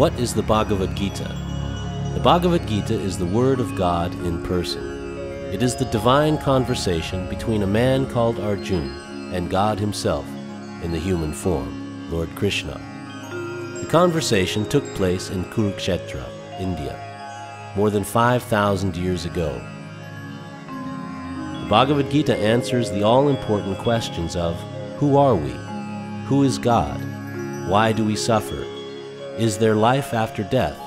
What is the Bhagavad Gita? The Bhagavad Gita is the Word of God in person. It is the divine conversation between a man called Arjun and God Himself in the human form, Lord Krishna. The conversation took place in Kurukshetra, India, more than 5,000 years ago. The Bhagavad Gita answers the all important questions of Who are we? Who is God? Why do we suffer? Is there life after death?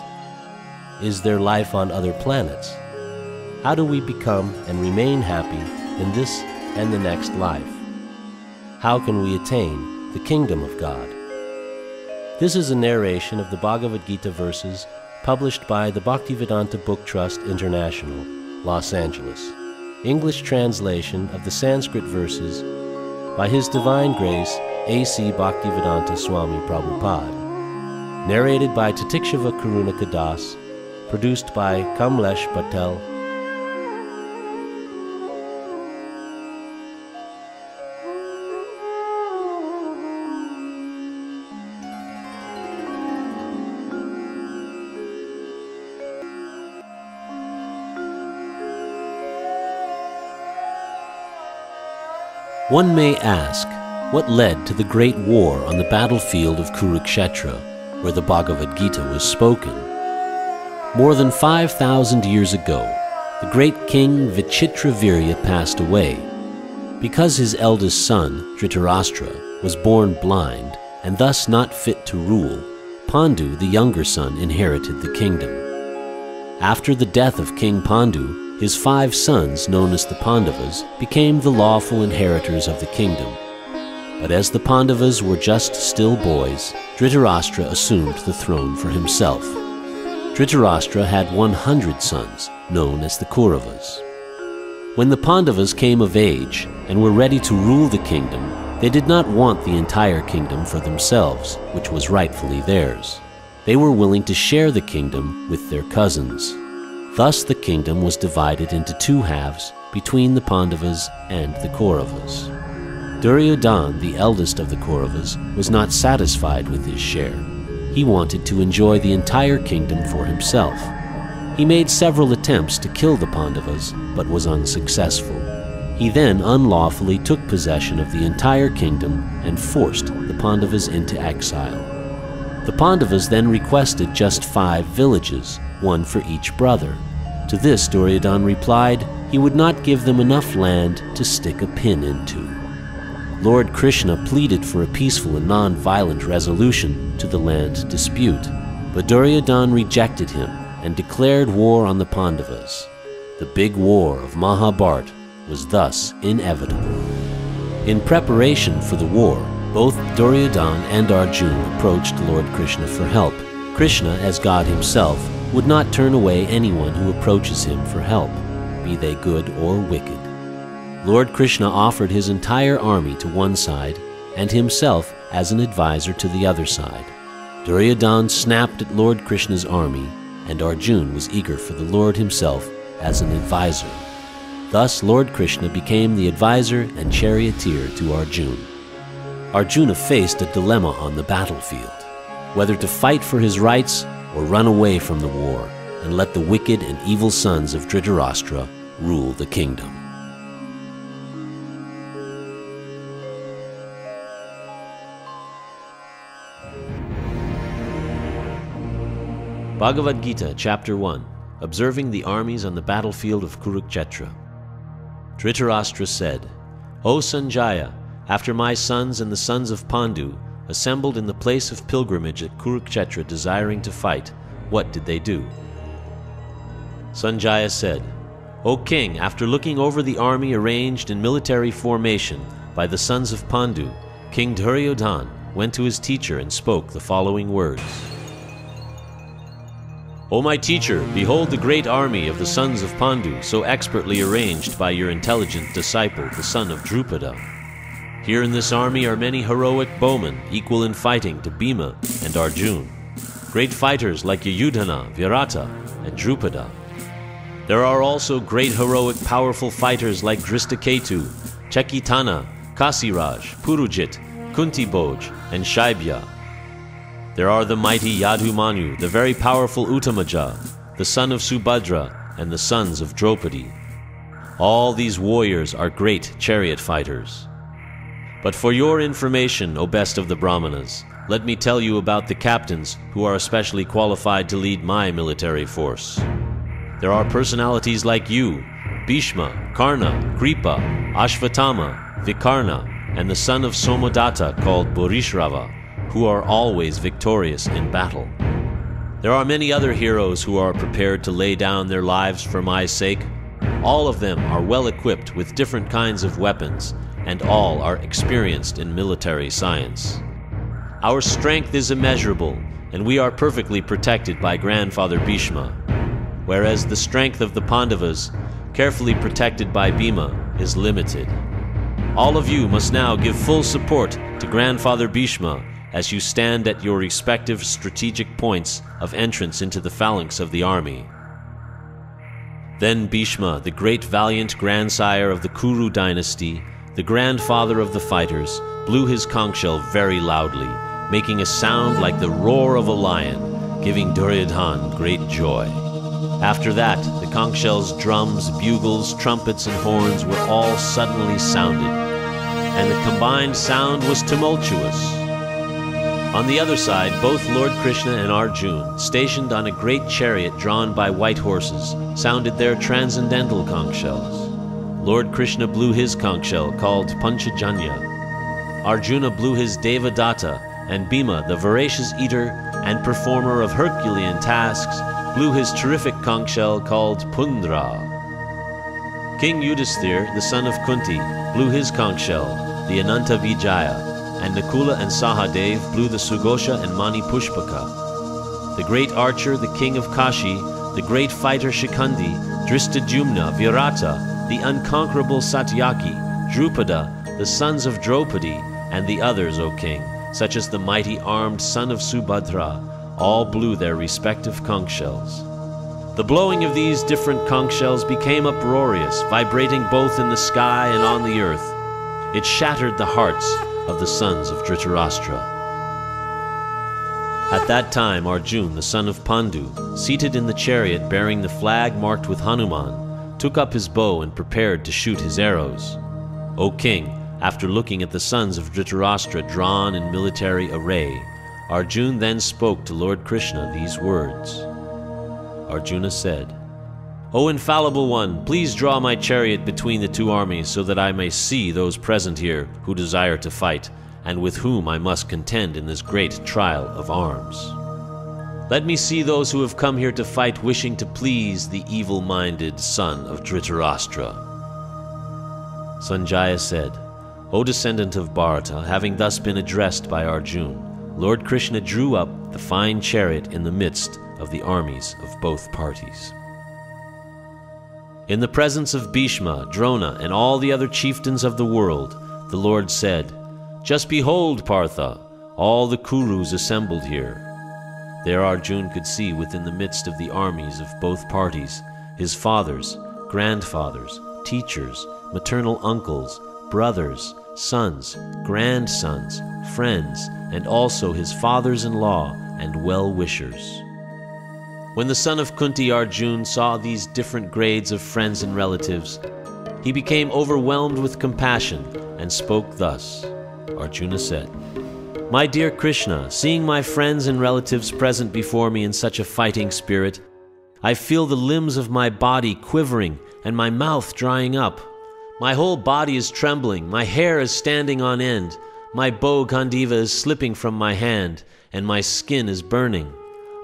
Is there life on other planets? How do we become and remain happy in this and the next life? How can we attain the kingdom of God? This is a narration of the Bhagavad Gita verses published by the Bhaktivedanta Book Trust International, Los Angeles. English translation of the Sanskrit verses by His Divine Grace A.C. Bhaktivedanta Swami Prabhupada. Narrated by Tatikshava Karunaka Das. Produced by Kamlesh Patel. One may ask, what led to the great war on the battlefield of Kurukshetra, where the Bhagavad Gita was spoken? More than 5,000 years ago, the great king Vichitravirya passed away. Because his eldest son, Dhritarashtra, was born blind and thus not fit to rule, Pandu, the younger son, inherited the kingdom. After the death of King Pandu, his five sons, known as the Pandavas, became the lawful inheritors of the kingdom. But as the Pandavas were just still boys, Dhritarashtra assumed the throne for himself. Dhritarashtra had 100 sons, known as the Kauravas. When the Pandavas came of age and were ready to rule the kingdom, they did not want the entire kingdom for themselves, which was rightfully theirs. They were willing to share the kingdom with their cousins. Thus the kingdom was divided into two halves between the Pandavas and the Kauravas. Duryodhan, the eldest of the Kauravas, was not satisfied with his share. He wanted to enjoy the entire kingdom for himself. He made several attempts to kill the Pandavas, but was unsuccessful. He then unlawfully took possession of the entire kingdom and forced the Pandavas into exile. The Pandavas then requested just five villages, one for each brother. To this, Duryodhan replied he would not give them enough land to stick a pin into. Lord Krishna pleaded for a peaceful and non-violent resolution to the land dispute, but Duryodhan rejected him and declared war on the Pandavas. The big war of Mahabharata was thus inevitable. In preparation for the war, both Duryodhan and Arjun approached Lord Krishna for help. Krishna, as God himself, would not turn away anyone who approaches him for help, be they good or wicked. Lord Krishna offered his entire army to one side and himself as an advisor to the other side. Duryodhan snapped at Lord Krishna's army, and Arjun was eager for the Lord himself as an advisor. Thus, Lord Krishna became the advisor and charioteer to Arjun. Arjuna faced a dilemma on the battlefield whether to fight for his rights or run away from the war and let the wicked and evil sons of Dhritarashtra rule the kingdom. Bhagavad Gita, Chapter 1 Observing the Armies on the Battlefield of Kurukshetra. Dhritarashtra said, O Sanjaya, after my sons and the sons of Pandu assembled in the place of pilgrimage at Kurukshetra desiring to fight, what did they do? Sanjaya said, O king, after looking over the army arranged in military formation by the sons of Pandu, King Duryodhan went to his teacher and spoke the following words. O my teacher, behold the great army of the sons of Pandu, so expertly arranged by your intelligent disciple, the son of Drupada. Here in this army are many heroic bowmen, equal in fighting to Bhima and Arjun. Great fighters like Yuyudhana, Virata, and Drupada. There are also great heroic powerful fighters like Drishtaketu, Cekitana, Kasiraj, Purujit, Kuntibhoj, and Shaibya. There are the mighty Yudhamanyu, the very powerful Uttamauja, the son of Subhadra, and the sons of Draupadi. All these warriors are great chariot fighters. But for your information, O best of the Brahmanas, let me tell you about the captains who are especially qualified to lead my military force. There are personalities like you, Bhishma, Karna, Kripa, Ashvatama, Vikarna, and the son of Somadatta called Burishrava, who are always victorious in battle. There are many other heroes who are prepared to lay down their lives for my sake. All of them are well equipped with different kinds of weapons, and all are experienced in military science. Our strength is immeasurable, and we are perfectly protected by Grandfather Bhishma, whereas the strength of the Pandavas, carefully protected by Bhima, is limited. All of you must now give full support to Grandfather Bhishma as you stand at your respective strategic points of entrance into the phalanx of the army. Then Bhishma, the great valiant grandsire of the Kuru dynasty, the grandfather of the fighters, blew his conch shell very loudly, making a sound like the roar of a lion, giving Duryodhan great joy. After that, the conch shells, drums, bugles, trumpets, and horns were all suddenly sounded, and the combined sound was tumultuous. On the other side, both Lord Krishna and Arjun, stationed on a great chariot drawn by white horses, sounded their transcendental conch shells. Lord Krishna blew his conch shell, called Panchajanya. Arjuna blew his Devadatta, and Bhima, the voracious eater and performer of Herculean tasks, blew his terrific conch shell called Paundra. King Yudhisthira, the son of Kunti, blew his conch shell, the Ananta Vijaya, and Nakula and Sahadev blew the Sughosha and Mani Pushpaka. The great archer, the king of Kashi, the great fighter Shikandi, Drishtadyumna, Virata, the unconquerable Satyaki, Drupada, the sons of Draupadi, and the others, O king, such as the mighty armed son of Subhadra, all blew their respective conch shells. The blowing of these different conch shells became uproarious, vibrating both in the sky and on the earth. It shattered the hearts of the sons of Dhritarashtra. At that time, Arjun, the son of Pandu, seated in the chariot bearing the flag marked with Hanuman, took up his bow and prepared to shoot his arrows. O king, after looking at the sons of Dhritarashtra drawn in military array, Arjun then spoke to Lord Krishna these words. Arjuna said, O infallible one, please draw my chariot between the two armies so that I may see those present here who desire to fight, and with whom I must contend in this great trial of arms. Let me see those who have come here to fight wishing to please the evil minded son of Dhritarashtra. Sanjaya said, O descendant of Bharata, having thus been addressed by Arjun, Lord Krishna drew up the fine chariot in the midst of the armies of both parties. In the presence of Bhishma, Drona, and all the other chieftains of the world, the Lord said, Just behold, Partha, all the Kurus assembled here. There Arjun could see within the midst of the armies of both parties his fathers, grandfathers, teachers, maternal uncles, brothers, sons, grandsons, friends, and also his fathers in law and well wishers. When the son of Kunti Arjun saw these different grades of friends and relatives, he became overwhelmed with compassion and spoke thus. Arjuna said, My dear Krishna, seeing my friends and relatives present before me in such a fighting spirit, I feel the limbs of my body quivering and my mouth drying up. My whole body is trembling, my hair is standing on end, my bow Gandiva is slipping from my hand, and my skin is burning.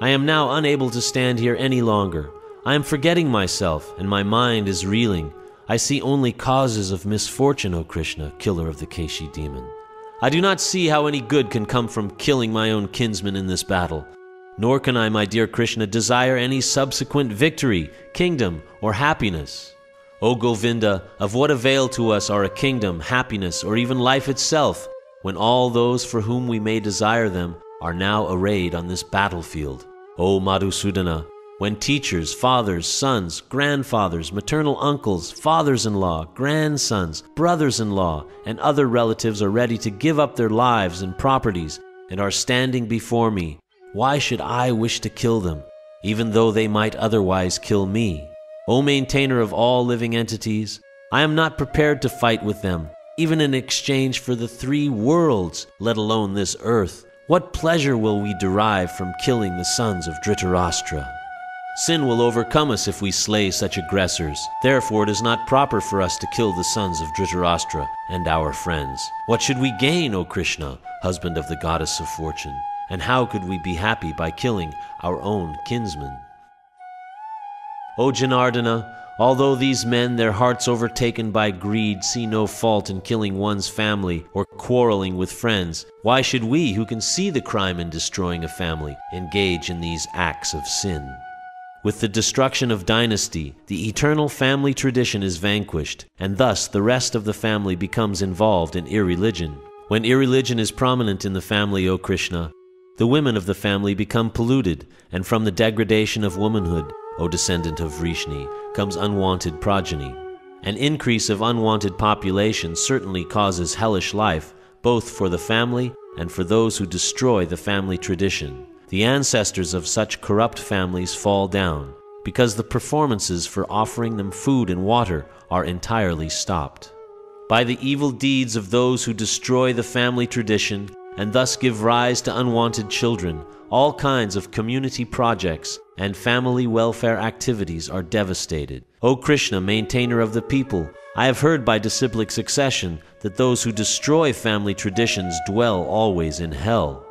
I am now unable to stand here any longer. I am forgetting myself, and my mind is reeling. I see only causes of misfortune, O Krishna, killer of the Keshi demon. I do not see how any good can come from killing my own kinsman in this battle. Nor can I, my dear Krishna, desire any subsequent victory, kingdom, or happiness. O Govinda, of what avail to us are a kingdom, happiness, or even life itself, when all those for whom we may desire them are now arrayed on this battlefield? O Madhusudana, when teachers, fathers, sons, grandfathers, maternal uncles, fathers in law, grandsons, brothers in law, and other relatives are ready to give up their lives and properties, and are standing before me, why should I wish to kill them, even though they might otherwise kill me? O maintainer of all living entities, I am not prepared to fight with them, even in exchange for the three worlds, let alone this earth. What pleasure will we derive from killing the sons of Dhritarashtra? Sin will overcome us if we slay such aggressors. Therefore, it is not proper for us to kill the sons of Dhritarashtra and our friends. What should we gain, O Krishna, husband of the goddess of fortune? And how could we be happy by killing our own kinsmen? O Janardana, although these men, their hearts overtaken by greed, see no fault in killing one's family or quarreling with friends, why should we, who can see the crime in destroying a family, engage in these acts of sin? With the destruction of dynasty, the eternal family tradition is vanquished, and thus the rest of the family becomes involved in irreligion. When irreligion is prominent in the family, O Krishna, the women of the family become polluted, and from the degradation of womanhood, O descendant of Vrishni, comes unwanted progeny. An increase of unwanted population certainly causes hellish life, both for the family and for those who destroy the family tradition. The ancestors of such corrupt families fall down, because the performances for offering them food and water are entirely stopped. By the evil deeds of those who destroy the family tradition, and thus give rise to unwanted children, all kinds of community projects and family welfare activities are devastated. O Krishna, maintainer of the people, I have heard by disciplic succession that those who destroy family traditions dwell always in hell.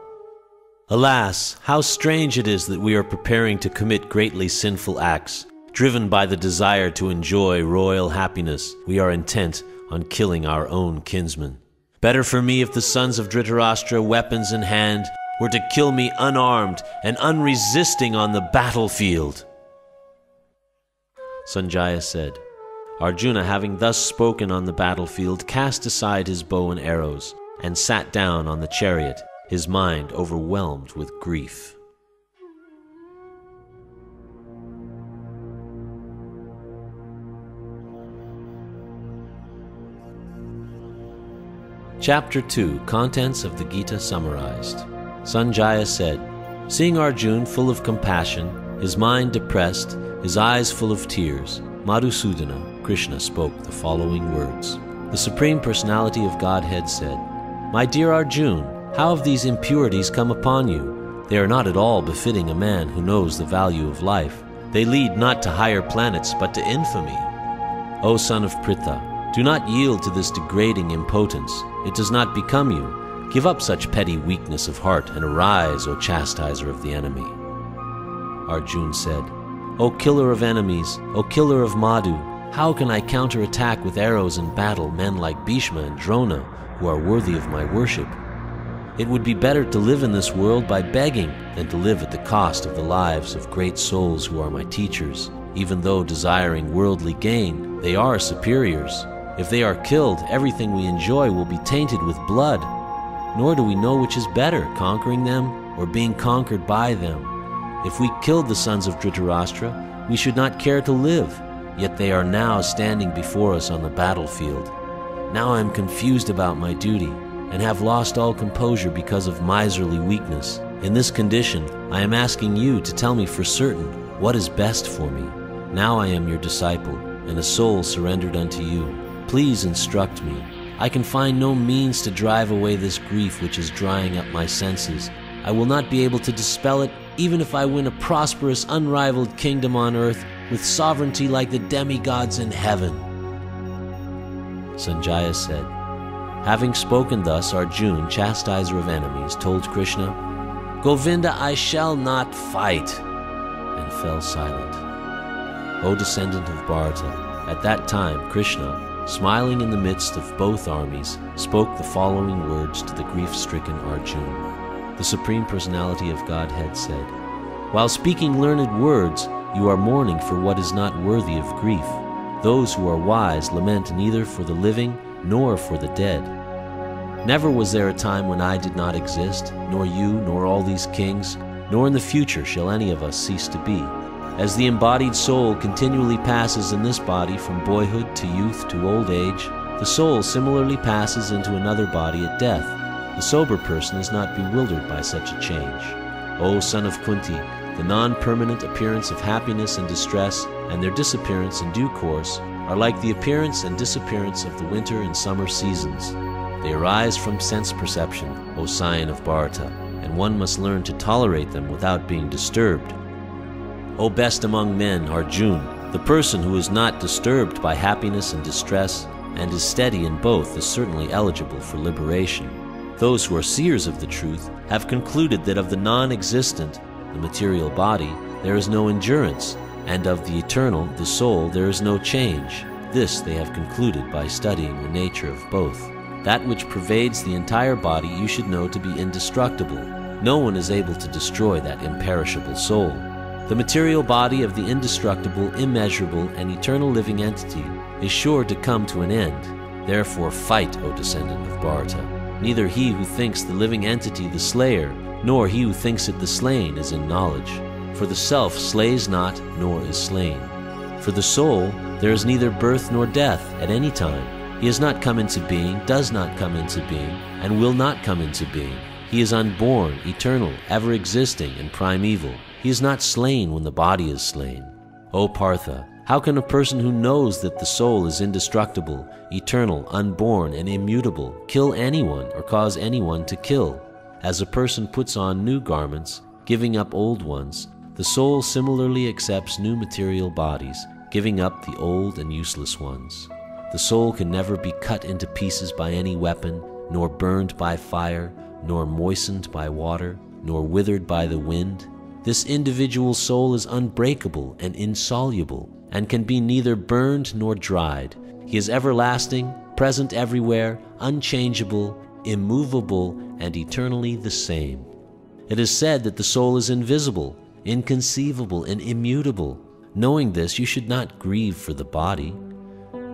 Alas, how strange it is that we are preparing to commit greatly sinful acts. Driven by the desire to enjoy royal happiness, we are intent on killing our own kinsmen. Better for me if the sons of Dhritarashtra, weapons in hand, were to kill me unarmed and unresisting on the battlefield. Sanjaya said, Arjuna, having thus spoken on the battlefield, cast aside his bow and arrows, and sat down on the chariot, his mind overwhelmed with grief. Chapter 2 Contents of the Gita Summarized. Sanjaya said, Seeing Arjun full of compassion, his mind depressed, his eyes full of tears, Madhusudana, Krishna, spoke the following words. The Supreme Personality of Godhead said, My dear Arjun, how have these impurities come upon you? They are not at all befitting a man who knows the value of life. They lead not to higher planets, but to infamy. O son of Pritha, do not yield to this degrading impotence. It does not become you. Give up such petty weakness of heart and arise, O chastiser of the enemy. Arjun said, O killer of enemies, O killer of Madhu, how can I counterattack with arrows in battle men like Bhishma and Drona, who are worthy of my worship? It would be better to live in this world by begging than to live at the cost of the lives of great souls who are my teachers. Even though desiring worldly gain, they are superiors. If they are killed, everything we enjoy will be tainted with blood. Nor do we know which is better, conquering them or being conquered by them. If we killed the sons of Dhritarashtra, we should not care to live, yet they are now standing before us on the battlefield. Now I am confused about my duty and have lost all composure because of miserly weakness. In this condition, I am asking you to tell me for certain what is best for me. Now I am your disciple and a soul surrendered unto you. Please instruct me. I can find no means to drive away this grief which is drying up my senses. I will not be able to dispel it even if I win a prosperous, unrivaled kingdom on earth with sovereignty like the demigods in heaven. Sanjaya said, Having spoken thus, Arjun, chastiser of enemies, told Krishna, Govinda, I shall not fight, and fell silent. O descendant of Bharata, at that time Krishna, smiling in the midst of both armies, spoke the following words to the grief stricken Arjun. The Supreme Personality of Godhead said, While speaking learned words, you are mourning for what is not worthy of grief. Those who are wise lament neither for the living nor for the dead. Never was there a time when I did not exist, nor you, nor all these kings, nor in the future shall any of us cease to be. As the embodied soul continually passes in this body from boyhood to youth to old age, the soul similarly passes into another body at death. The sober person is not bewildered by such a change. O son of Kunti, the non permanent appearance of happiness and distress, and their disappearance in due course, are like the appearance and disappearance of the winter and summer seasons. They arise from sense perception, O scion of Bharata, and one must learn to tolerate them without being disturbed. O best among men, Arjun, the person who is not disturbed by happiness and distress, and is steady in both, is certainly eligible for liberation. Those who are seers of the truth have concluded that of the non existent, the material body, there is no endurance, and of the eternal, the soul, there is no change. This they have concluded by studying the nature of both. That which pervades the entire body you should know to be indestructible. No one is able to destroy that imperishable soul. The material body of the indestructible, immeasurable, and eternal living entity is sure to come to an end. Therefore, fight, O descendant of Bharata. Neither he who thinks the living entity the slayer, nor he who thinks it the slain is in knowledge. For the self slays not, nor is slain. For the soul, there is neither birth nor death at any time. He has not come into being, does not come into being, and will not come into being. He is unborn, eternal, ever existing, and primeval. He is not slain when the body is slain. O Partha, how can a person who knows that the soul is indestructible, eternal, unborn, and immutable kill anyone or cause anyone to kill? As a person puts on new garments, giving up old ones, the soul similarly accepts new material bodies, giving up the old and useless ones. The soul can never be cut into pieces by any weapon, nor burned by fire, nor moistened by water, nor withered by the wind. This individual soul is unbreakable and insoluble, and can be neither burned nor dried. He is everlasting, present everywhere, unchangeable, immovable, and eternally the same. It is said that the soul is invisible, inconceivable, and immutable. Knowing this, you should not grieve for the body.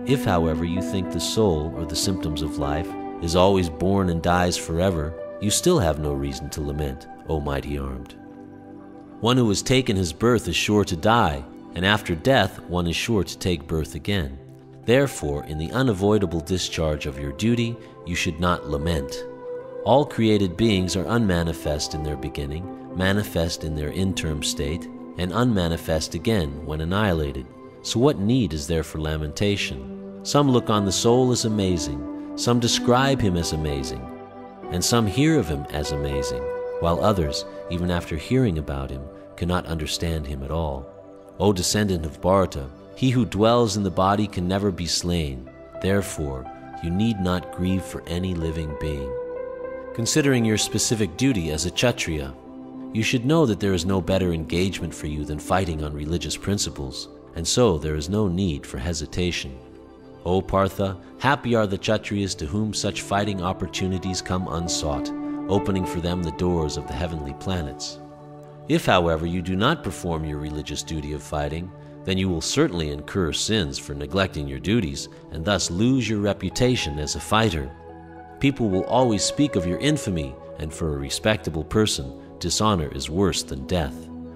If, however, you think the soul, or the symptoms of life, is always born and dies forever, you still have no reason to lament, O mighty armed. One who has taken his birth is sure to die, and after death one is sure to take birth again. Therefore, in the unavoidable discharge of your duty, you should not lament. All created beings are unmanifest in their beginning, manifest in their interim state, and unmanifest again when annihilated. So, what need is there for lamentation? Some look on the soul as amazing, some describe him as amazing, and some hear of him as amazing, while others, even after hearing about him, cannot understand him at all. O descendant of Bharata, he who dwells in the body can never be slain. Therefore, you need not grieve for any living being. Considering your specific duty as a Kshatriya, you should know that there is no better engagement for you than fighting on religious principles, and so there is no need for hesitation. O Partha, happy are the Kshatriyas to whom such fighting opportunities come unsought, opening for them the doors of the heavenly planets. If, however, you do not perform your religious duty of fighting, then you will certainly incur sins for neglecting your duties and thus lose your reputation as a fighter. People will always speak of your infamy, and for a respectable person, dishonor is worse than death.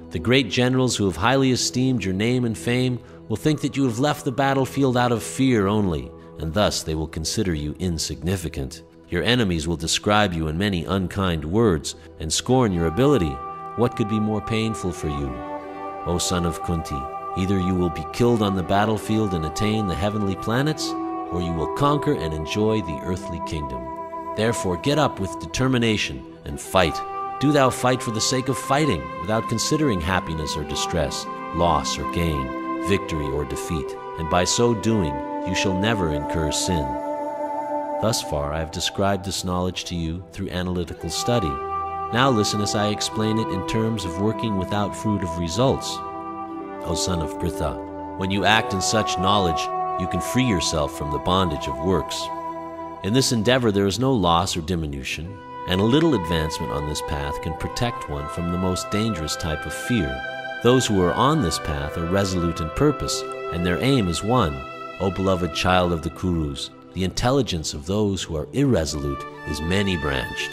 The great generals who have highly esteemed your name and fame will think that you have left the battlefield out of fear only, and thus they will consider you insignificant. Your enemies will describe you in many unkind words and scorn your ability. What could be more painful for you? O son of Kunti, either you will be killed on the battlefield and attain the heavenly planets, or you will conquer and enjoy the earthly kingdom. Therefore, get up with determination and fight. Do thou fight for the sake of fighting, without considering happiness or distress, loss or gain, victory or defeat, and by so doing you shall never incur sin. Thus far I have described this knowledge to you through analytical study. Now listen as I explain it in terms of working without fruit of results. O son of Pritha, when you act in such knowledge, you can free yourself from the bondage of works. In this endeavor there is no loss or diminution, and a little advancement on this path can protect one from the most dangerous type of fear. Those who are on this path are resolute in purpose, and their aim is one. O beloved child of the Kurus, the intelligence of those who are irresolute is many branched.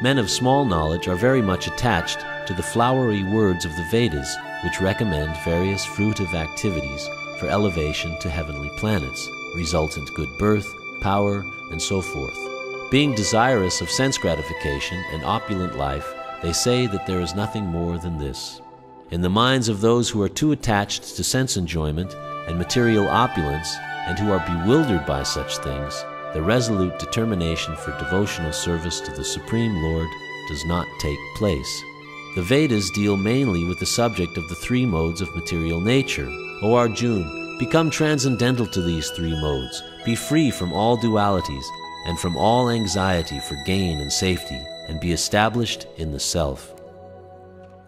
Men of small knowledge are very much attached to the flowery words of the Vedas, which recommend various fruitive activities for elevation to heavenly planets, resultant good birth, power, and so forth. Being desirous of sense gratification and opulent life, they say that there is nothing more than this. In the minds of those who are too attached to sense enjoyment and material opulence, and who are bewildered by such things, the resolute determination for devotional service to the Supreme Lord does not take place. The Vedas deal mainly with the subject of the three modes of material nature. O Arjun, become transcendental to these three modes, be free from all dualities and from all anxiety for gain and safety, and be established in the self.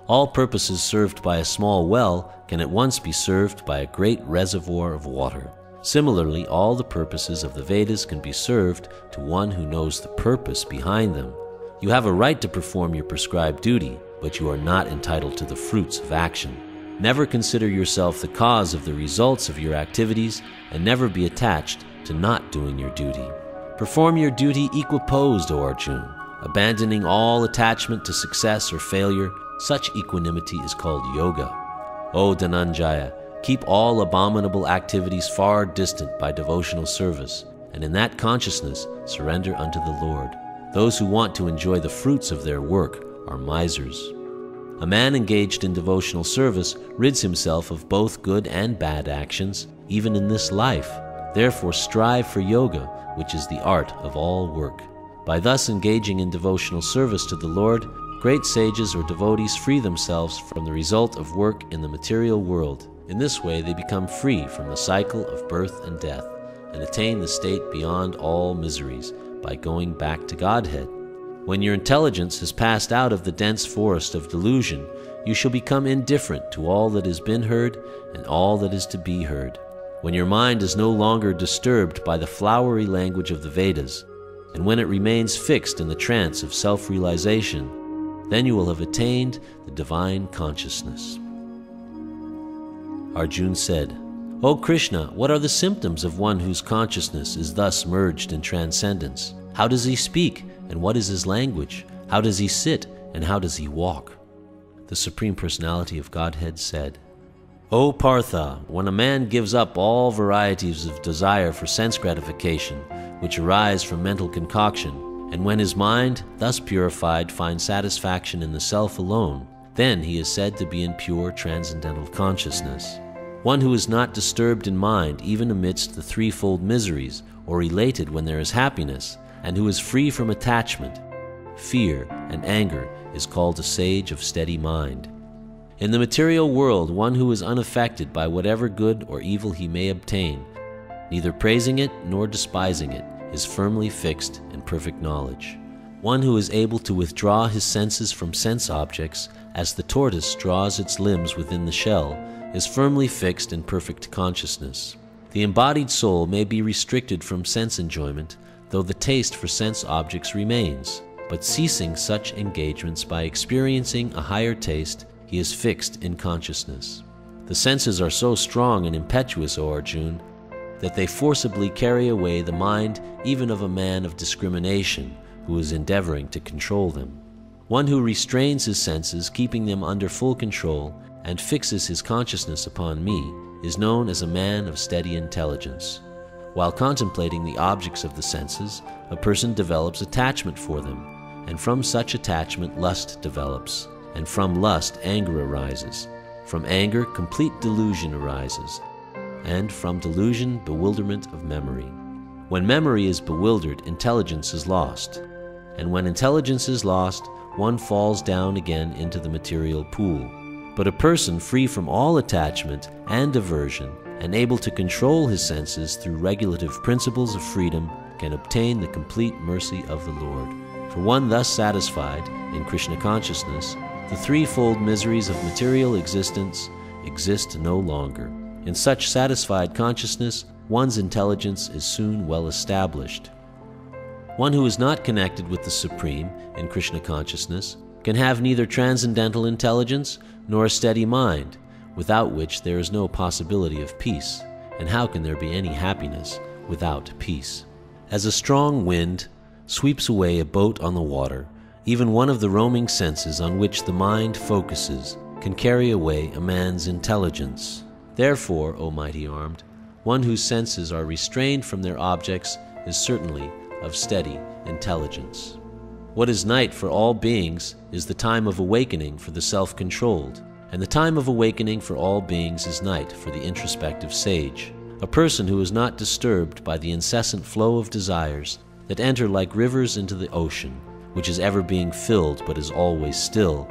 All purposes served by a small well can at once be served by a great reservoir of water. Similarly, all the purposes of the Vedas can be served to one who knows the purpose behind them. You have a right to perform your prescribed duty, but you are not entitled to the fruits of action. Never consider yourself the cause of the results of your activities, and never be attached to not doing your duty. Perform your duty equipoised, O Arjun, abandoning all attachment to success or failure. Such equanimity is called yoga. O Dhananjaya, keep all abominable activities far distant by devotional service, and in that consciousness surrender unto the Lord. Those who want to enjoy the fruits of their work are misers. A man engaged in devotional service rids himself of both good and bad actions, even in this life. Therefore, strive for yoga, which is the art of all work. By thus engaging in devotional service to the Lord, great sages or devotees free themselves from the result of work in the material world. In this way, they become free from the cycle of birth and death and attain the state beyond all miseries by going back to Godhead. When your intelligence has passed out of the dense forest of delusion, you shall become indifferent to all that has been heard and all that is to be heard. When your mind is no longer disturbed by the flowery language of the Vedas, and when it remains fixed in the trance of self realization, then you will have attained the divine consciousness. Arjun said, O Krishna, what are the symptoms of one whose consciousness is thus merged in transcendence? How does he speak? And what is his language? How does he sit? And how does he walk? The Supreme Personality of Godhead said, O Partha, when a man gives up all varieties of desire for sense gratification, which arise from mental concoction, and when his mind, thus purified, finds satisfaction in the self alone, then he is said to be in pure transcendental consciousness. One who is not disturbed in mind even amidst the threefold miseries, or elated when there is happiness, and who is free from attachment, fear, and anger is called a sage of steady mind. In the material world, one who is unaffected by whatever good or evil he may obtain, neither praising it nor despising it, is firmly fixed in perfect knowledge. One who is able to withdraw his senses from sense objects, as the tortoise draws its limbs within the shell, is firmly fixed in perfect consciousness. The embodied soul may be restricted from sense enjoyment, though the taste for sense objects remains. But ceasing such engagements by experiencing a higher taste, he is fixed in consciousness. The senses are so strong and impetuous, O Arjun, that they forcibly carry away the mind even of a man of discrimination who is endeavoring to control them. One who restrains his senses, keeping them under full control, and fixes his consciousness upon me, is known as a man of steady intelligence. While contemplating the objects of the senses, a person develops attachment for them, and from such attachment lust develops, and from lust anger arises. From anger complete delusion arises, and from delusion bewilderment of memory. When memory is bewildered, intelligence is lost, and when intelligence is lost, one falls down again into the material pool. But a person free from all attachment and aversion and able to control his senses through regulative principles of freedom can obtain the complete mercy of the Lord. For one thus satisfied in Krishna consciousness, the threefold miseries of material existence exist no longer. In such satisfied consciousness, one's intelligence is soon well established. One who is not connected with the Supreme in Krishna consciousness can have neither transcendental intelligence nor a steady mind, without which there is no possibility of peace. And how can there be any happiness without peace? As a strong wind sweeps away a boat on the water, even one of the roaming senses on which the mind focuses can carry away a man's intelligence. Therefore, O mighty armed, one whose senses are restrained from their objects is certainly of steady intelligence. What is night for all beings is the time of awakening for the self controlled, and the time of awakening for all beings is night for the introspective sage. A person who is not disturbed by the incessant flow of desires that enter like rivers into the ocean, which is ever being filled but is always still,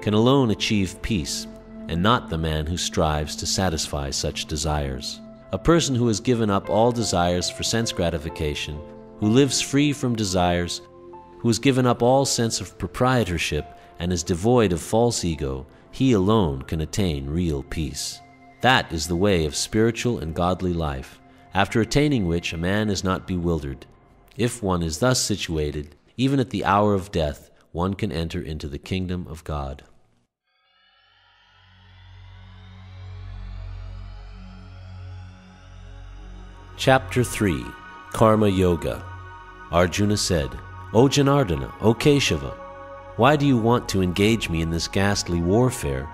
can alone achieve peace, and not the man who strives to satisfy such desires. A person who has given up all desires for sense gratification, who lives free from desires, who has given up all sense of proprietorship and is devoid of false ego, he alone can attain real peace. That is the way of spiritual and godly life, after attaining which a man is not bewildered. If one is thus situated, even at the hour of death, one can enter into the kingdom of God. Chapter 3 Karma Yoga Arjuna said, O Janardana, O Keshava, why do you want to engage me in this ghastly warfare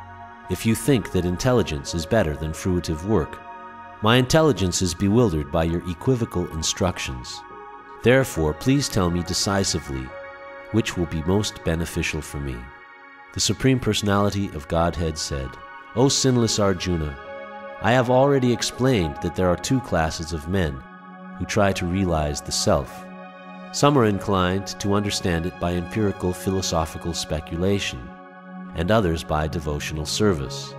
if you think that intelligence is better than fruitive work? My intelligence is bewildered by your equivocal instructions. Therefore, please tell me decisively which will be most beneficial for me. The Supreme Personality of Godhead said, O sinless Arjuna, I have already explained that there are two classes of men who try to realize the self. Some are inclined to understand it by empirical philosophical speculation, and others by devotional service.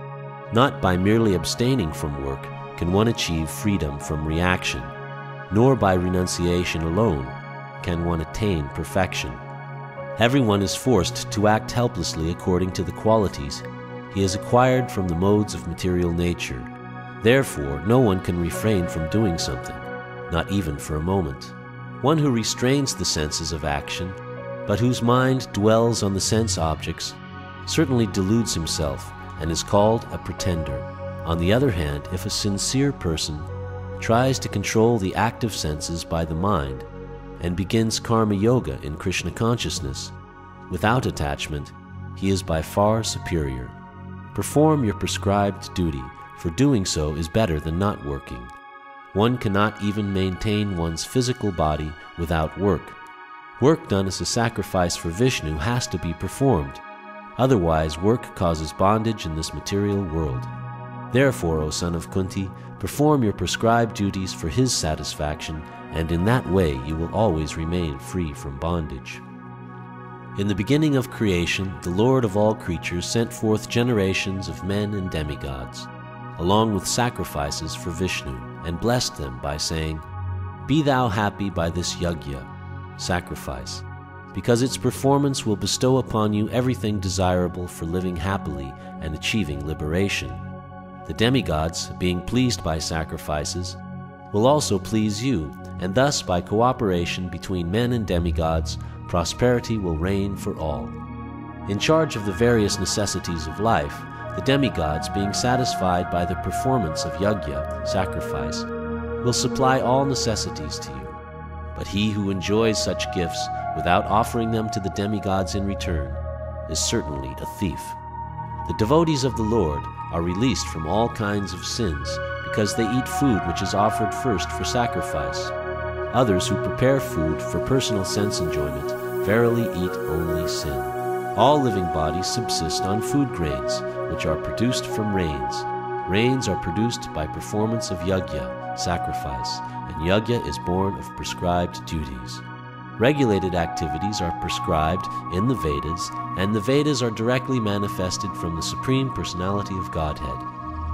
Not by merely abstaining from work can one achieve freedom from reaction, nor by renunciation alone can one attain perfection. Everyone is forced to act helplessly according to the qualities he has acquired from the modes of material nature Therefore, no one can refrain from doing something, not even for a moment. One who restrains the senses of action, but whose mind dwells on the sense objects, certainly deludes himself and is called a pretender. On the other hand, if a sincere person tries to control the active senses by the mind and begins karma yoga in Krishna consciousness, without attachment, he is by far superior. Perform your prescribed duty for doing so is better than not working. One cannot even maintain one's physical body without work. Work done as a sacrifice for Vishnu has to be performed. Otherwise, work causes bondage in this material world. Therefore, O son of Kunti, perform your prescribed duties for his satisfaction, and in that way you will always remain free from bondage. In the beginning of creation, the Lord of all creatures sent forth generations of men and demigods along with sacrifices for Vishnu, and blessed them by saying, Be thou happy by this yajna, sacrifice, because its performance will bestow upon you everything desirable for living happily and achieving liberation. The demigods, being pleased by sacrifices, will also please you, and thus by cooperation between men and demigods, prosperity will reign for all. In charge of the various necessities of life, the demigods, being satisfied by the performance of yajna, sacrifice, will supply all necessities to you. But he who enjoys such gifts without offering them to the demigods in return is certainly a thief. The devotees of the Lord are released from all kinds of sins because they eat food which is offered first for sacrifice. Others who prepare food for personal sense enjoyment verily eat only sin. All living bodies subsist on food grains which are produced from rains. Rains are produced by performance of yajna, sacrifice, and yajna is born of prescribed duties. Regulated activities are prescribed in the Vedas, and the Vedas are directly manifested from the Supreme Personality of Godhead.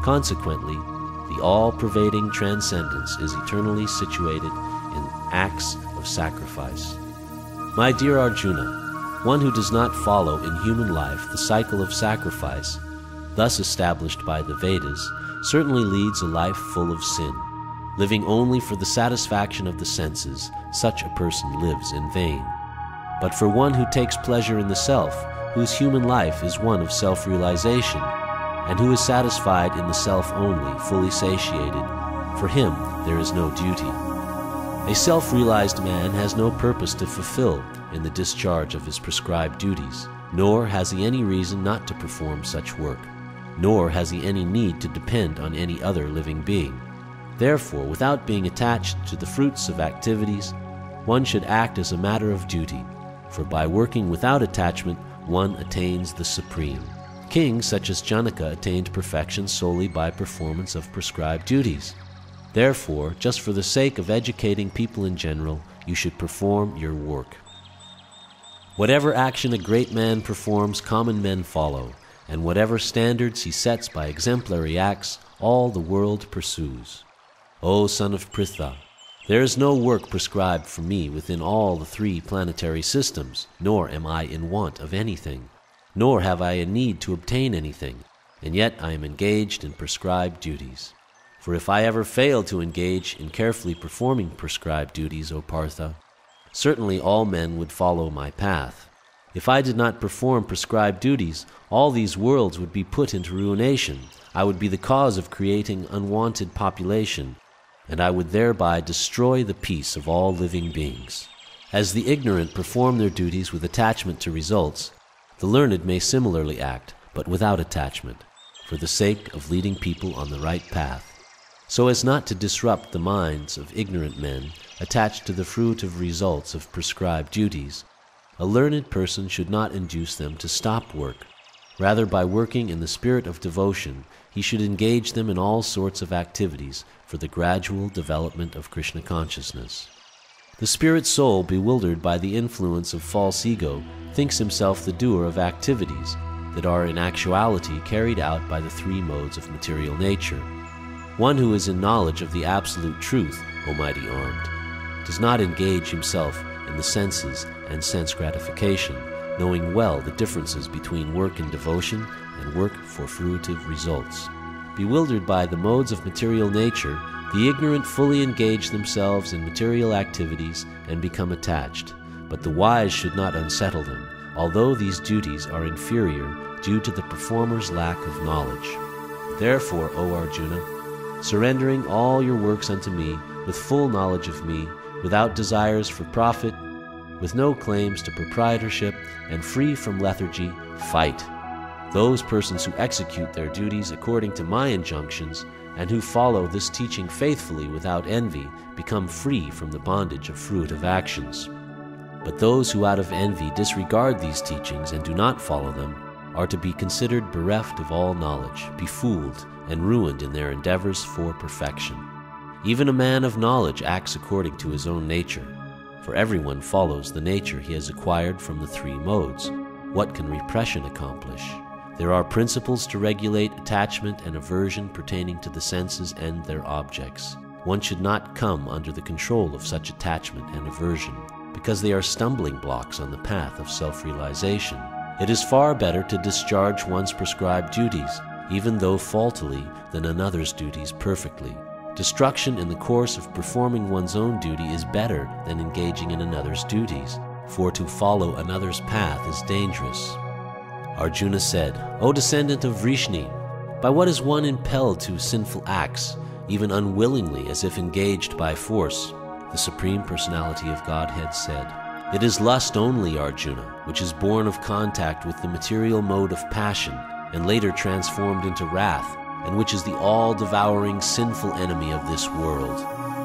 Consequently, the all pervading transcendence is eternally situated in acts of sacrifice. My dear Arjuna, one who does not follow in human life the cycle of sacrifice thus established by the Vedas, certainly leads a life full of sin. Living only for the satisfaction of the senses, such a person lives in vain. But for one who takes pleasure in the self, whose human life is one of self realization, and who is satisfied in the self only, fully satiated, for him there is no duty. A self realized man has no purpose to fulfill in the discharge of his prescribed duties, nor has he any reason not to perform such work nor has he any need to depend on any other living being. Therefore, without being attached to the fruits of activities, one should act as a matter of duty, for by working without attachment, one attains the supreme. Kings such as Janaka attained perfection solely by performance of prescribed duties. Therefore, just for the sake of educating people in general, you should perform your work. Whatever action a great man performs, common men follow, and whatever standards he sets by exemplary acts, all the world pursues. O son of Pritha, there is no work prescribed for me within all the three planetary systems, nor am I in want of anything nor have I a need to obtain anything, and yet I am engaged in prescribed duties. For if I ever fail to engage in carefully performing prescribed duties, O Partha, certainly all men would follow my path. If I did not perform prescribed duties, all these worlds would be put into ruination. I would be the cause of creating unwanted population, and I would thereby destroy the peace of all living beings. As the ignorant perform their duties with attachment to results, the learned may similarly act, but without attachment, for the sake of leading people on the right path, so as not to disrupt the minds of ignorant men attached to the fruit of results of prescribed duties. A learned person should not induce them to stop work. Rather, by working in the spirit of devotion, he should engage them in all sorts of activities for the gradual development of Krishna consciousness. The spirit soul, bewildered by the influence of false ego, thinks himself the doer of activities that are in actuality carried out by the three modes of material nature. One who is in knowledge of the absolute truth, Almighty Armed, does not engage himself in the senses and sense gratification, knowing well the differences between work in devotion and work for fruitive results. Bewildered by the modes of material nature, the ignorant fully engage themselves in material activities and become attached, but the wise should not unsettle them, although these duties are inferior due to the performer's lack of knowledge. Therefore, O Arjuna, surrendering all your works unto me, with full knowledge of me, without desires for profit, with no claims to proprietorship, and free from lethargy, fight. Those persons who execute their duties according to my injunctions and who follow this teaching faithfully without envy become free from the bondage of fruit of actions. But those who out of envy disregard these teachings and do not follow them are to be considered bereft of all knowledge, befooled, and ruined in their endeavors for perfection. Even a man of knowledge acts according to his own nature, for everyone follows the nature he has acquired from the three modes. What can repression accomplish? There are principles to regulate attachment and aversion pertaining to the senses and their objects. One should not come under the control of such attachment and aversion, because they are stumbling blocks on the path of self realization. It is far better to discharge one's prescribed duties, even though faultily, than another's duties perfectly. Destruction in the course of performing one's own duty is better than engaging in another's duties, for to follow another's path is dangerous. Arjuna said, O descendant of Vrishni, by what is one impelled to sinful acts, even unwillingly as if engaged by force? The Supreme Personality of Godhead said, It is lust only, Arjuna, which is born of contact with the material mode of passion and later transformed into wrath, and which is the all devouring sinful enemy of this world.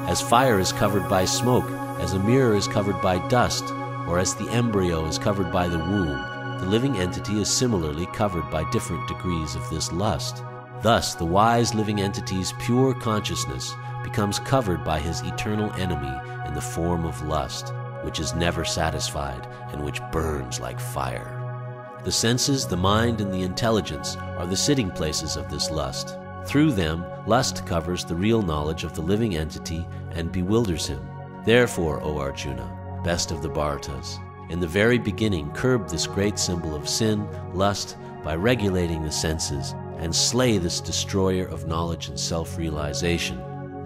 As fire is covered by smoke, as a mirror is covered by dust, or as the embryo is covered by the womb, the living entity is similarly covered by different degrees of this lust. Thus, the wise living entity's pure consciousness becomes covered by his eternal enemy in the form of lust, which is never satisfied and which burns like fire. The senses, the mind, and the intelligence are the sitting places of this lust. Through them, lust covers the real knowledge of the living entity and bewilders him. Therefore, O Arjuna, best of the Bharatas, in the very beginning curb this great symbol of sin, lust, by regulating the senses, and slay this destroyer of knowledge and self realization.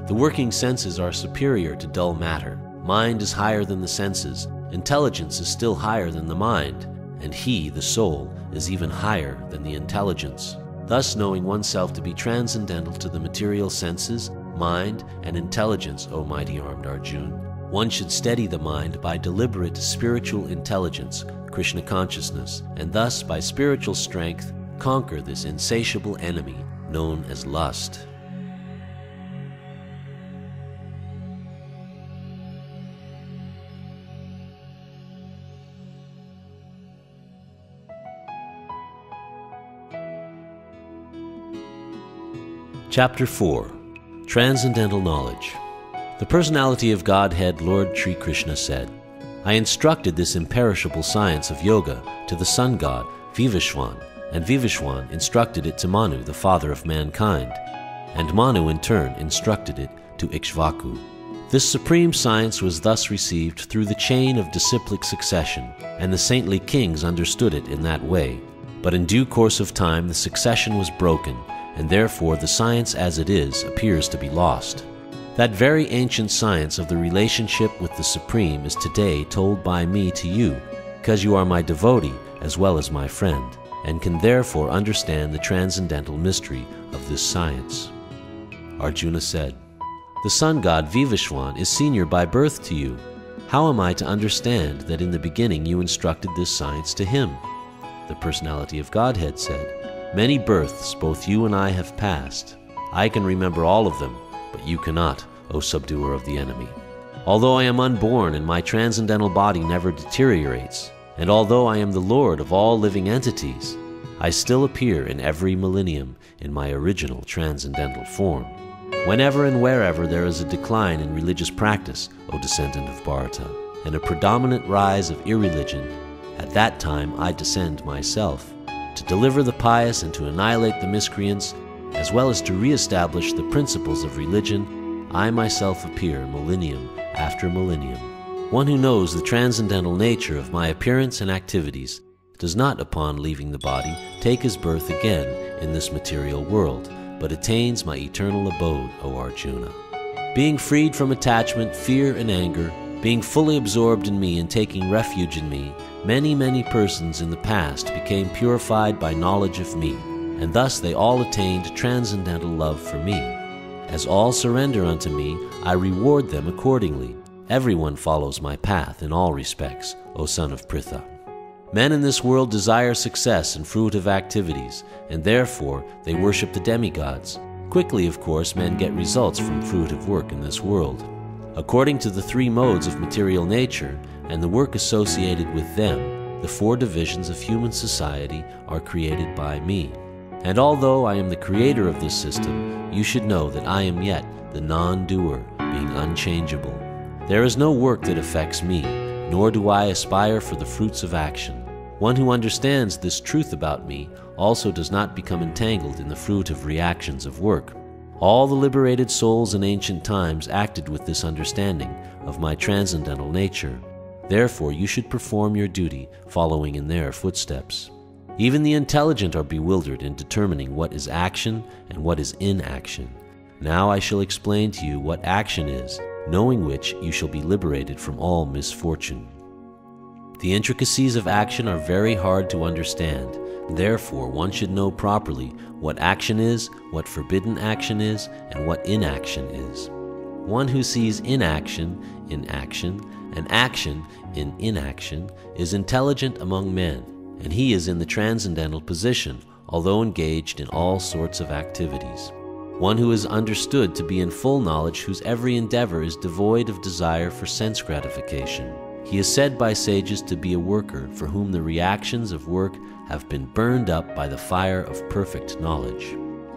The working senses are superior to dull matter. Mind is higher than the senses, intelligence is still higher than the mind, and he, the soul, is even higher than the intelligence. Thus, knowing oneself to be transcendental to the material senses, mind, and intelligence, O mighty armed Arjun, one should steady the mind by deliberate spiritual intelligence, Krishna consciousness, and thus by spiritual strength conquer this insatiable enemy known as lust. Chapter 4 Transcendental Knowledge The personality of Godhead, Lord Sri Krishna said, I instructed this imperishable science of yoga to the sun god, Vivasvan, and Vivasvan instructed it to Manu, the father of mankind, and Manu in turn instructed it to Ikshvaku. This supreme science was thus received through the chain of disciplic succession, and the saintly kings understood it in that way. But in due course of time the succession was broken, and therefore the science as it is appears to be lost. That very ancient science of the relationship with the Supreme is today told by me to you, because you are my devotee as well as my friend, and can therefore understand the transcendental mystery of this science. Arjuna said, The sun god Vivasvan is senior by birth to you. How am I to understand that in the beginning you instructed this science to him? The personality of Godhead said, Many births both you and I have passed. I can remember all of them but you cannot, O subduer of the enemy. Although I am unborn and my transcendental body never deteriorates, and although I am the Lord of all living entities, I still appear in every millennium in my original transcendental form. Whenever and wherever there is a decline in religious practice, O descendant of Bharata, and a predominant rise of irreligion, at that time I descend myself, to deliver the pious and to annihilate the miscreants as well as to re-establish the principles of religion, I myself appear millennium after millennium. One who knows the transcendental nature of my appearance and activities does not, upon leaving the body, take his birth again in this material world, but attains my eternal abode, O Arjuna. Being freed from attachment, fear, and anger, being fully absorbed in me and taking refuge in me, many, many persons in the past became purified by knowledge of me and thus they all attained transcendental love for me. As all surrender unto me, I reward them accordingly. Everyone follows my path in all respects, O son of Pritha. Men in this world desire success and fruitive activities, and therefore they worship the demigods. Quickly, of course, men get results from fruitive work in this world. According to the three modes of material nature and the work associated with them, the four divisions of human society are created by me. And although I am the creator of this system, you should know that I am yet the non doer, being unchangeable. There is no work that affects me, nor do I aspire for the fruits of action. One who understands this truth about me also does not become entangled in the fruit of reactions of work. All the liberated souls in ancient times acted with this understanding of my transcendental nature. Therefore, you should perform your duty following in their footsteps. Even the intelligent are bewildered in determining what is action and what is inaction. Now I shall explain to you what action is, knowing which you shall be liberated from all misfortune. The intricacies of action are very hard to understand. Therefore, one should know properly what action is, what forbidden action is, and what inaction is. One who sees inaction in action and action in inaction is intelligent among men and he is in the transcendental position, although engaged in all sorts of activities. One who is understood to be in full knowledge, whose every endeavor is devoid of desire for sense gratification. He is said by sages to be a worker for whom the reactions of work have been burned up by the fire of perfect knowledge.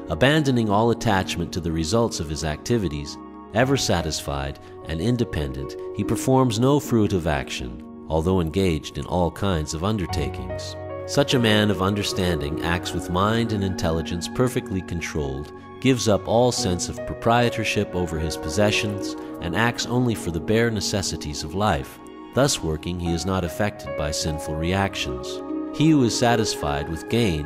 Abandoning all attachment to the results of his activities, ever satisfied and independent, he performs no fruitive action, although engaged in all kinds of undertakings. Such a man of understanding acts with mind and intelligence perfectly controlled, gives up all sense of proprietorship over his possessions, and acts only for the bare necessities of life. Thus working, he is not affected by sinful reactions. He who is satisfied with gain,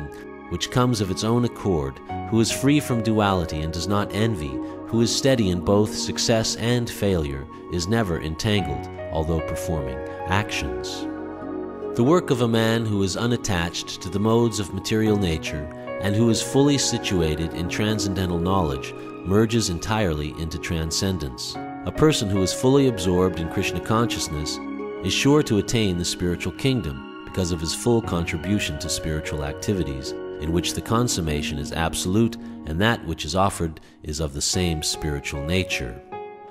which comes of its own accord, who is free from duality and does not envy, who is steady in both success and failure, is never entangled, although performing actions. The work of a man who is unattached to the modes of material nature and who is fully situated in transcendental knowledge merges entirely into transcendence. A person who is fully absorbed in Krishna consciousness is sure to attain the spiritual kingdom because of his full contribution to spiritual activities, in which the consummation is absolute and that which is offered is of the same spiritual nature.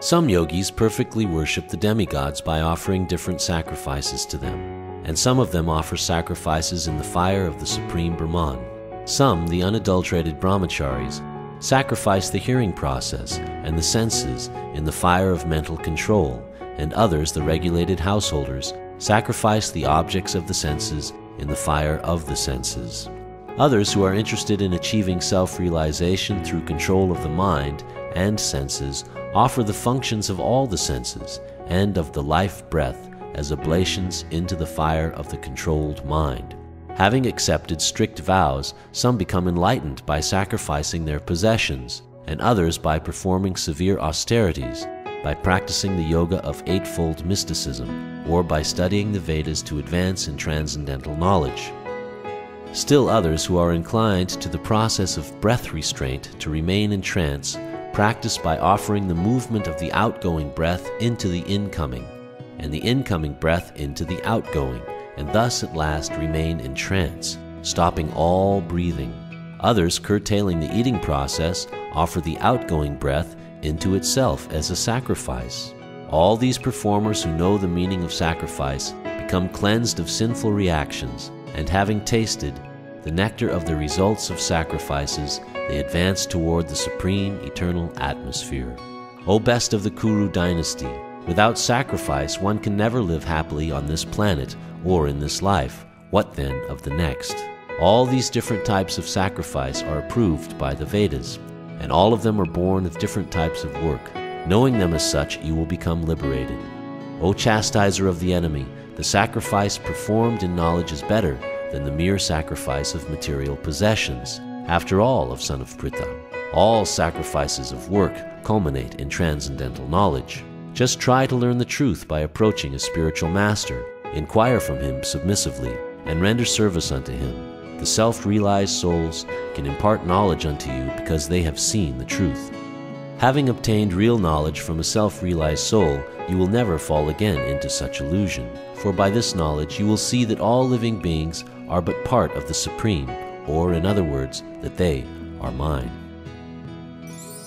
Some yogis perfectly worship the demigods by offering different sacrifices to them, and some of them offer sacrifices in the fire of the supreme Brahman. Some, the unadulterated brahmacharis, sacrifice the hearing process and the senses in the fire of mental control, and others, the regulated householders, sacrifice the objects of the senses in the fire of the senses. Others who are interested in achieving self realization through control of the mind and senses offer the functions of all the senses and of the life breath as oblations into the fire of the controlled mind. Having accepted strict vows, some become enlightened by sacrificing their possessions, and others by performing severe austerities, by practicing the yoga of eightfold mysticism, or by studying the Vedas to advance in transcendental knowledge. Still others who are inclined to the process of breath restraint to remain in trance practice by offering the movement of the outgoing breath into the incoming, and the incoming breath into the outgoing and thus at last remain in trance, stopping all breathing. Others, curtailing the eating process, offer the outgoing breath into itself as a sacrifice. All these performers who know the meaning of sacrifice become cleansed of sinful reactions, and having tasted the nectar of the results of sacrifices, they advance toward the supreme eternal atmosphere. O best of the Kuru dynasty, without sacrifice one can never live happily on this planet or in this life, what then of the next? All these different types of sacrifice are approved by the Vedas, and all of them are born of different types of work. Knowing them as such, you will become liberated. O chastiser of the enemy, the sacrifice performed in knowledge is better than the mere sacrifice of material possessions. After all, of son of Pritha, all sacrifices of work culminate in transcendental knowledge. Just try to learn the truth by approaching a spiritual master Inquire from him submissively, and render service unto him. The self realized souls can impart knowledge unto you because they have seen the truth. Having obtained real knowledge from a self realized soul, you will never fall again into such illusion, for by this knowledge you will see that all living beings are but part of the Supreme, or in other words, that they are mine.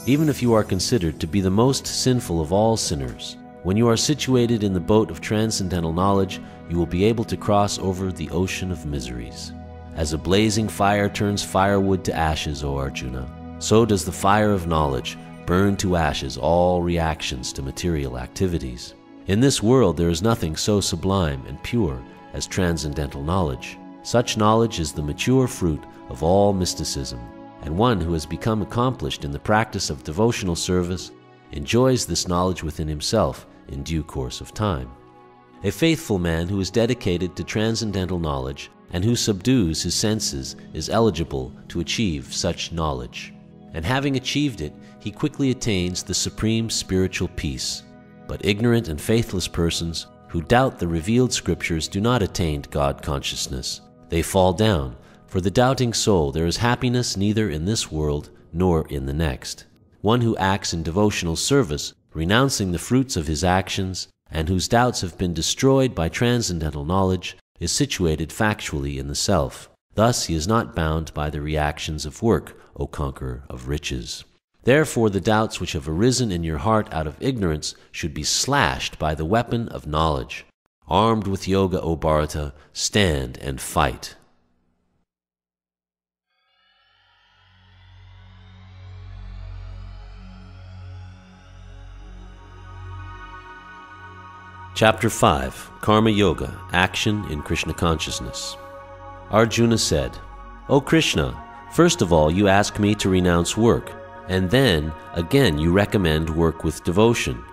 Even if you are considered to be the most sinful of all sinners, when you are situated in the boat of transcendental knowledge, you will be able to cross over the ocean of miseries. As a blazing fire turns firewood to ashes, O Arjuna, so does the fire of knowledge burn to ashes all reactions to material activities. In this world, there is nothing so sublime and pure as transcendental knowledge. Such knowledge is the mature fruit of all mysticism, and one who has become accomplished in the practice of devotional service enjoys this knowledge within himself in due course of time. A faithful man who is dedicated to transcendental knowledge and who subdues his senses is eligible to achieve such knowledge. And having achieved it, he quickly attains the supreme spiritual peace. But ignorant and faithless persons who doubt the revealed scriptures do not attain God consciousness. They fall down. For the doubting soul, there is happiness neither in this world nor in the next. One who acts in devotional service renouncing the fruits of his actions, and whose doubts have been destroyed by transcendental knowledge, is situated factually in the self. Thus he is not bound by the reactions of work, O conqueror of riches. Therefore, the doubts which have arisen in your heart out of ignorance should be slashed by the weapon of knowledge. Armed with yoga, O Bharata, stand and fight. Chapter 5 Karma Yoga Action in Krishna Consciousness. Arjuna said, O Krishna, first of all you ask me to renounce work, and then again you recommend work with devotion.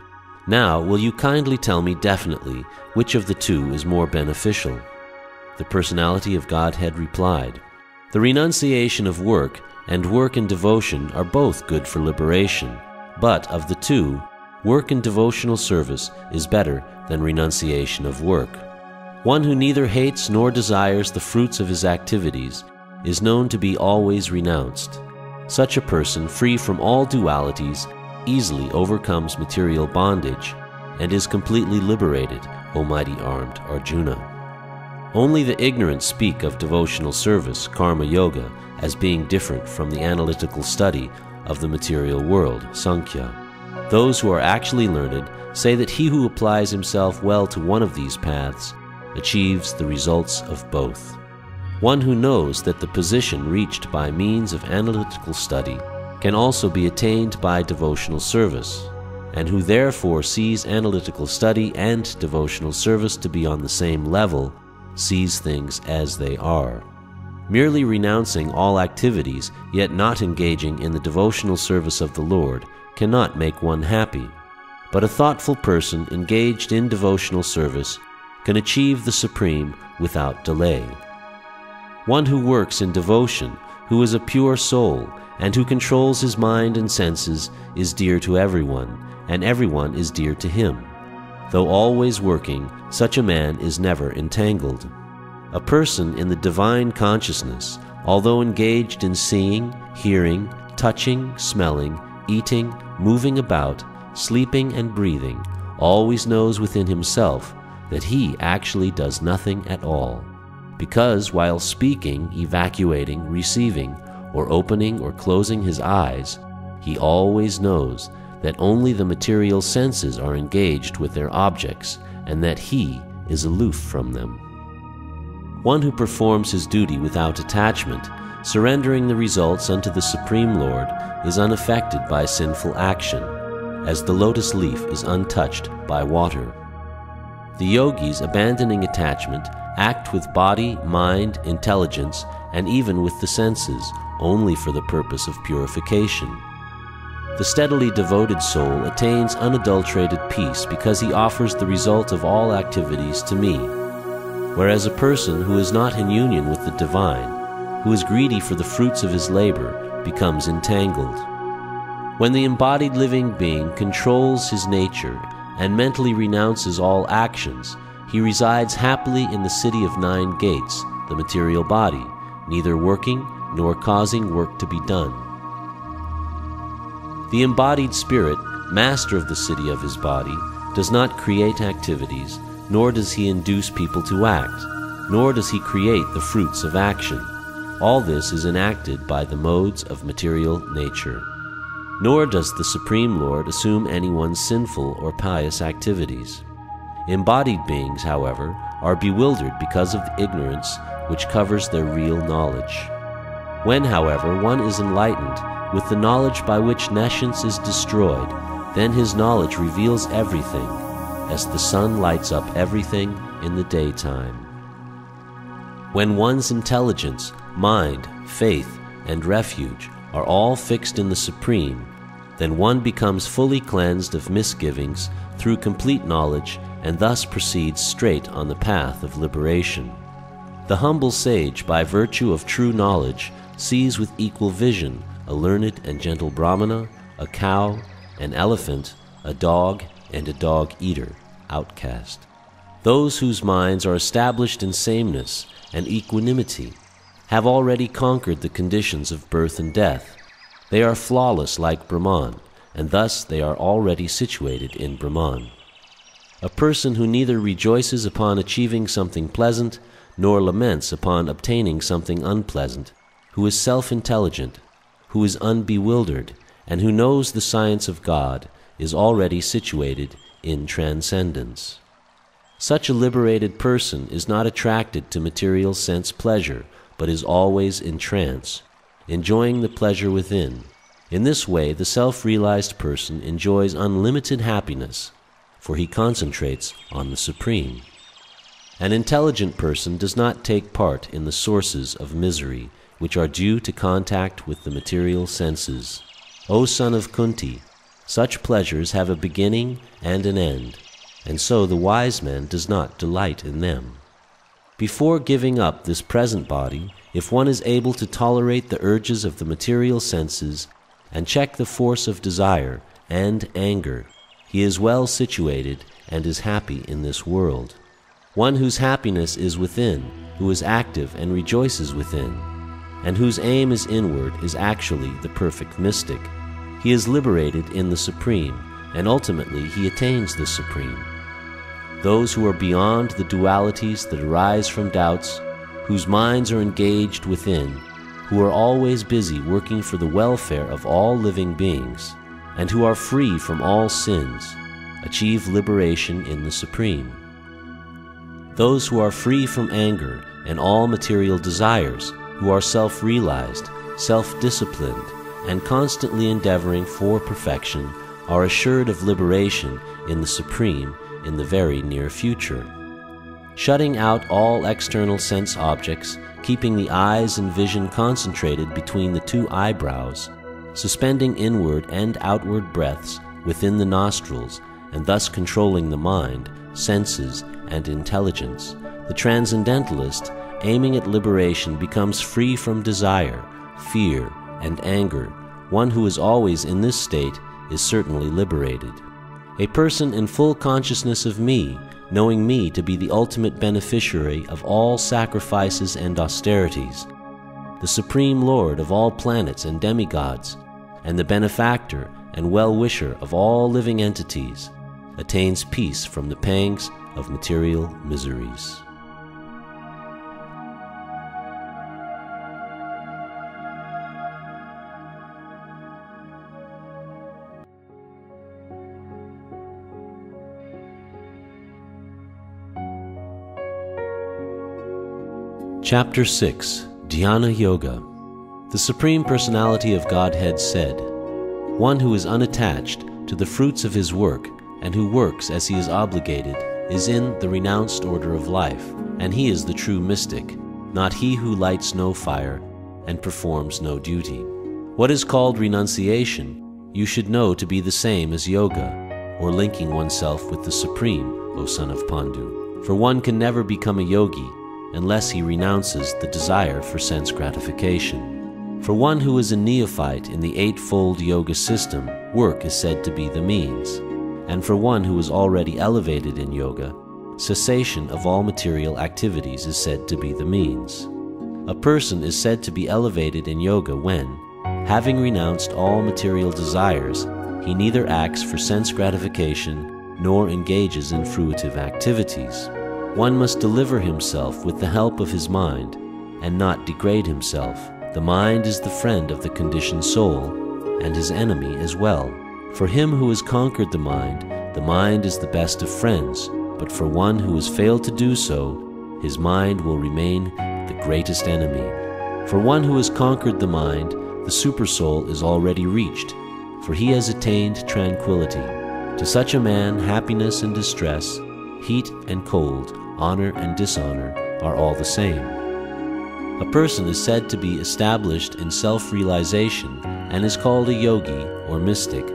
Now, will you kindly tell me definitely which of the two is more beneficial? The personality of Godhead replied, The renunciation of work and work in devotion are both good for liberation, but of the two, work in devotional service is better than renunciation of work. One who neither hates nor desires the fruits of his activities is known to be always renounced. Such a person, free from all dualities, easily overcomes material bondage and is completely liberated, O mighty armed Arjuna. Only the ignorant speak of devotional service, karma yoga, as being different from the analytical study of the material world, Sankhya. Those who are actually learned say that he who applies himself well to one of these paths achieves the results of both. One who knows that the position reached by means of analytical study can also be attained by devotional service, and who therefore sees analytical study and devotional service to be on the same level, sees things as they are. Merely renouncing all activities, yet not engaging in the devotional service of the Lord, cannot make one happy. But a thoughtful person engaged in devotional service can achieve the supreme without delay. One who works in devotion, who is a pure soul, and who controls his mind and senses, is dear to everyone, and everyone is dear to him. Though always working, such a man is never entangled. A person in the divine consciousness, although engaged in seeing, hearing, touching, smelling, eating, moving about, sleeping, and breathing, always knows within himself that he actually does nothing at all. Because while speaking, evacuating, receiving, or opening or closing his eyes, he always knows that only the material senses are engaged with their objects and that he is aloof from them. One who performs his duty without attachment, surrendering the results unto the Supreme Lord, is unaffected by sinful action, as the lotus leaf is untouched by water. The yogis, abandoning attachment, act with body, mind, intelligence, and even with the senses, only for the purpose of purification. The steadily devoted soul attains unadulterated peace because he offers the result of all activities to me, whereas a person who is not in union with the divine, who is greedy for the fruits of his labor, becomes entangled. When the embodied living being controls his nature and mentally renounces all actions, he resides happily in the city of nine gates, the material body, neither working nor causing work to be done. The embodied spirit, master of the city of his body, does not create activities, nor does he induce people to act, nor does he create the fruits of action. All this is enacted by the modes of material nature. Nor does the Supreme Lord assume anyone's sinful or pious activities. Embodied beings, however, are bewildered because of the ignorance which covers their real knowledge. When, however, one is enlightened with the knowledge by which nescience is destroyed, then his knowledge reveals everything, as the sun lights up everything in the daytime. When one's intelligence, mind, faith, and refuge are all fixed in the Supreme, then one becomes fully cleansed of misgivings through complete knowledge and thus proceeds straight on the path of liberation. The humble sage, by virtue of true knowledge, sees with equal vision a learned and gentle Brahmana, a cow, an elephant, a dog, and a dog eater, outcast. Those whose minds are established in sameness and equanimity have already conquered the conditions of birth and death. They are flawless like Brahman, and thus they are already situated in Brahman. A person who neither rejoices upon achieving something pleasant nor laments upon obtaining something unpleasant who is self intelligent, who is unbewildered, and who knows the science of God, is already situated in transcendence. Such a liberated person is not attracted to material sense pleasure, but is always in trance, enjoying the pleasure within. In this way, the self realized person enjoys unlimited happiness, for he concentrates on the Supreme. An intelligent person does not take part in the sources of misery which are due to contact with the material senses. O son of Kunti, such pleasures have a beginning and an end, and so the wise man does not delight in them. Before giving up this present body, if one is able to tolerate the urges of the material senses and check the force of desire and anger, he is well situated and is happy in this world. One whose happiness is within, who is active and rejoices within, and whose aim is inward, is actually the perfect mystic. He is liberated in the Supreme, and ultimately he attains the Supreme. Those who are beyond the dualities that arise from doubts, whose minds are engaged within, who are always busy working for the welfare of all living beings, and who are free from all sins, achieve liberation in the Supreme. Those who are free from anger and all material desires who are self realized, self disciplined, and constantly endeavoring for perfection are assured of liberation in the Supreme in the very near future. Shutting out all external sense objects, keeping the eyes and vision concentrated between the two eyebrows, suspending inward and outward breaths within the nostrils, and thus controlling the mind, senses, and intelligence, the transcendentalist, aiming at liberation, becomes free from desire, fear, and anger. One who is always in this state is certainly liberated. A person in full consciousness of me, knowing me to be the ultimate beneficiary of all sacrifices and austerities, the supreme lord of all planets and demigods, and the benefactor and well wisher of all living entities, attains peace from the pangs of material miseries. Chapter 6 Dhyana Yoga The Supreme Personality of Godhead said, One who is unattached to the fruits of his work and who works as he is obligated is in the renounced order of life, and he is the true mystic, not he who lights no fire and performs no duty. What is called renunciation, you should know to be the same as yoga, or linking oneself with the Supreme, O son of Pandu. For one can never become a yogi unless he renounces the desire for sense gratification. For one who is a neophyte in the Eightfold Yoga system, work is said to be the means and for one who is already elevated in yoga, cessation of all material activities is said to be the means. A person is said to be elevated in yoga when, having renounced all material desires, he neither acts for sense gratification nor engages in fruitive activities. One must deliver himself with the help of his mind and not degrade himself. The mind is the friend of the conditioned soul and his enemy as well. For him who has conquered the mind, the mind is the best of friends, but for one who has failed to do so, his mind will remain the greatest enemy. For one who has conquered the mind, the supersoul is already reached, for he has attained tranquility. To such a man, happiness and distress, heat and cold, honor and dishonor are all the same. A person is said to be established in self realization and is called a yogi or mystic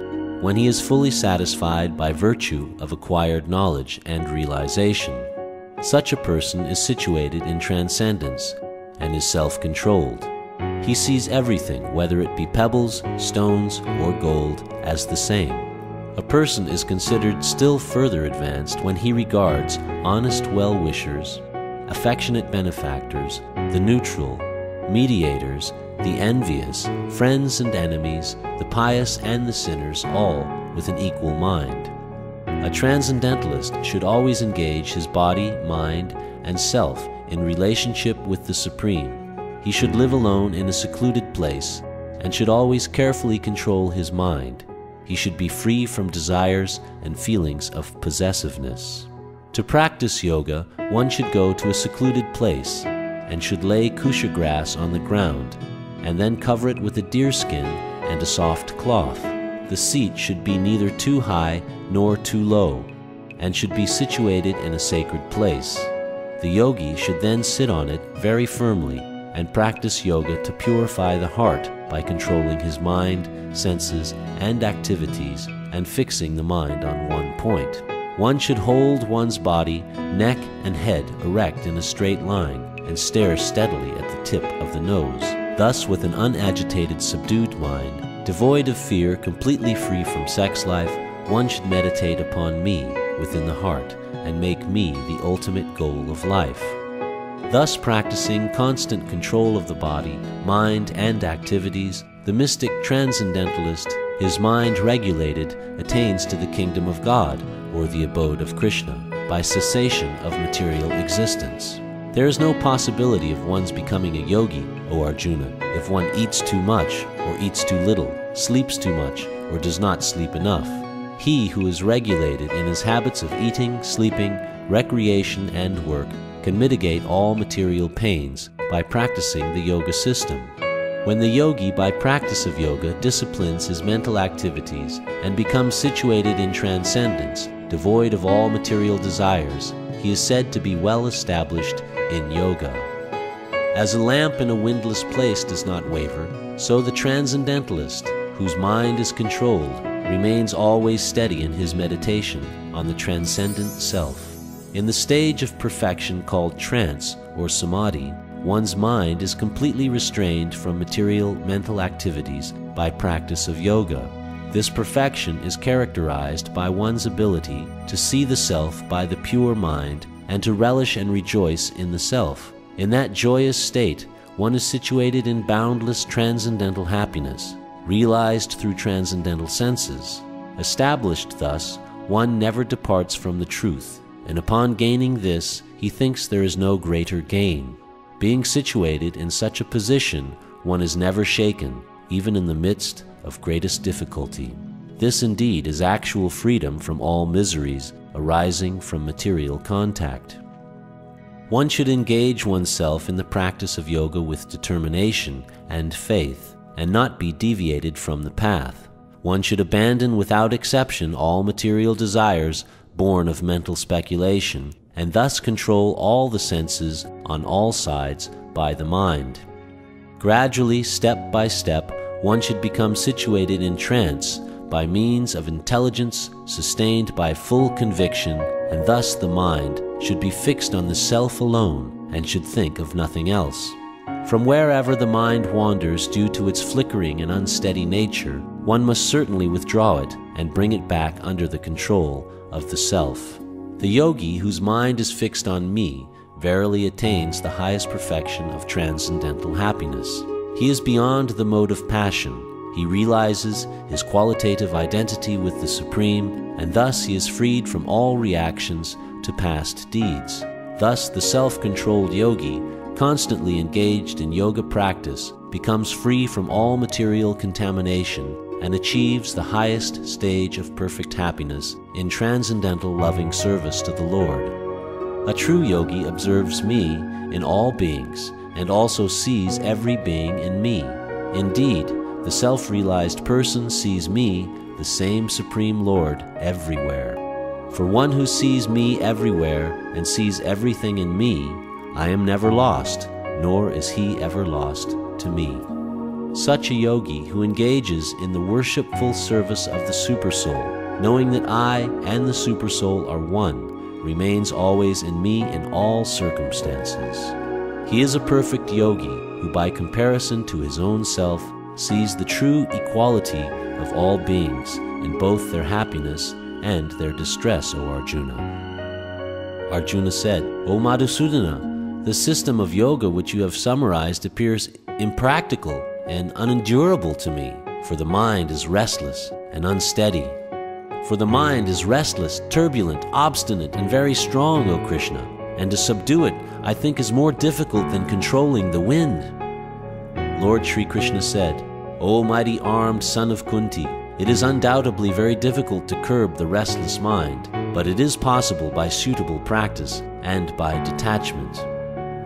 when he is fully satisfied by virtue of acquired knowledge and realization. Such a person is situated in transcendence and is self controlled. He sees everything, whether it be pebbles, stones, or gold, as the same. A person is considered still further advanced when he regards honest well wishers, affectionate benefactors, the neutral, mediators, the envious, friends and enemies, the pious and the sinners, all with an equal mind. A transcendentalist should always engage his body, mind, and self in relationship with the Supreme. He should live alone in a secluded place and should always carefully control his mind. He should be free from desires and feelings of possessiveness. To practice yoga, one should go to a secluded place and should lay kusha grass on the ground and then cover it with a deerskin and a soft cloth. The seat should be neither too high nor too low, and should be situated in a sacred place. The yogi should then sit on it very firmly and practice yoga to purify the heart by controlling his mind, senses, and activities and fixing the mind on one point. One should hold one's body, neck, and head erect in a straight line and stare steadily at the tip of the nose. Thus, with an unagitated, subdued mind, devoid of fear, completely free from sex life, one should meditate upon me within the heart and make me the ultimate goal of life. Thus, practicing constant control of the body, mind, and activities, the mystic transcendentalist, his mind regulated, attains to the kingdom of God, or the abode of Krishna, by cessation of material existence. There is no possibility of one's becoming a yogi, O Arjuna, if one eats too much or eats too little, sleeps too much or does not sleep enough. He who is regulated in his habits of eating, sleeping, recreation, and work can mitigate all material pains by practicing the yoga system. When the yogi, by practice of yoga, disciplines his mental activities and becomes situated in transcendence, devoid of all material desires, he is said to be well established in yoga. As a lamp in a windless place does not waver, so the transcendentalist, whose mind is controlled, remains always steady in his meditation on the transcendent self. In the stage of perfection called trance or samadhi, one's mind is completely restrained from material mental activities by practice of yoga. This perfection is characterized by one's ability to see the self by the pure mind and to relish and rejoice in the self. In that joyous state, one is situated in boundless transcendental happiness, realized through transcendental senses. Established thus, one never departs from the truth, and upon gaining this, he thinks there is no greater gain. Being situated in such a position, one is never shaken, even in the midst of greatest difficulty. This indeed is actual freedom from all miseries arising from material contact. One should engage oneself in the practice of yoga with determination and faith, and not be deviated from the path. One should abandon without exception all material desires born of mental speculation, and thus control all the senses on all sides by the mind. Gradually, step by step, one should become situated in trance by means of intelligence sustained by full conviction, and thus the mind should be fixed on the self alone and should think of nothing else. From wherever the mind wanders due to its flickering and unsteady nature, one must certainly withdraw it and bring it back under the control of the self. The yogi whose mind is fixed on me verily attains the highest perfection of transcendental happiness. He is beyond the mode of passion. He realizes his qualitative identity with the Supreme, and thus he is freed from all reactions to past deeds. Thus, the self controlled yogi, constantly engaged in yoga practice, becomes free from all material contamination and achieves the highest stage of perfect happiness in transcendental loving service to the Lord. A true yogi observes me in all beings and also sees every being in me. Indeed, the self realized person sees me, the same Supreme Lord, everywhere. For one who sees me everywhere and sees everything in me, I am never lost, nor is he ever lost to me. Such a yogi who engages in the worshipful service of the Supersoul, knowing that I and the Supersoul are one, remains always in me in all circumstances. He is a perfect yogi who, by comparison to his own self, sees the true equality of all beings in both their happiness and their distress, O Arjuna. Arjuna said, O Madhusudana, the system of yoga which you have summarized appears impractical and unendurable to me, for the mind is restless and unsteady. For the mind is restless, turbulent, obstinate, and very strong, O Krishna, and to subdue it I think is more difficult than controlling the wind. Lord Sri Krishna said, O mighty armed son of Kunti, it is undoubtedly very difficult to curb the restless mind, but it is possible by suitable practice and by detachment.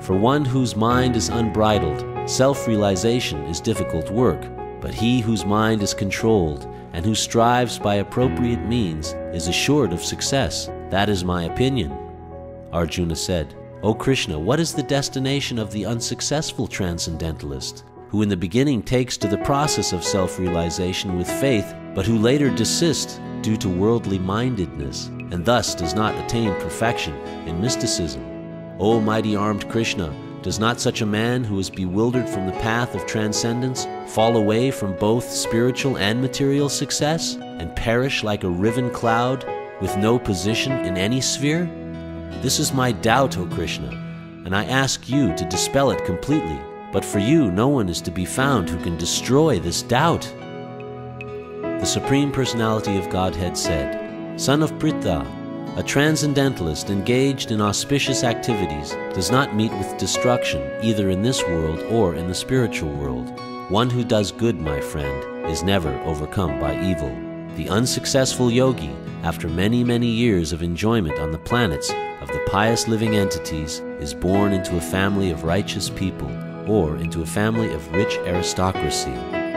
For one whose mind is unbridled, Self realization is difficult work, but he whose mind is controlled and who strives by appropriate means is assured of success. That is my opinion. Arjuna said, O Krishna, what is the destination of the unsuccessful transcendentalist, who in the beginning takes to the process of self realization with faith, but who later desists due to worldly mindedness, and thus does not attain perfection in mysticism? O mighty armed Krishna, does not such a man who is bewildered from the path of transcendence fall away from both spiritual and material success and perish like a riven cloud with no position in any sphere? This is my doubt, O Krishna, and I ask you to dispel it completely. But for you, no one is to be found who can destroy this doubt. The Supreme Personality of Godhead said, Son of Pritha, a transcendentalist engaged in auspicious activities does not meet with destruction either in this world or in the spiritual world. One who does good, my friend, is never overcome by evil. The unsuccessful yogi, after many, many years of enjoyment on the planets of the pious living entities, is born into a family of righteous people or into a family of rich aristocracy,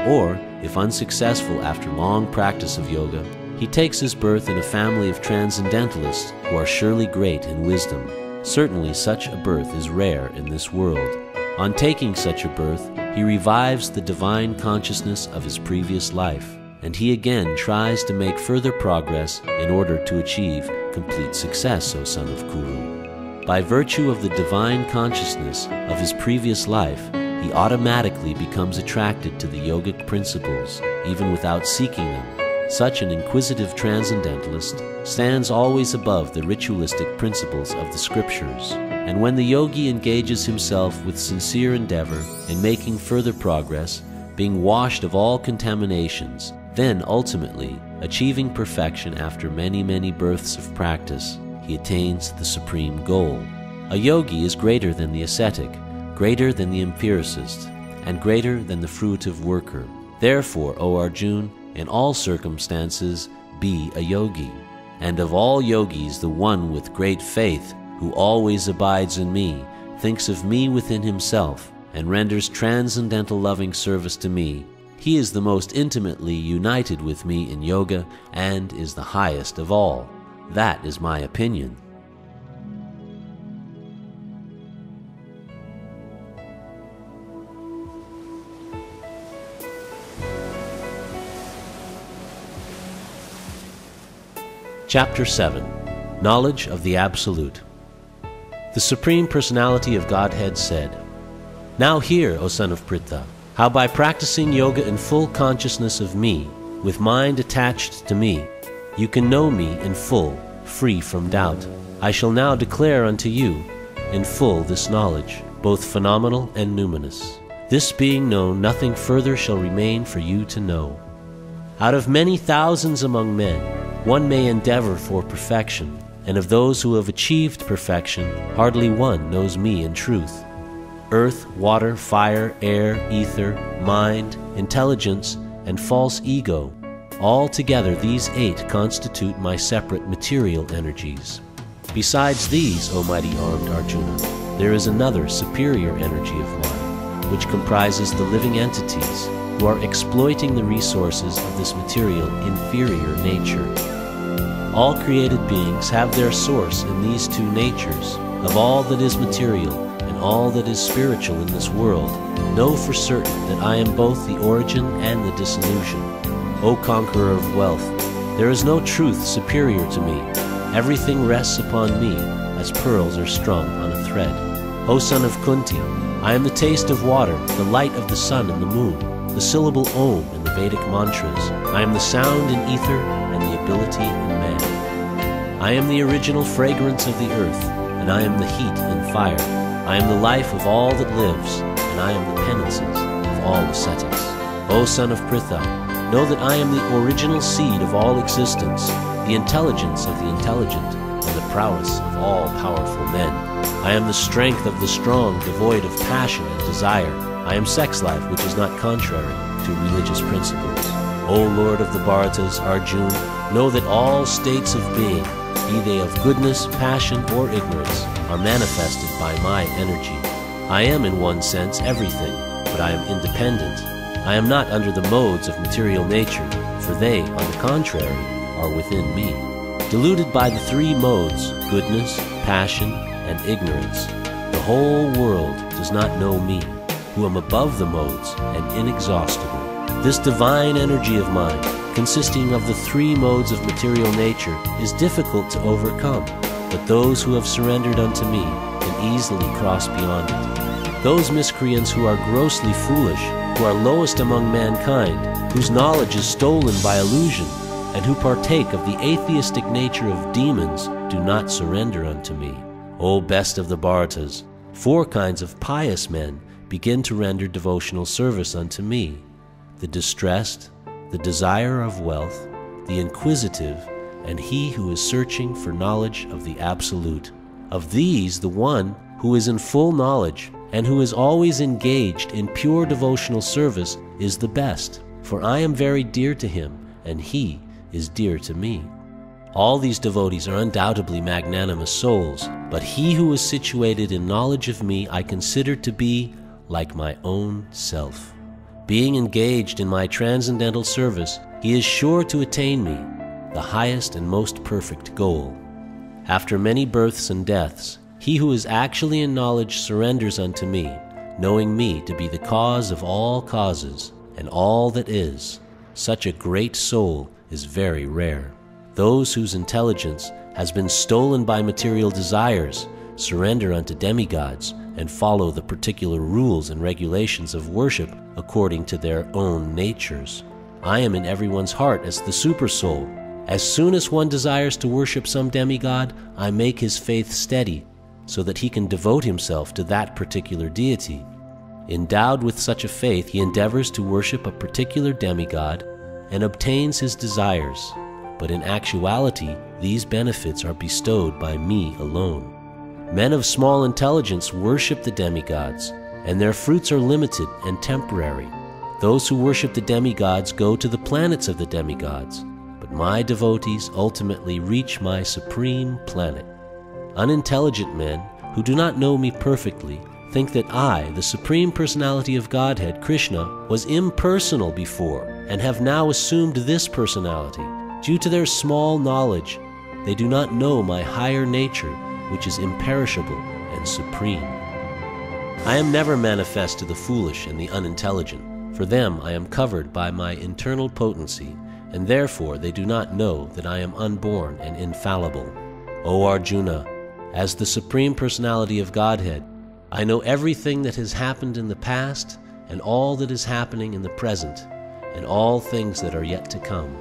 or, if unsuccessful after long practice of yoga, he takes his birth in a family of transcendentalists who are surely great in wisdom. Certainly, such a birth is rare in this world. On taking such a birth, he revives the divine consciousness of his previous life, and he again tries to make further progress in order to achieve complete success, O son of Kuru. By virtue of the divine consciousness of his previous life, he automatically becomes attracted to the yogic principles, even without seeking them. Such an inquisitive transcendentalist stands always above the ritualistic principles of the scriptures. And when the yogi engages himself with sincere endeavor in making further progress, being washed of all contaminations, then ultimately, achieving perfection after many, many births of practice, he attains the supreme goal. A yogi is greater than the ascetic, greater than the empiricist, and greater than the fruitive worker. Therefore, O Arjun, in all circumstances, be a yogi. And of all yogis, the one with great faith, who always abides in me, thinks of me within himself, and renders transcendental loving service to me, he is the most intimately united with me in yoga and is the highest of all. That is my opinion. Chapter 7 Knowledge of the Absolute. The Supreme Personality of Godhead said, Now hear, O son of Pritha, how by practicing yoga in full consciousness of me, with mind attached to me, you can know me in full, free from doubt. I shall now declare unto you in full this knowledge, both phenomenal and numinous. This being known, nothing further shall remain for you to know. Out of many thousands among men, one may endeavor for perfection, and of those who have achieved perfection, hardly one knows me in truth. Earth, water, fire, air, ether, mind, intelligence, and false ego, all together these eight constitute my separate material energies. Besides these, O mighty armed Arjuna, there is another superior energy of mine, which comprises the living entities who are exploiting the resources of this material inferior nature. All created beings have their source in these two natures. Of all that is material all that is spiritual in this world, know for certain that I am both the origin and the dissolution. O conqueror of wealth, there is no truth superior to me. Everything rests upon me as pearls are strung on a thread. O son of Kunti, I am the taste of water, the light of the sun and the moon, the syllable Om in the Vedic mantras. I am the sound in ether and the ability in man. I am the original fragrance of the earth, and I am the heat and fire. I am the life of all that lives, and I am the penances of all ascetics. O son of Pritha, know that I am the original seed of all existence, the intelligence of the intelligent, and the prowess of all powerful men. I am the strength of the strong, devoid of passion and desire. I am sex life which is not contrary to religious principles. O Lord of the Bharatas, Arjun, know that all states of being, be they of goodness, passion, or ignorance, are manifested by my energy. I am in one sense everything, but I am independent. I am not under the modes of material nature, for they, on the contrary, are within me. Deluded by the three modes, goodness, passion, and ignorance, the whole world does not know me, who am above the modes and inexhaustible. This divine energy of mine, consisting of the three modes of material nature, is difficult to overcome, but those who have surrendered unto me can easily cross beyond it. Those miscreants who are grossly foolish, who are lowest among mankind, whose knowledge is stolen by illusion, and who partake of the atheistic nature of demons, do not surrender unto me. O best of the Bharatas, four kinds of pious men begin to render devotional service unto me the distressed, the desire of wealth, the inquisitive, and he who is searching for knowledge of the Absolute. Of these, the one who is in full knowledge and who is always engaged in pure devotional service is the best, for I am very dear to him, and he is dear to me. All these devotees are undoubtedly magnanimous souls, but he who is situated in knowledge of me I consider to be like my own self. Being engaged in my transcendental service, he is sure to attain me, the highest and most perfect goal. After many births and deaths, he who is actually in knowledge surrenders unto me, knowing me to be the cause of all causes and all that is. Such a great soul is very rare. Those whose intelligence has been stolen by material desires surrender unto demigods and follow the particular rules and regulations of worship according to their own natures. I am in everyone's heart as the supersoul. As soon as one desires to worship some demigod, I make his faith steady so that he can devote himself to that particular deity. Endowed with such a faith, he endeavors to worship a particular demigod and obtains his desires. But in actuality, these benefits are bestowed by me alone. Men of small intelligence worship the demigods, and their fruits are limited and temporary. Those who worship the demigods go to the planets of the demigods, but my devotees ultimately reach my supreme planet. Unintelligent men who do not know me perfectly think that I, the Supreme Personality of Godhead, Krishna, was impersonal before and have now assumed this personality. Due to their small knowledge, they do not know my higher nature which is imperishable and supreme. I am never manifest to the foolish and the unintelligent. For them I am covered by my internal potency, and therefore they do not know that I am unborn and infallible. O Arjuna, as the Supreme Personality of Godhead, I know everything that has happened in the past, and all that is happening in the present, and all things that are yet to come.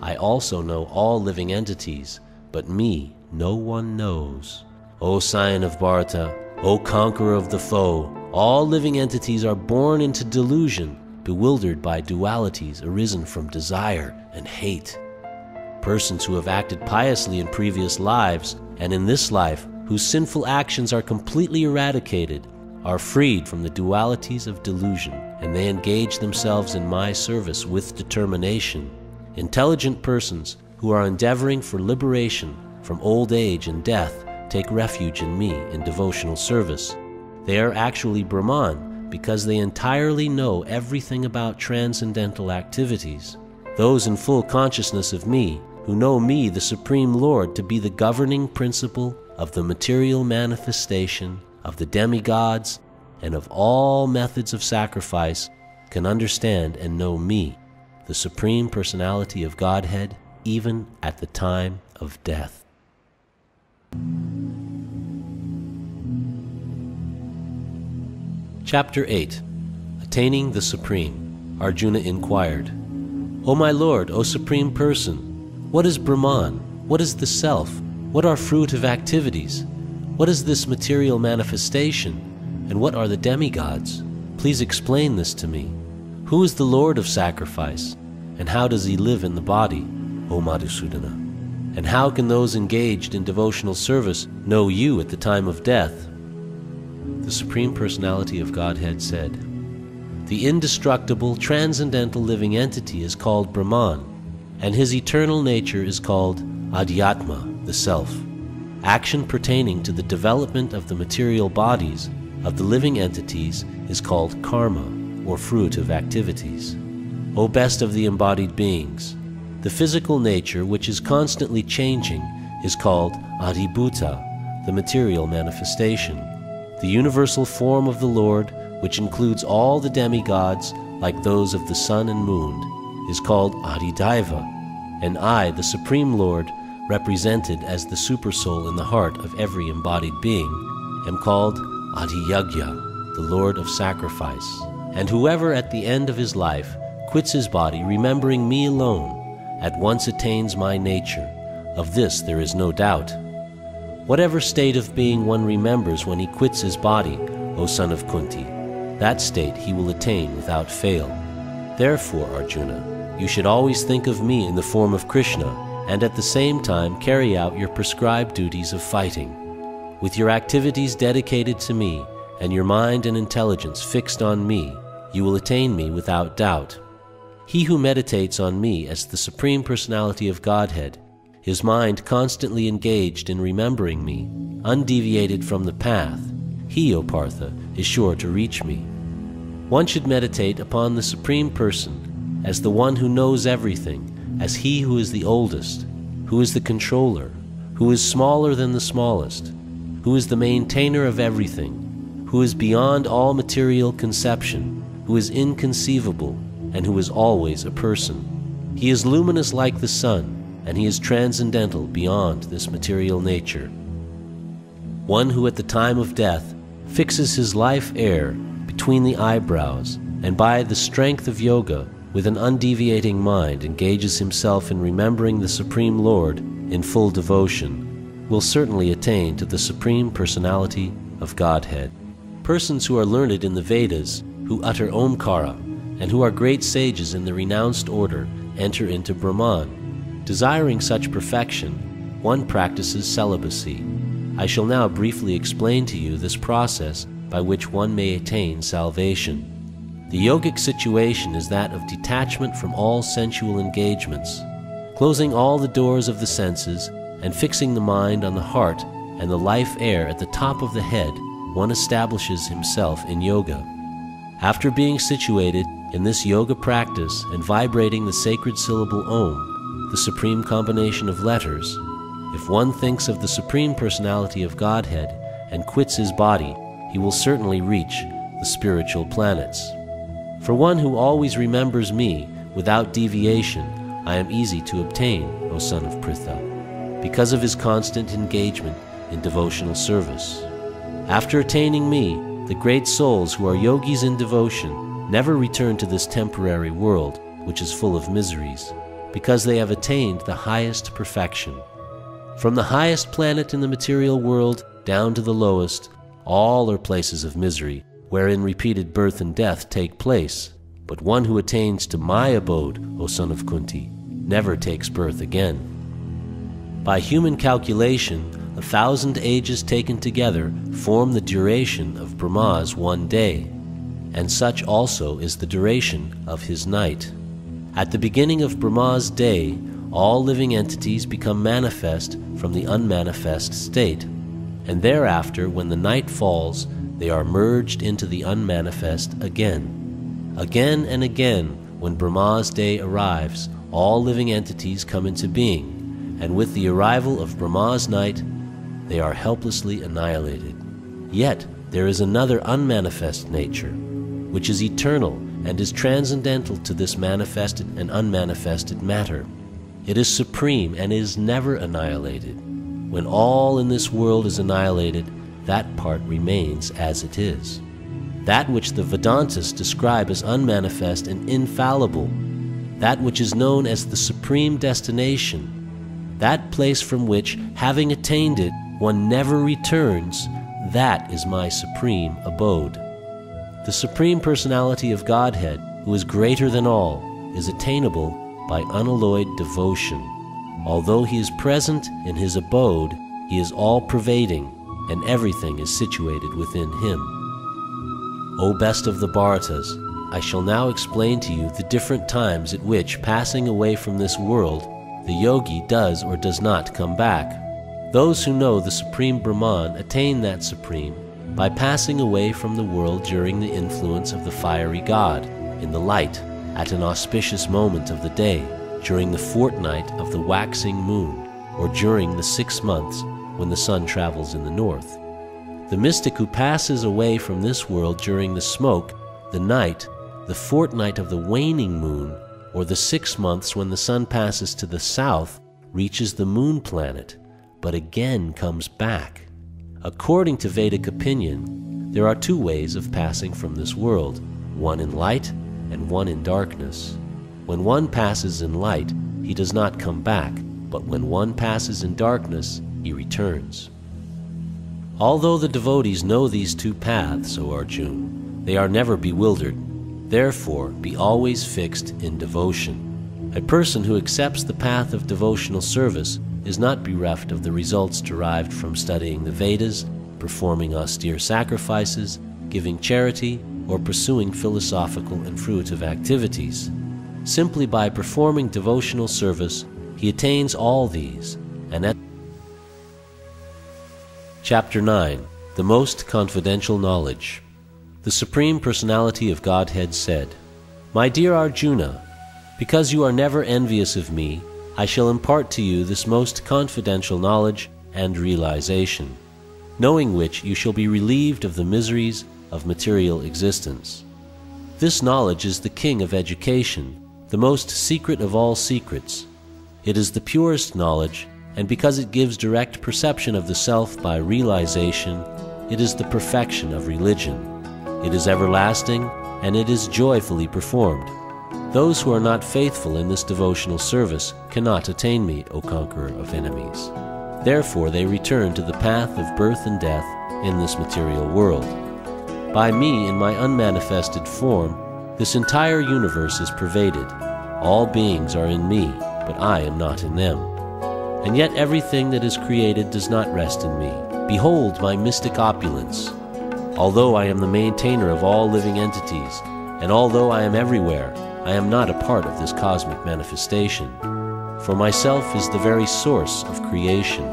I also know all living entities, but me no one knows. O scion of Bharata, O conqueror of the foe, all living entities are born into delusion, bewildered by dualities arisen from desire and hate. Persons who have acted piously in previous lives and in this life, whose sinful actions are completely eradicated, are freed from the dualities of delusion, and they engage themselves in my service with determination. Intelligent persons who are endeavoring for liberation from old age and death take refuge in me in devotional service. They are actually Brahman because they entirely know everything about transcendental activities. Those in full consciousness of me, who know me, the Supreme Lord, to be the governing principle of the material manifestation of the demigods and of all methods of sacrifice, can understand and know me, the Supreme Personality of Godhead, even at the time of death. Chapter 8 Attaining the Supreme Arjuna inquired, O my Lord, O Supreme Person, what is Brahman? What is the Self? What are fruitive activities? What is this material manifestation? And what are the demigods? Please explain this to me. Who is the Lord of sacrifice? And how does he live in the body, O Madhusudana? And how can those engaged in devotional service know you at the time of death? the Supreme Personality of Godhead said, The indestructible, transcendental living entity is called Brahman, and his eternal nature is called Adhyatma, the Self. Action pertaining to the development of the material bodies of the living entities is called karma, or fruit of activities. O best of the embodied beings, the physical nature, which is constantly changing, is called Adhibhuta, the material manifestation. The universal form of the Lord, which includes all the demigods, like those of the sun and moon, is called Adhidaiva, and I, the Supreme Lord, represented as the Supersoul in the heart of every embodied being, am called Adiyagya, the Lord of Sacrifice. And whoever at the end of his life quits his body, remembering me alone, at once attains my nature. Of this there is no doubt. Whatever state of being one remembers when he quits his body, O son of Kunti, that state he will attain without fail. Therefore, Arjuna, you should always think of me in the form of Krishna, and at the same time carry out your prescribed duties of fighting. With your activities dedicated to me, and your mind and intelligence fixed on me, you will attain me without doubt. He who meditates on me as the Supreme Personality of Godhead his mind constantly engaged in remembering me, undeviated from the path, he, O Partha, is sure to reach me. One should meditate upon the Supreme Person as the one who knows everything, as he who is the oldest, who is the controller, who is smaller than the smallest, who is the maintainer of everything, who is beyond all material conception, who is inconceivable, and who is always a person. He is luminous like the sun, and he is transcendental beyond this material nature. One who at the time of death fixes his life air between the eyebrows, and by the strength of yoga, with an undeviating mind, engages himself in remembering the Supreme Lord in full devotion, will certainly attain to the Supreme Personality of Godhead. Persons who are learned in the Vedas, who utter Omkara, and who are great sages in the renounced order, enter into Brahman. Desiring such perfection, one practices celibacy. I shall now briefly explain to you this process by which one may attain salvation. The yogic situation is that of detachment from all sensual engagements, closing all the doors of the senses and fixing the mind on the heart and the life air at the top of the head, one establishes himself in yoga. After being situated in this yoga practice and vibrating the sacred syllable Om, the supreme combination of letters, if one thinks of the Supreme Personality of Godhead and quits his body, he will certainly reach the spiritual planets. For one who always remembers me without deviation, I am easy to obtain, O son of Pritha, because of his constant engagement in devotional service. After attaining me, the great souls who are yogis in devotion never return to this temporary world, which is full of miseries, because they have attained the highest perfection. From the highest planet in the material world down to the lowest, all are places of misery, wherein repeated birth and death take place. But one who attains to my abode, O son of Kunti, never takes birth again. By human calculation, a thousand ages taken together form the duration of Brahma's one day, and such also is the duration of his night. At the beginning of Brahma's day, all living entities become manifest from the unmanifest state and thereafter, when the night falls, they are merged into the unmanifest again. Again and again, when Brahma's day arrives, all living entities come into being, and with the arrival of Brahma's night, they are helplessly annihilated. Yet, there is another unmanifest nature, which is eternal and is transcendental to this manifested and unmanifested matter. It is supreme and is never annihilated. When all in this world is annihilated, that part remains as it is. That which the Vedantas describe as unmanifest and infallible, that which is known as the supreme destination, that place from which, having attained it, one never returns, that is my supreme abode. The Supreme Personality of Godhead, who is greater than all, is attainable by unalloyed devotion. Although he is present in his abode, he is all pervading, and everything is situated within him. O best of the Bharatas, I shall now explain to you the different times at which, passing away from this world, the yogi does or does not come back. Those who know the Supreme Brahman attain that Supreme by passing away from the world during the influence of the fiery god, in the light, at an auspicious moment of the day during the fortnight of the waxing moon, or during the six months when the sun travels in the north. The mystic who passes away from this world during the smoke, the night, the fortnight of the waning moon, or the six months when the sun passes to the south, reaches the moon planet, but again comes back. According to Vedic opinion, there are two ways of passing from this world one in light and one in darkness. When one passes in light, he does not come back, but when one passes in darkness, he returns. Although the devotees know these two paths, O Arjun, they are never bewildered. Therefore, be always fixed in devotion. A person who accepts the path of devotional service is not bereft of the results derived from studying the Vedas, performing austere sacrifices, giving charity, or pursuing philosophical and fruitive activities. Simply by performing devotional service, he attains all these, and at Chapter 9 The Most Confidential Knowledge the Supreme Personality of Godhead said, My dear Arjuna, because you are never envious of me, I shall impart to you this most confidential knowledge and realization, knowing which you shall be relieved of the miseries of material existence. This knowledge is the king of education, the most secret of all secrets. It is the purest knowledge, and because it gives direct perception of the self by realization, it is the perfection of religion. It is everlasting, and it is joyfully performed. Those who are not faithful in this devotional service cannot attain me, O conqueror of enemies. Therefore they return to the path of birth and death in this material world. By me, in my unmanifested form, this entire universe is pervaded. All beings are in me, but I am not in them. And yet everything that is created does not rest in me. Behold my mystic opulence. Although I am the maintainer of all living entities, and although I am everywhere, I am not a part of this cosmic manifestation. For myself is the very source of creation.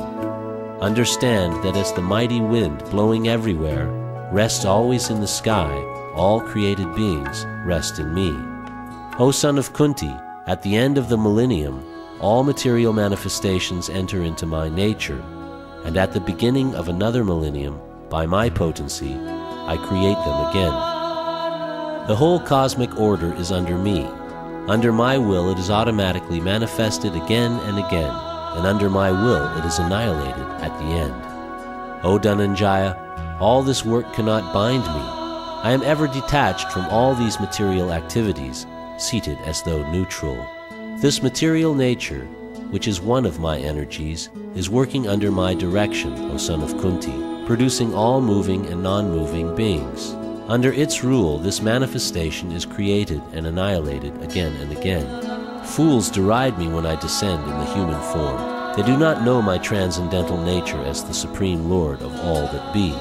Understand that as the mighty wind blowing everywhere rests always in the sky, all created beings rest in me. O son of Kunti, at the end of the millennium, all material manifestations enter into my nature, and at the beginning of another millennium, by my potency, I create them again. The whole cosmic order is under me. Under my will, it is automatically manifested again and again, and under my will, it is annihilated at the end. O Dhananjaya, all this work cannot bind me. I am ever detached from all these material activities, seated as though neutral. This material nature, which is one of my energies, is working under my direction, O son of Kunti, producing all moving and non moving beings. Under its rule, this manifestation is created and annihilated again and again. Fools deride me when I descend in the human form. They do not know my transcendental nature as the Supreme Lord of all that be.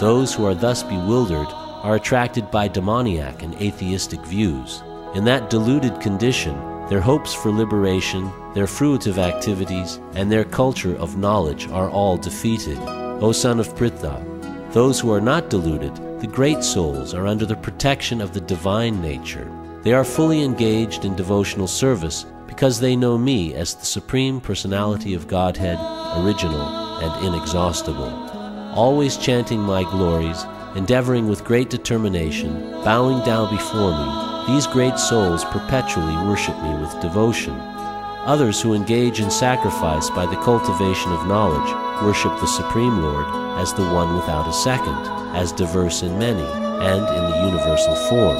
Those who are thus bewildered are attracted by demoniac and atheistic views. In that deluded condition, their hopes for liberation, their fruitive activities, and their culture of knowledge are all defeated. O son of Pritha, those who are not deluded, the great souls, are under the protection of the divine nature. They are fully engaged in devotional service because they know me as the Supreme Personality of Godhead, original and inexhaustible always chanting my glories, endeavoring with great determination, bowing down before me, these great souls perpetually worship me with devotion. Others who engage in sacrifice by the cultivation of knowledge worship the Supreme Lord as the one without a second, as diverse in many, and in the universal form.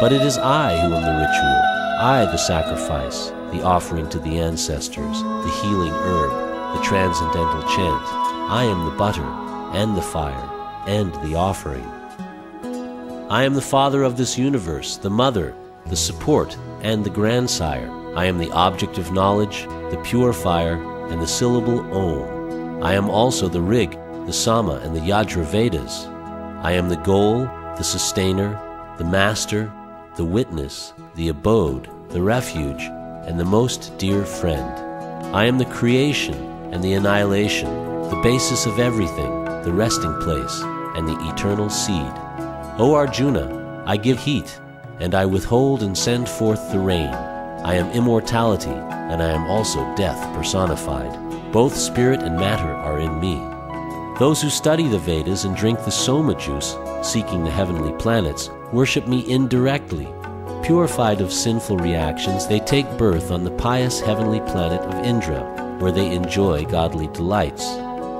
But it is I who am the ritual, I the sacrifice, the offering to the ancestors, the healing herb, the transcendental chant. I am the butter, and the fire and the offering. I am the father of this universe, the mother, the support, and the grandsire. I am the object of knowledge, the purifier, and the syllable Om. I am also the Rig, the Sama, and the Yajur Vedas. I am the goal, the sustainer, the master, the witness, the abode, the refuge, and the most dear friend. I am the creation and the annihilation, the basis of everything, the resting place, and the eternal seed. O Arjuna, I give heat, and I withhold and send forth the rain. I am immortality, and I am also death personified. Both spirit and matter are in me. Those who study the Vedas and drink the Soma juice, seeking the heavenly planets, worship me indirectly. Purified of sinful reactions, they take birth on the pious heavenly planet of Indra, where they enjoy godly delights.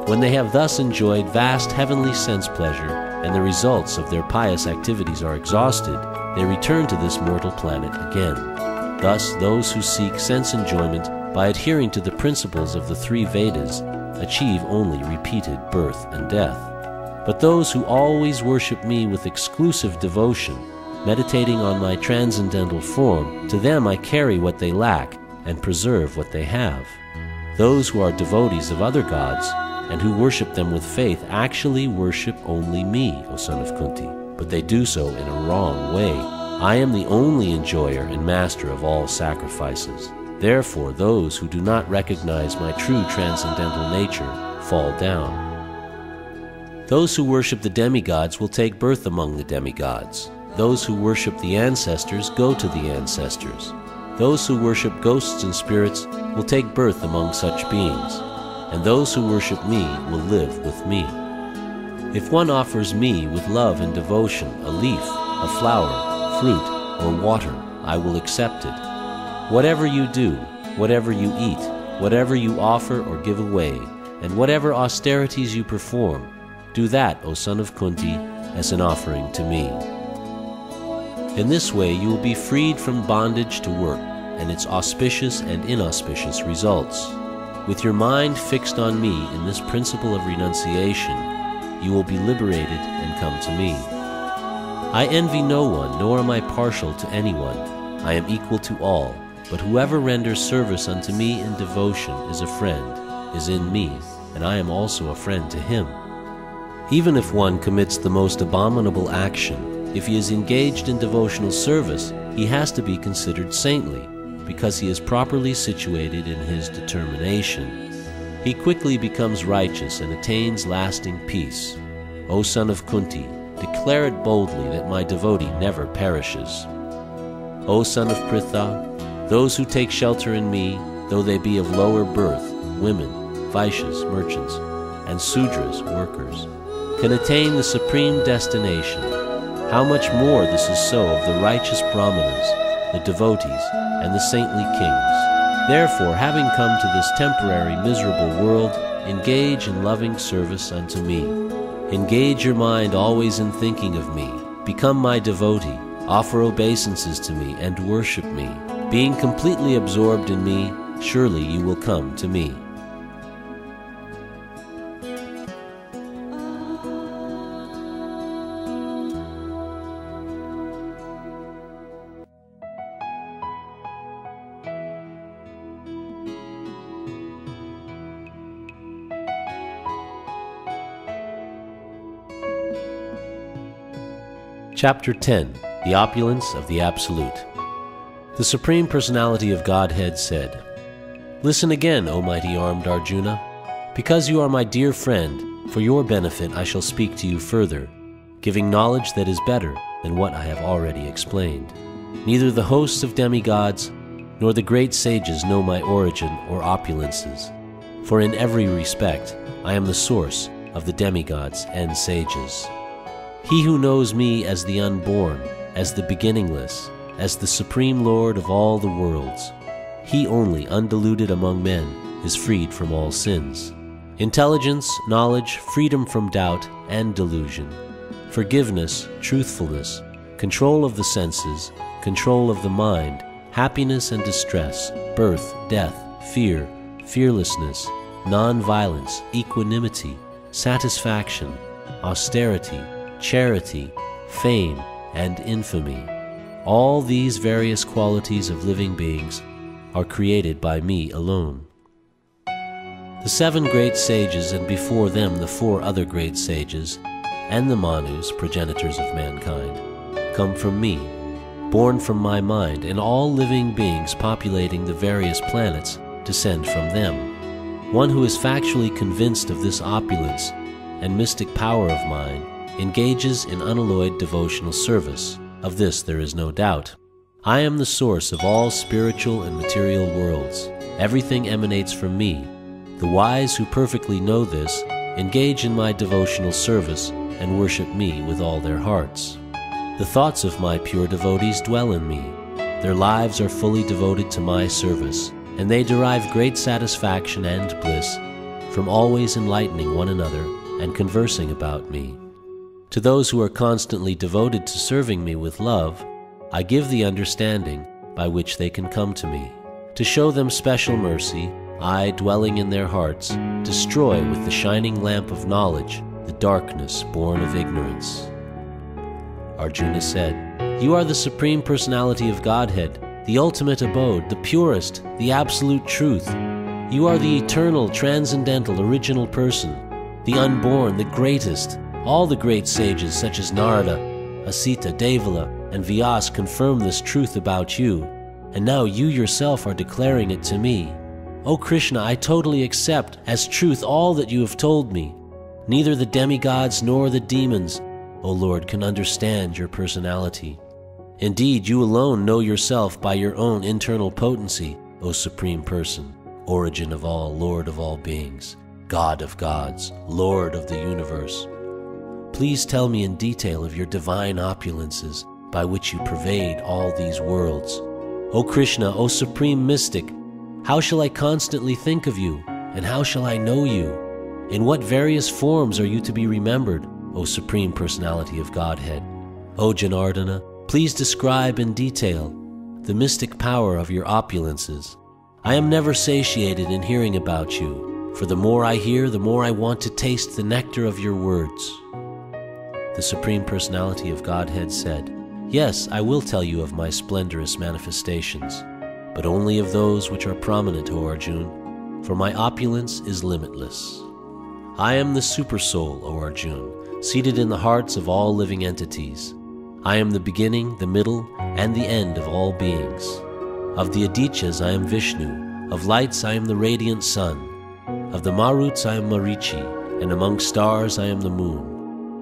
When they have thus enjoyed vast heavenly sense pleasure, and the results of their pious activities are exhausted, they return to this mortal planet again. Thus, those who seek sense enjoyment by adhering to the principles of the three Vedas achieve only repeated birth and death. But those who always worship me with exclusive devotion, meditating on my transcendental form, to them I carry what they lack and preserve what they have. Those who are devotees of other gods and who worship them with faith actually worship only me, O son of Kunti, but they do so in a wrong way. I am the only enjoyer and master of all sacrifices. Therefore, those who do not recognize my true transcendental nature fall down. Those who worship the demigods will take birth among the demigods. Those who worship the ancestors go to the ancestors. Those who worship ghosts and spirits will take birth among such beings, and those who worship me will live with me. If one offers me with love and devotion a leaf, a flower, fruit, or water, I will accept it. Whatever you do, whatever you eat, whatever you offer or give away, and whatever austerities you perform, do that, O son of Kunti, as an offering to me. In this way you will be freed from bondage to work and its auspicious and inauspicious results. With your mind fixed on me in this principle of renunciation, you will be liberated and come to me. I envy no one, nor am I partial to anyone. I am equal to all, but whoever renders service unto me in devotion is a friend, is in me, and I am also a friend to him. Even if one commits the most abominable action, if he is engaged in devotional service, he has to be considered saintly, because he is properly situated in his determination. He quickly becomes righteous and attains lasting peace. O son of Kunti, declare it boldly that my devotee never perishes. O son of Pritha, those who take shelter in me, though they be of lower birth, women, Vaishyas, merchants, and Sudras, workers, can attain the supreme destination. How much more this is so of the righteous Brahmanas, the devotees, and the saintly kings. Therefore, having come to this temporary miserable world, engage in loving service unto me. Engage your mind always in thinking of me. Become my devotee. Offer obeisances to me and worship me. Being completely absorbed in me, surely you will come to me. Chapter 10 The Opulence of the Absolute the Supreme Personality of Godhead said, Listen again, O mighty armed Arjuna. Because you are my dear friend, for your benefit I shall speak to you further, giving knowledge that is better than what I have already explained. Neither the hosts of demigods nor the great sages know my origin or opulences, for in every respect I am the source of the demigods and sages. He who knows me as the unborn, as the beginningless, as the supreme Lord of all the worlds. He only, undiluted among men, is freed from all sins. Intelligence, knowledge, freedom from doubt and delusion, forgiveness, truthfulness, control of the senses, control of the mind, happiness and distress, birth, death, fear, fearlessness, non-violence, equanimity, satisfaction, austerity, charity, fame, and infamy. All these various qualities of living beings are created by me alone. The seven great sages, and before them the four other great sages, and the Manus, progenitors of mankind, come from me, born from my mind, and all living beings populating the various planets descend from them. One who is factually convinced of this opulence and mystic power of mine engages in unalloyed devotional service of this there is no doubt. I am the source of all spiritual and material worlds. Everything emanates from me. The wise who perfectly know this engage in my devotional service and worship me with all their hearts. The thoughts of my pure devotees dwell in me. Their lives are fully devoted to my service, and they derive great satisfaction and bliss from always enlightening one another and conversing about me. To those who are constantly devoted to serving me with love, I give the understanding by which they can come to me. To show them special mercy, I, dwelling in their hearts, destroy with the shining lamp of knowledge the darkness born of ignorance. Arjuna said, You are the Supreme Personality of Godhead, the ultimate abode, the purest, the absolute truth. You are the eternal, transcendental, original person, the unborn, the greatest, all the great sages such as Narada, Asita, Devala, and Vyas confirm this truth about you, and now you yourself are declaring it to me. O Krishna, I totally accept as truth all that you have told me. Neither the demigods nor the demons, O Lord, can understand your personality. Indeed, you alone know yourself by your own internal potency, O Supreme Person, origin of all, Lord of all beings, God of gods, Lord of the universe. Please tell me in detail of your divine opulences by which you pervade all these worlds. O Krishna, O Supreme Mystic, how shall I constantly think of you, and how shall I know you? In what various forms are you to be remembered, O Supreme Personality of Godhead? O Janardana, please describe in detail the mystic power of your opulences. I am never satiated in hearing about you, for the more I hear, the more I want to taste the nectar of your words. The Supreme Personality of Godhead said, Yes, I will tell you of my splendorous manifestations, but only of those which are prominent, O Arjun, for my opulence is limitless. I am the Supersoul, O Arjun, seated in the hearts of all living entities. I am the beginning, the middle, and the end of all beings. Of the Adityas I am Vishnu, of lights I am the radiant sun, of the Maruts I am Marichi, and among stars I am the moon.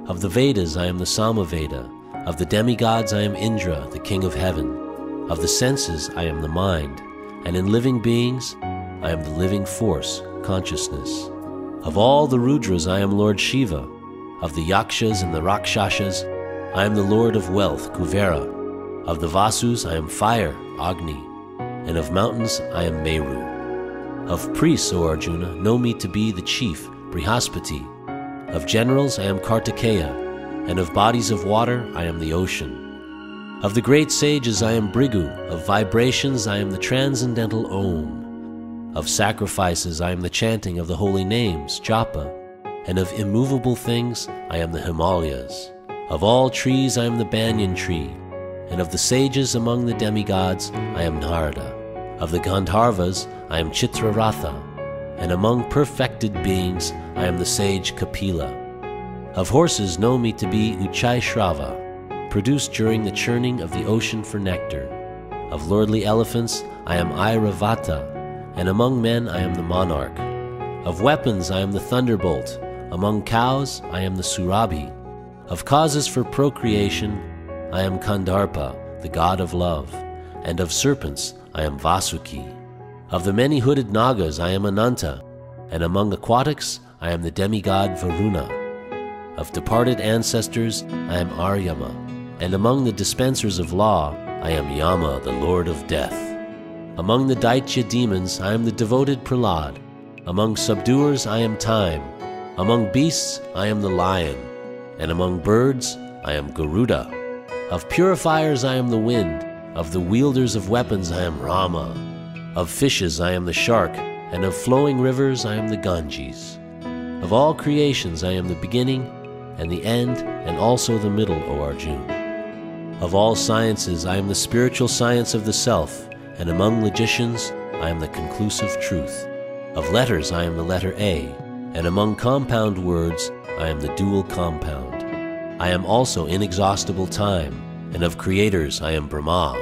Of the Vedas I am the Samaveda, of the demigods I am Indra, the king of heaven. Of the senses I am the mind. And in living beings I am the living force, consciousness. Of all the Rudras I am Lord Shiva. Of the Yakshas and the Rakshasas I am the Lord of wealth, Kuvera. Of the Vasus I am fire, Agni. And of mountains I am Meru. Of priests, O Arjuna, know me to be the chief, Brihaspati. Of generals I am Kartikeya and of bodies of water I am the ocean. Of the great sages I am Bhrigu, of vibrations I am the transcendental Om. Of sacrifices I am the chanting of the holy names, Japa, and of immovable things I am the Himalayas. Of all trees I am the banyan tree, and of the sages among the demigods I am Narada. Of the Gandharvas I am Chitraratha, and among perfected beings I am the sage Kapila. Of horses know me to be Uchai Shrava, produced during the churning of the ocean for nectar. Of lordly elephants I am Airavata, and among men I am the monarch. Of weapons I am the thunderbolt, among cows I am the Surabhi. Of causes for procreation I am Kandarpa, the god of love, and of serpents I am Vasuki. Of the many hooded Nagas I am Ananta, and among aquatics I am the demigod Varuna. Of departed ancestors, I am Aryama, and among the dispensers of law, I am Yama, the Lord of Death. Among the Daitya demons, I am the devoted Prahlad. Among subduers, I am Time. Among beasts, I am the lion. And among birds, I am Garuda. Of purifiers, I am the wind. Of the wielders of weapons, I am Rama. Of fishes, I am the shark. And of flowing rivers, I am the Ganges. Of all creations, I am the beginning and the end, and also the middle, O Arjun. Of all sciences, I am the spiritual science of the self, and among logicians, I am the conclusive truth. Of letters, I am the letter A, and among compound words, I am the dual compound. I am also inexhaustible time, and of creators, I am Brahma.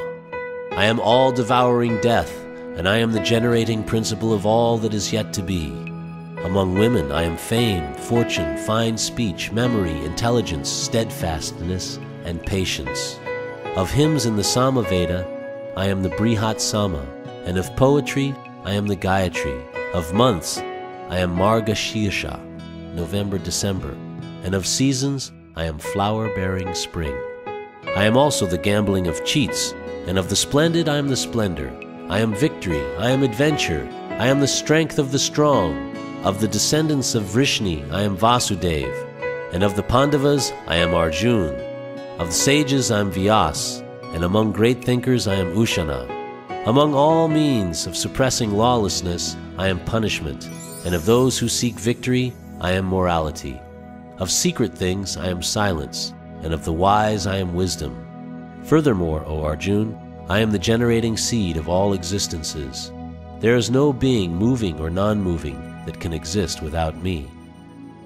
I am all devouring death, and I am the generating principle of all that is yet to be. Among women, I am fame, fortune, fine speech, memory, intelligence, steadfastness, and patience. Of hymns in the Samaveda, I am the Brihat Sama, and of poetry, I am the Gayatri. Of months, I am Marga Shirsha, November, December, and of seasons, I am flower bearing spring. I am also the gambling of cheats, and of the splendid, I am the splendor. I am victory, I am adventure, I am the strength of the strong. Of the descendants of Vrishni, I am Vasudev, and of the Pandavas, I am Arjun. Of the sages, I am Vyas, and among great thinkers, I am Ushana. Among all means of suppressing lawlessness, I am punishment, and of those who seek victory, I am morality. Of secret things, I am silence, and of the wise, I am wisdom. Furthermore, O Arjun, I am the generating seed of all existences. There is no being moving or non moving that can exist without me.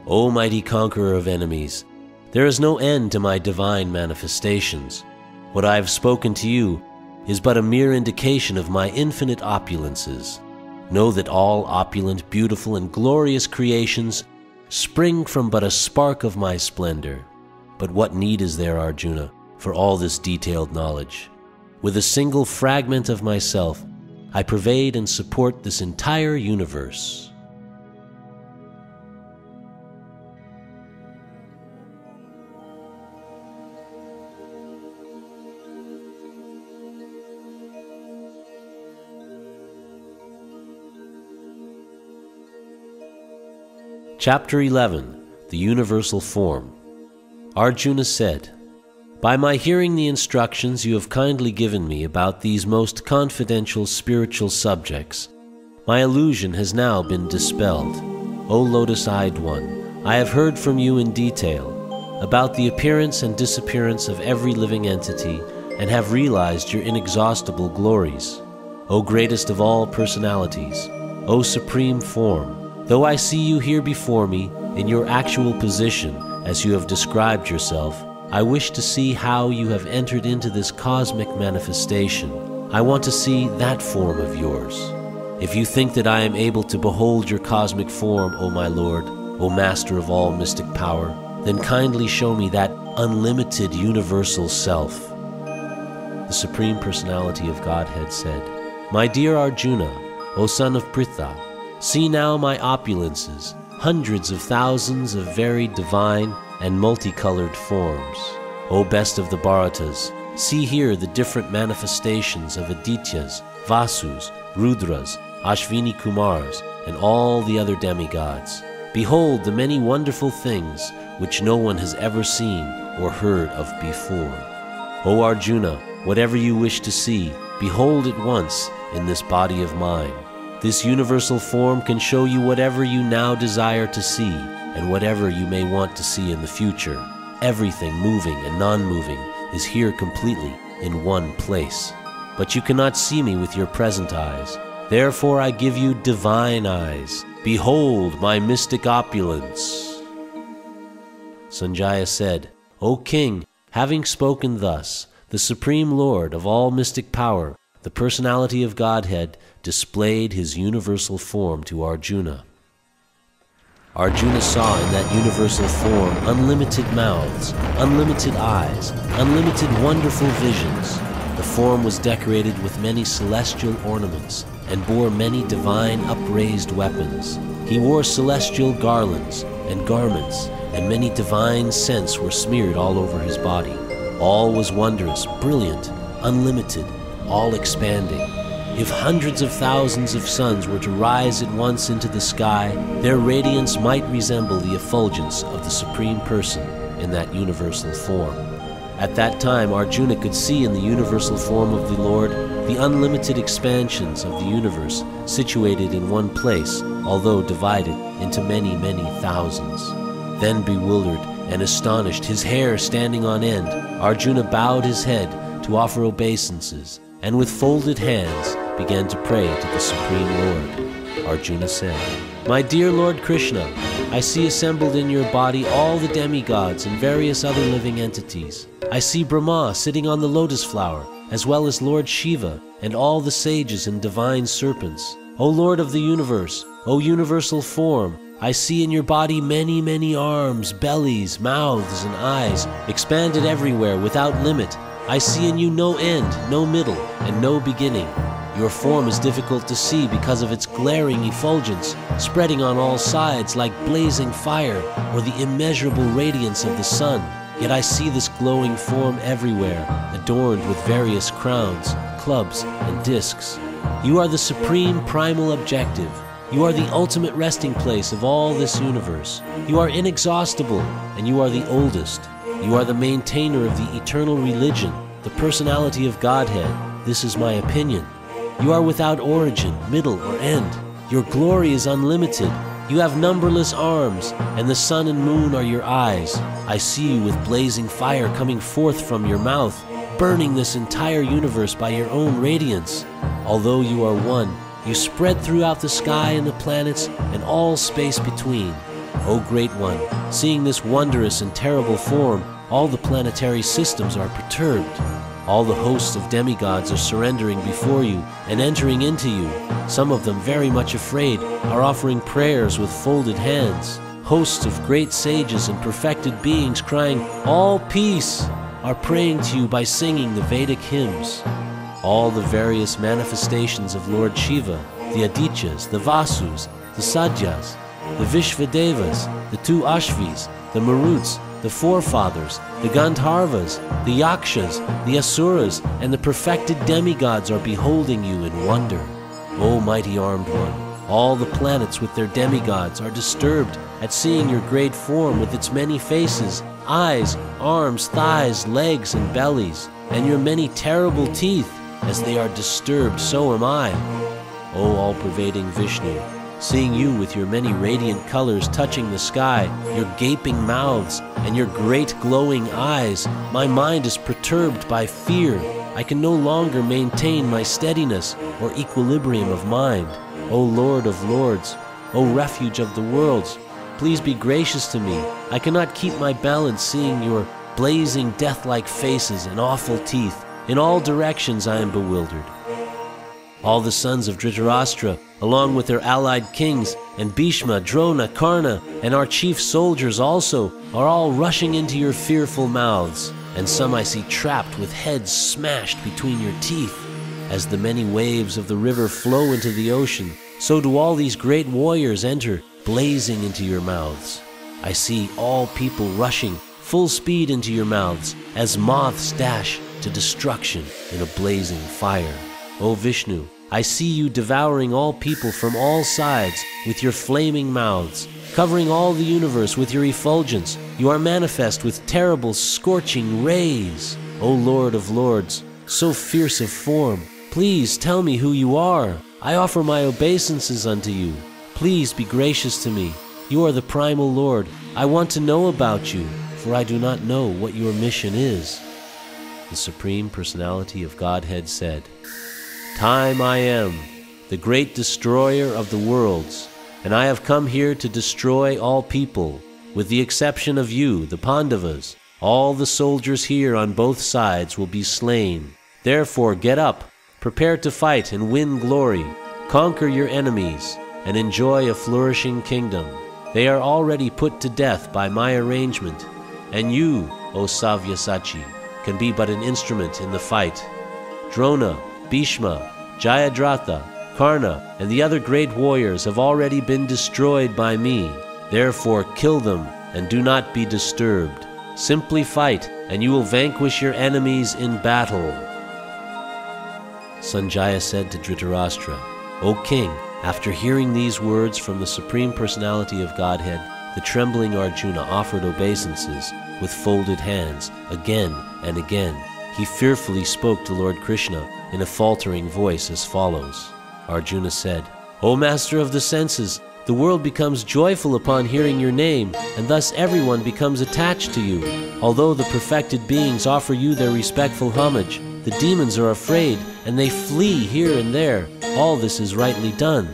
O mighty conqueror of enemies, there is no end to my divine manifestations. What I have spoken to you is but a mere indication of my infinite opulences. Know that all opulent, beautiful, and glorious creations spring from but a spark of my splendor. But what need is there, Arjuna, for all this detailed knowledge? With a single fragment of myself, I pervade and support this entire universe. Chapter 11 The Universal Form Arjuna said, By my hearing the instructions you have kindly given me about these most confidential spiritual subjects, my illusion has now been dispelled. O lotus eyed one, I have heard from you in detail about the appearance and disappearance of every living entity and have realized your inexhaustible glories. O greatest of all personalities, O supreme form, Though I see you here before me, in your actual position, as you have described yourself, I wish to see how you have entered into this cosmic manifestation. I want to see that form of yours. If you think that I am able to behold your cosmic form, O my Lord, O Master of all mystic power, then kindly show me that unlimited universal self. The Supreme Personality of Godhead said, My dear Arjuna, O son of Pritha, See now my opulences, hundreds of thousands of varied divine and multicolored forms. O best of the Bharatas, see here the different manifestations of Adityas, Vasus, Rudras, Ashvini Kumars, and all the other demigods. Behold the many wonderful things which no one has ever seen or heard of before. O Arjuna, whatever you wish to see, behold at once in this body of mine. This universal form can show you whatever you now desire to see and whatever you may want to see in the future. Everything moving and non moving is here completely in one place. But you cannot see me with your present eyes. Therefore, I give you divine eyes. Behold my mystic opulence. Sanjaya said, O king, having spoken thus, the Supreme Lord of all mystic power, the personality of Godhead, displayed his universal form to Arjuna. Arjuna saw in that universal form unlimited mouths, unlimited eyes, unlimited wonderful visions. The form was decorated with many celestial ornaments and bore many divine upraised weapons. He wore celestial garlands and garments, and many divine scents were smeared all over his body. All was wondrous, brilliant, unlimited, all expanding. If hundreds of thousands of suns were to rise at once into the sky, their radiance might resemble the effulgence of the Supreme Person in that universal form. At that time, Arjuna could see in the universal form of the Lord the unlimited expansions of the universe situated in one place, although divided into many, many thousands. Then, bewildered and astonished, his hair standing on end, Arjuna bowed his head to offer obeisances and with folded hands began to pray to the Supreme Lord. Arjuna said, My dear Lord Krishna, I see assembled in your body all the demigods and various other living entities. I see Brahma sitting on the lotus flower, as well as Lord Shiva and all the sages and divine serpents. O Lord of the universe, O universal form, I see in your body many, many arms, bellies, mouths, and eyes, expanded everywhere without limit I see in you no end, no middle, and no beginning. Your form is difficult to see because of its glaring effulgence, spreading on all sides like blazing fire or the immeasurable radiance of the sun. Yet I see this glowing form everywhere, adorned with various crowns, clubs, and discs. You are the supreme primal objective. You are the ultimate resting place of all this universe. You are inexhaustible, and you are the oldest. You are the maintainer of the eternal religion, the personality of Godhead. This is my opinion. You are without origin, middle, or end. Your glory is unlimited. You have numberless arms, and the sun and moon are your eyes. I see you with blazing fire coming forth from your mouth, burning this entire universe by your own radiance. Although you are one, you spread throughout the sky and the planets and all space between. O Great One, seeing this wondrous and terrible form, all the planetary systems are perturbed. All the hosts of demigods are surrendering before you and entering into you. Some of them, very much afraid, are offering prayers with folded hands. hosts of great sages and perfected beings crying, All peace, are praying to you by singing the Vedic hymns. All the various manifestations of Lord Shiva, the Adityas, the Vasus, the Sadhyas, the Vishvadevas, the two Ashvis, the Maruts, the forefathers, the Gandharvas, the Yakshas, the Asuras, and the perfected demigods are beholding you in wonder. O mighty armed one, all the planets with their demigods are disturbed at seeing your great form with its many faces, eyes, arms, thighs, legs, and bellies, and your many terrible teeth. As they are disturbed, so am I. O all pervading Vishnu, seeing you with your many radiant colors touching the sky, your gaping mouths, and your great glowing eyes, my mind is perturbed by fear. I can no longer maintain my steadiness or equilibrium of mind. O Lord of Lords, O refuge of the worlds, please be gracious to me. I cannot keep my balance seeing your blazing death like faces and awful teeth. In all directions I am bewildered. All the sons of Dhritarashtra, along with their allied kings, and Bhishma, Drona, Karna, and our chief soldiers also, are all rushing into your fearful mouths, and some I see trapped with heads smashed between your teeth. As the many waves of the river flow into the ocean, so do all these great warriors enter, blazing into your mouths. I see all people rushing full speed into your mouths, as moths dash to destruction in a blazing fire. O Vishnu, I see you devouring all people from all sides with your flaming mouths, covering all the universe with your effulgence. You are manifest with terrible scorching rays. O Lord of Lords, so fierce of form, please tell me who you are. I offer my obeisances unto you. Please be gracious to me. You are the primal Lord. I want to know about you, for I do not know what your mission is. The Supreme Personality of Godhead said, Time I am, the great destroyer of the worlds, and I have come here to destroy all people, with the exception of you, the Pandavas. All the soldiers here on both sides will be slain. Therefore, get up, prepare to fight and win glory, conquer your enemies, and enjoy a flourishing kingdom. They are already put to death by my arrangement, and you, O Savyasachi, can be but an instrument in the fight. Drona, Bhishma, Jayadratha, Karna, and the other great warriors have already been destroyed by me. Therefore, kill them and do not be disturbed. Simply fight, and you will vanquish your enemies in battle. Sanjaya said to Dhritarashtra, O king, after hearing these words from the Supreme Personality of Godhead, the trembling Arjuna offered obeisances with folded hands again and again. He fearfully spoke to Lord Krishna in a faltering voice as follows Arjuna said, O Master of the senses, the world becomes joyful upon hearing your name, and thus everyone becomes attached to you. Although the perfected beings offer you their respectful homage, the demons are afraid, and they flee here and there. All this is rightly done.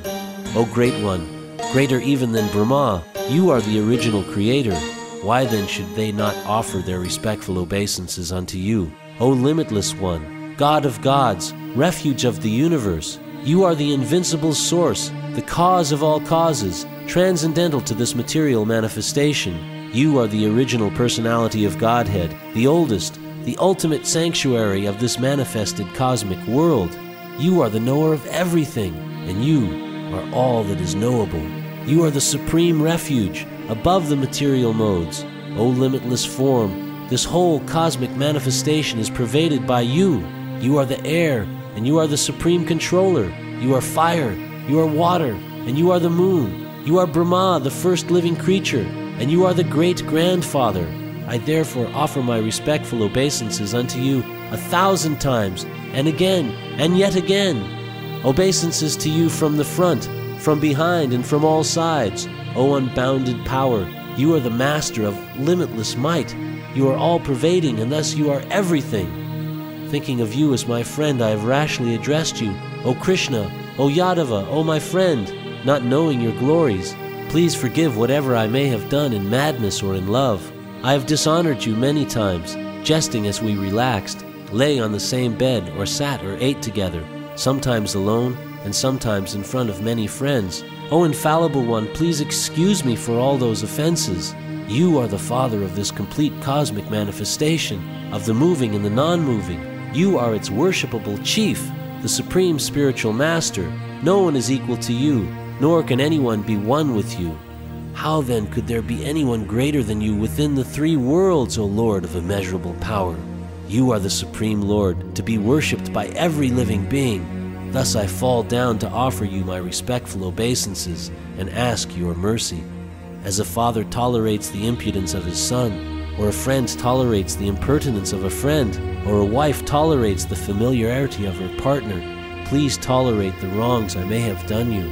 O Great One, greater even than Brahma, you are the original creator. Why then should they not offer their respectful obeisances unto you? O Limitless One, God of gods, refuge of the universe, you are the invincible source, the cause of all causes, transcendental to this material manifestation. You are the original personality of Godhead, the oldest, the ultimate sanctuary of this manifested cosmic world. You are the knower of everything, and you are all that is knowable. You are the supreme refuge above the material modes. O limitless form, this whole cosmic manifestation is pervaded by you. You are the air, and you are the supreme controller. You are fire, you are water, and you are the moon. You are Brahma, the first living creature, and you are the great grandfather. I therefore offer my respectful obeisances unto you a thousand times, and again, and yet again. Obeisances to you from the front, from behind, and from all sides. O unbounded power, you are the master of limitless might. You are all pervading, and thus you are everything. Thinking of you as my friend, I have rashly addressed you, O Krishna, O Yadava, O my friend, not knowing your glories. Please forgive whatever I may have done in madness or in love. I have dishonored you many times, jesting as we relaxed, lay on the same bed, or sat or ate together, sometimes alone, and sometimes in front of many friends. O infallible one, please excuse me for all those offenses. You are the Father of this complete cosmic manifestation, of the moving and the non moving. You are its worshipable chief, the supreme spiritual master. No one is equal to you, nor can anyone be one with you. How then could there be anyone greater than you within the three worlds, O Lord of immeasurable power? You are the supreme Lord, to be worshipped by every living being. Thus I fall down to offer you my respectful obeisances and ask your mercy. As a father tolerates the impudence of his son, or a friend tolerates the impertinence of a friend, or a wife tolerates the familiarity of her partner, please tolerate the wrongs I may have done you.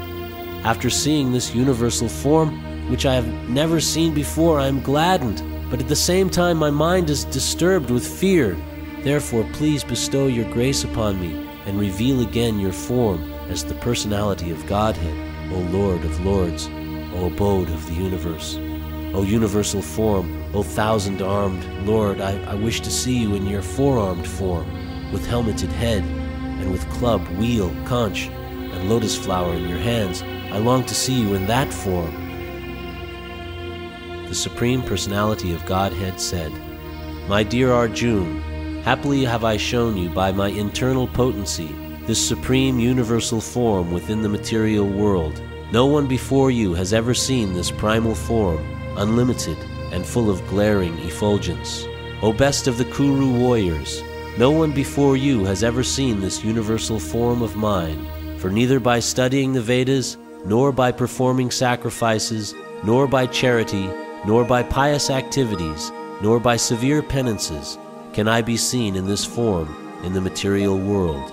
After seeing this universal form, which I have never seen before, I am gladdened, but at the same time my mind is disturbed with fear. Therefore, please bestow your grace upon me and reveal again your form as the personality of Godhead, O Lord of Lords, O abode of the universe. O universal form, O thousand armed Lord, I, I wish to see you in your four armed form, with helmeted head, and with club, wheel, conch, and lotus flower in your hands. I long to see you in that form. The Supreme Personality of Godhead said, My dear Arjun, Happily have I shown you by my internal potency this supreme universal form within the material world. No one before you has ever seen this primal form, unlimited and full of glaring effulgence. O best of the Kuru warriors, no one before you has ever seen this universal form of mine, for neither by studying the Vedas, nor by performing sacrifices, nor by charity, nor by pious activities, nor by severe penances, can I be seen in this form in the material world.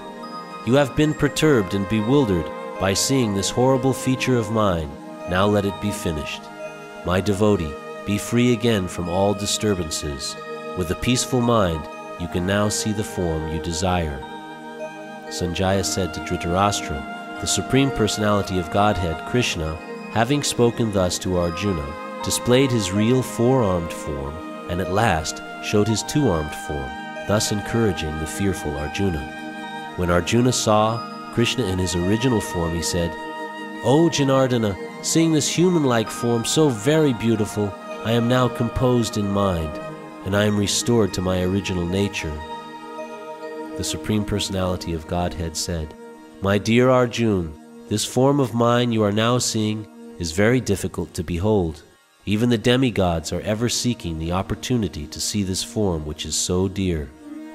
You have been perturbed and bewildered by seeing this horrible feature of mine. Now let it be finished. My devotee, be free again from all disturbances. With a peaceful mind, you can now see the form you desire. Sanjaya said to Dhritarashtra, the Supreme Personality of Godhead, Krishna, having spoken thus to Arjuna, displayed his real four armed form, and at last showed his two armed form, thus encouraging the fearful Arjuna. When Arjuna saw Krishna in his original form, he said, O Janardana, seeing this human like form so very beautiful, I am now composed in mind, and I am restored to my original nature. The Supreme Personality of Godhead said, My dear Arjun, this form of mine you are now seeing is very difficult to behold. Even the demigods are ever seeking the opportunity to see this form which is so dear.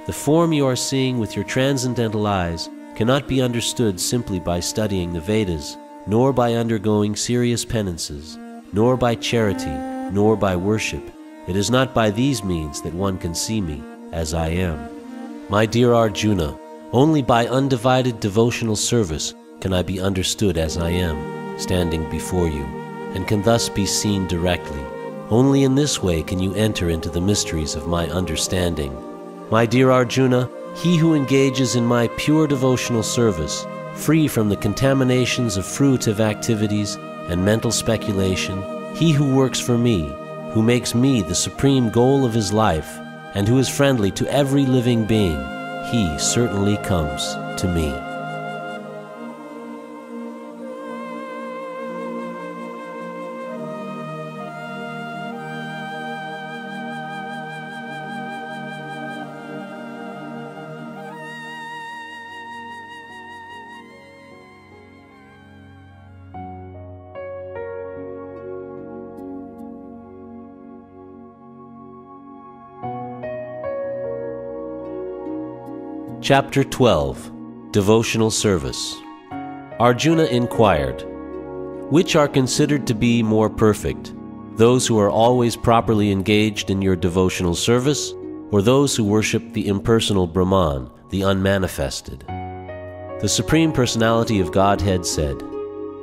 The form you are seeing with your transcendental eyes cannot be understood simply by studying the Vedas, nor by undergoing serious penances, nor by charity, nor by worship. It is not by these means that one can see me as I am. My dear Arjuna, only by undivided devotional service can I be understood as I am, standing before you and can thus be seen directly. Only in this way can you enter into the mysteries of my understanding. My dear Arjuna, he who engages in my pure devotional service, free from the contaminations of fruitive activities and mental speculation, he who works for me, who makes me the supreme goal of his life, and who is friendly to every living being, he certainly comes to me. Chapter 12 Devotional Service Arjuna inquired, Which are considered to be more perfect, those who are always properly engaged in your devotional service, or those who worship the impersonal Brahman, the unmanifested? The Supreme Personality of Godhead said,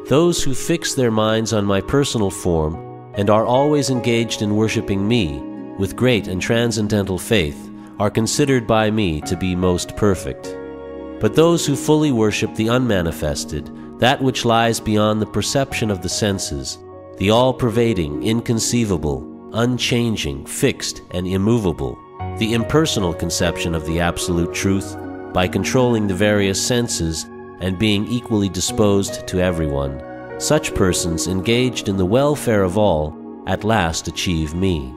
Those who fix their minds on my personal form and are always engaged in worshiping me with great and transcendental faith are considered by me to be most perfect. But those who fully worship the unmanifested, that which lies beyond the perception of the senses, the all pervading, inconceivable, unchanging, fixed, and immovable, the impersonal conception of the absolute truth, by controlling the various senses and being equally disposed to everyone, such persons engaged in the welfare of all at last achieve me.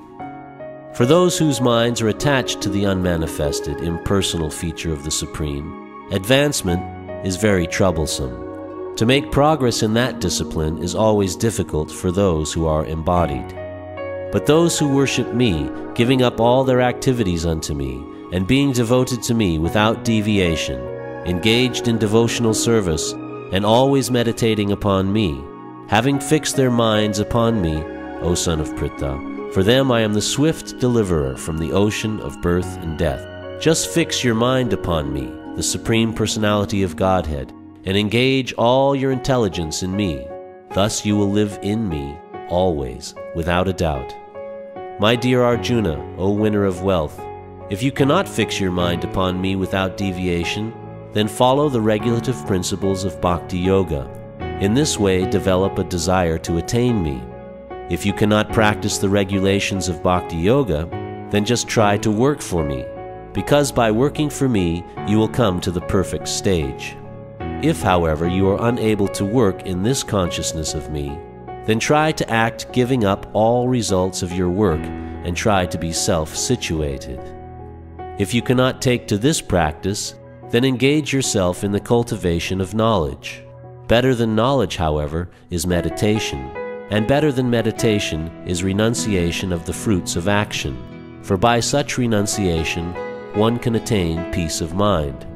For those whose minds are attached to the unmanifested, impersonal feature of the Supreme, advancement is very troublesome. To make progress in that discipline is always difficult for those who are embodied. But those who worship me, giving up all their activities unto me, and being devoted to me without deviation, engaged in devotional service, and always meditating upon me, having fixed their minds upon me, O son of Pritha, for them I am the swift deliverer from the ocean of birth and death. Just fix your mind upon me, the Supreme Personality of Godhead, and engage all your intelligence in me. Thus you will live in me, always, without a doubt. My dear Arjuna, O winner of wealth, if you cannot fix your mind upon me without deviation, then follow the regulative principles of Bhakti Yoga. In this way, develop a desire to attain me if you cannot practice the regulations of Bhakti Yoga, then just try to work for me, because by working for me, you will come to the perfect stage. If, however, you are unable to work in this consciousness of me, then try to act giving up all results of your work and try to be self situated. If you cannot take to this practice, then engage yourself in the cultivation of knowledge. Better than knowledge, however, is meditation and better than meditation is renunciation of the fruits of action, for by such renunciation one can attain peace of mind.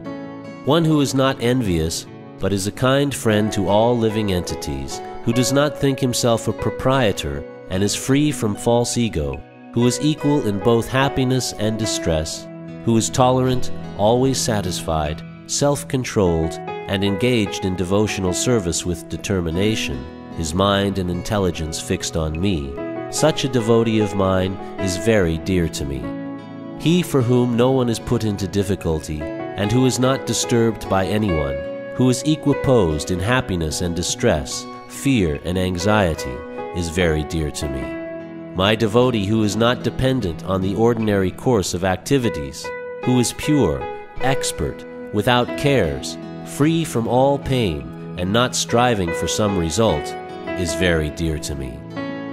One who is not envious, but is a kind friend to all living entities, who does not think himself a proprietor and is free from false ego, who is equal in both happiness and distress, who is tolerant, always satisfied, self controlled, and engaged in devotional service with determination his mind and intelligence fixed on me, such a devotee of mine is very dear to me. He for whom no one is put into difficulty, and who is not disturbed by anyone, who is equipoised in happiness and distress, fear and anxiety, is very dear to me. My devotee who is not dependent on the ordinary course of activities, who is pure, expert, without cares, free from all pain, and not striving for some result, is very dear to me.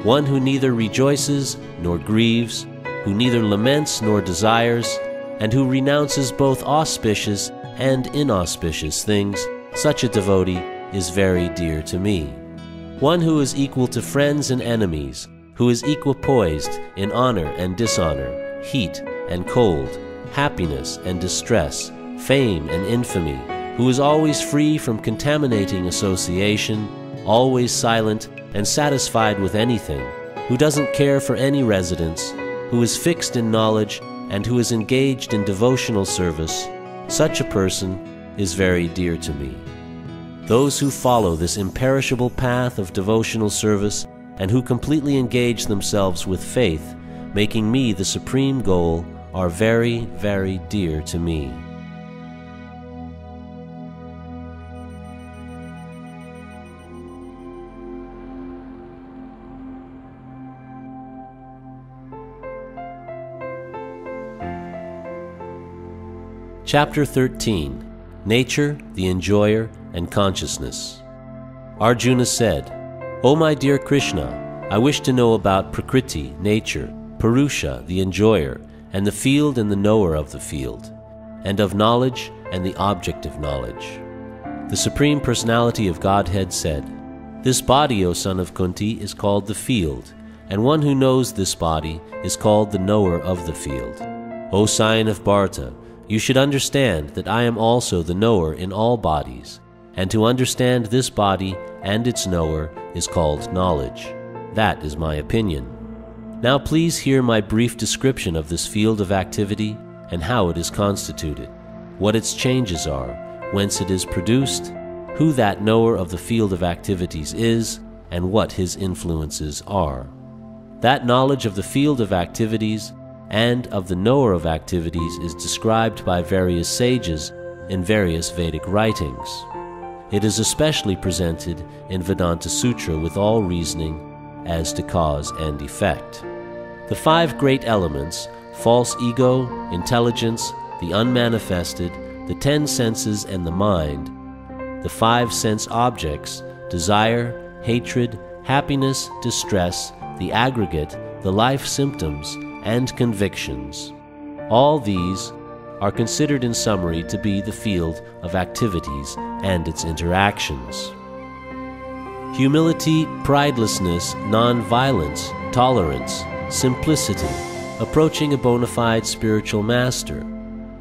One who neither rejoices nor grieves, who neither laments nor desires, and who renounces both auspicious and inauspicious things, such a devotee is very dear to me. One who is equal to friends and enemies, who is equipoised in honor and dishonor, heat and cold, happiness and distress, fame and infamy, who is always free from contaminating association, always silent and satisfied with anything, who doesn't care for any residence, who is fixed in knowledge, and who is engaged in devotional service, such a person is very dear to me. Those who follow this imperishable path of devotional service and who completely engage themselves with faith, making me the supreme goal, are very, very dear to me. Chapter 13 Nature, the Enjoyer, and Consciousness. Arjuna said, O my dear Krishna, I wish to know about Prakriti, nature, Purusha, the enjoyer, and the field and the knower of the field, and of knowledge and the object of knowledge. The Supreme Personality of Godhead said, This body, O son of Kunti, is called the field, and one who knows this body is called the knower of the field. O scion of Bharata, you should understand that I am also the knower in all bodies, and to understand this body and its knower is called knowledge. That is my opinion. Now please hear my brief description of this field of activity and how it is constituted, what its changes are, whence it is produced, who that knower of the field of activities is, and what his influences are. That knowledge of the field of activities and of the knower of activities is described by various sages in various Vedic writings. It is especially presented in Vedanta Sutra with all reasoning as to cause and effect. The five great elements false ego, intelligence, the unmanifested, the ten senses and the mind, the five sense objects, desire, hatred, happiness, distress, the aggregate, the life symptoms, and convictions. All these are considered in summary to be the field of activities and its interactions. Humility, pridelessness, non-violence, tolerance, simplicity, approaching a bona fide spiritual master,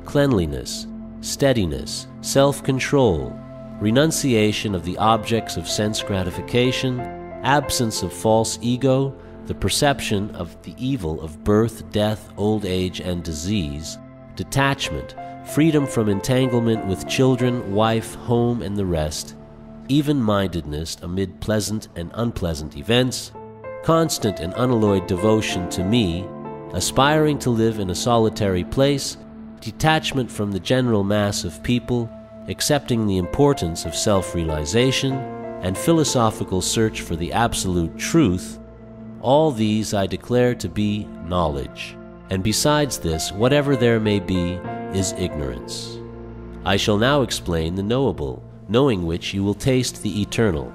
cleanliness, steadiness, self control, renunciation of the objects of sense gratification, absence of false ego, the perception of the evil of birth, death, old age, and disease, detachment, freedom from entanglement with children, wife, home, and the rest, even mindedness amid pleasant and unpleasant events, constant and unalloyed devotion to me, aspiring to live in a solitary place, detachment from the general mass of people, accepting the importance of self realization, and philosophical search for the absolute truth, all these I declare to be knowledge. And besides this, whatever there may be is ignorance. I shall now explain the knowable, knowing which you will taste the eternal.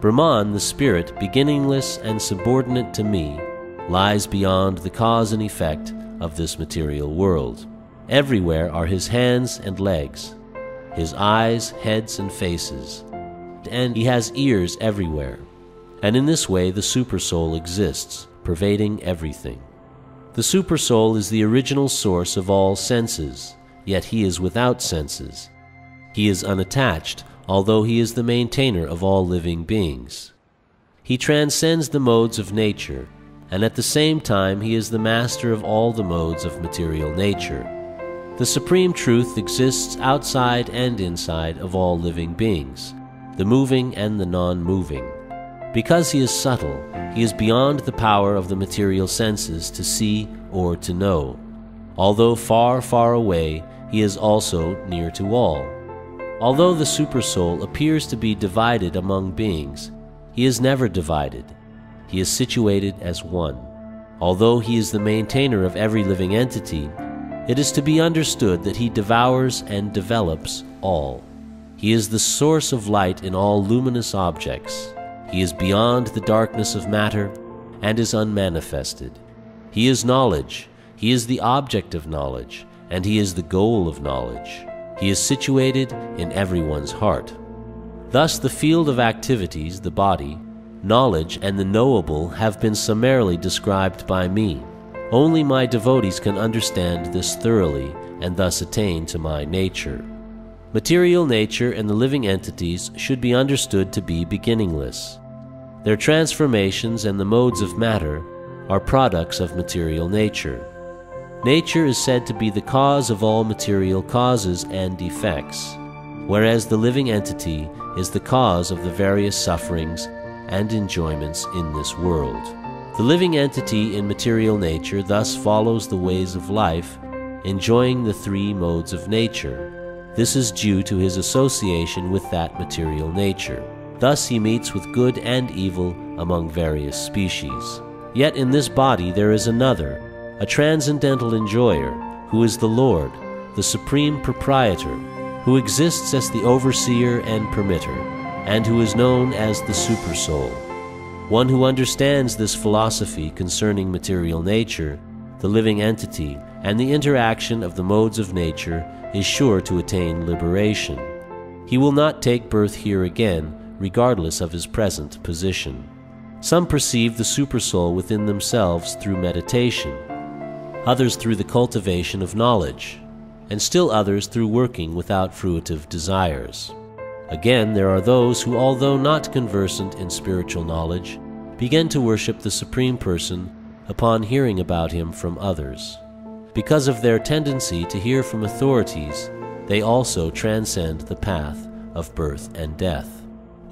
Brahman, the spirit, beginningless and subordinate to me, lies beyond the cause and effect of this material world. Everywhere are his hands and legs, his eyes, heads, and faces, and he has ears everywhere. And in this way, the Supersoul exists, pervading everything. The Supersoul is the original source of all senses, yet he is without senses. He is unattached, although he is the maintainer of all living beings. He transcends the modes of nature, and at the same time he is the master of all the modes of material nature. The supreme truth exists outside and inside of all living beings, the moving and the non moving. Because he is subtle, he is beyond the power of the material senses to see or to know. Although far, far away, he is also near to all. Although the Supersoul appears to be divided among beings, he is never divided he is situated as one. Although he is the maintainer of every living entity, it is to be understood that he devours and develops all. He is the source of light in all luminous objects. He is beyond the darkness of matter and is unmanifested. He is knowledge. He is the object of knowledge, and he is the goal of knowledge. He is situated in everyone's heart. Thus, the field of activities, the body, knowledge, and the knowable have been summarily described by me. Only my devotees can understand this thoroughly and thus attain to my nature. Material nature and the living entities should be understood to be beginningless. Their transformations and the modes of matter are products of material nature. Nature is said to be the cause of all material causes and effects, whereas the living entity is the cause of the various sufferings and enjoyments in this world. The living entity in material nature thus follows the ways of life, enjoying the three modes of nature. This is due to his association with that material nature. Thus he meets with good and evil among various species. Yet in this body there is another, a transcendental enjoyer, who is the Lord, the supreme proprietor, who exists as the overseer and permitter and who is known as the Supersoul. One who understands this philosophy concerning material nature, the living entity, and the interaction of the modes of nature is sure to attain liberation. He will not take birth here again, regardless of his present position. Some perceive the Supersoul within themselves through meditation, others through the cultivation of knowledge, and still others through working without fruitive desires. Again, there are those who, although not conversant in spiritual knowledge, begin to worship the Supreme Person upon hearing about him from others. Because of their tendency to hear from authorities, they also transcend the path of birth and death.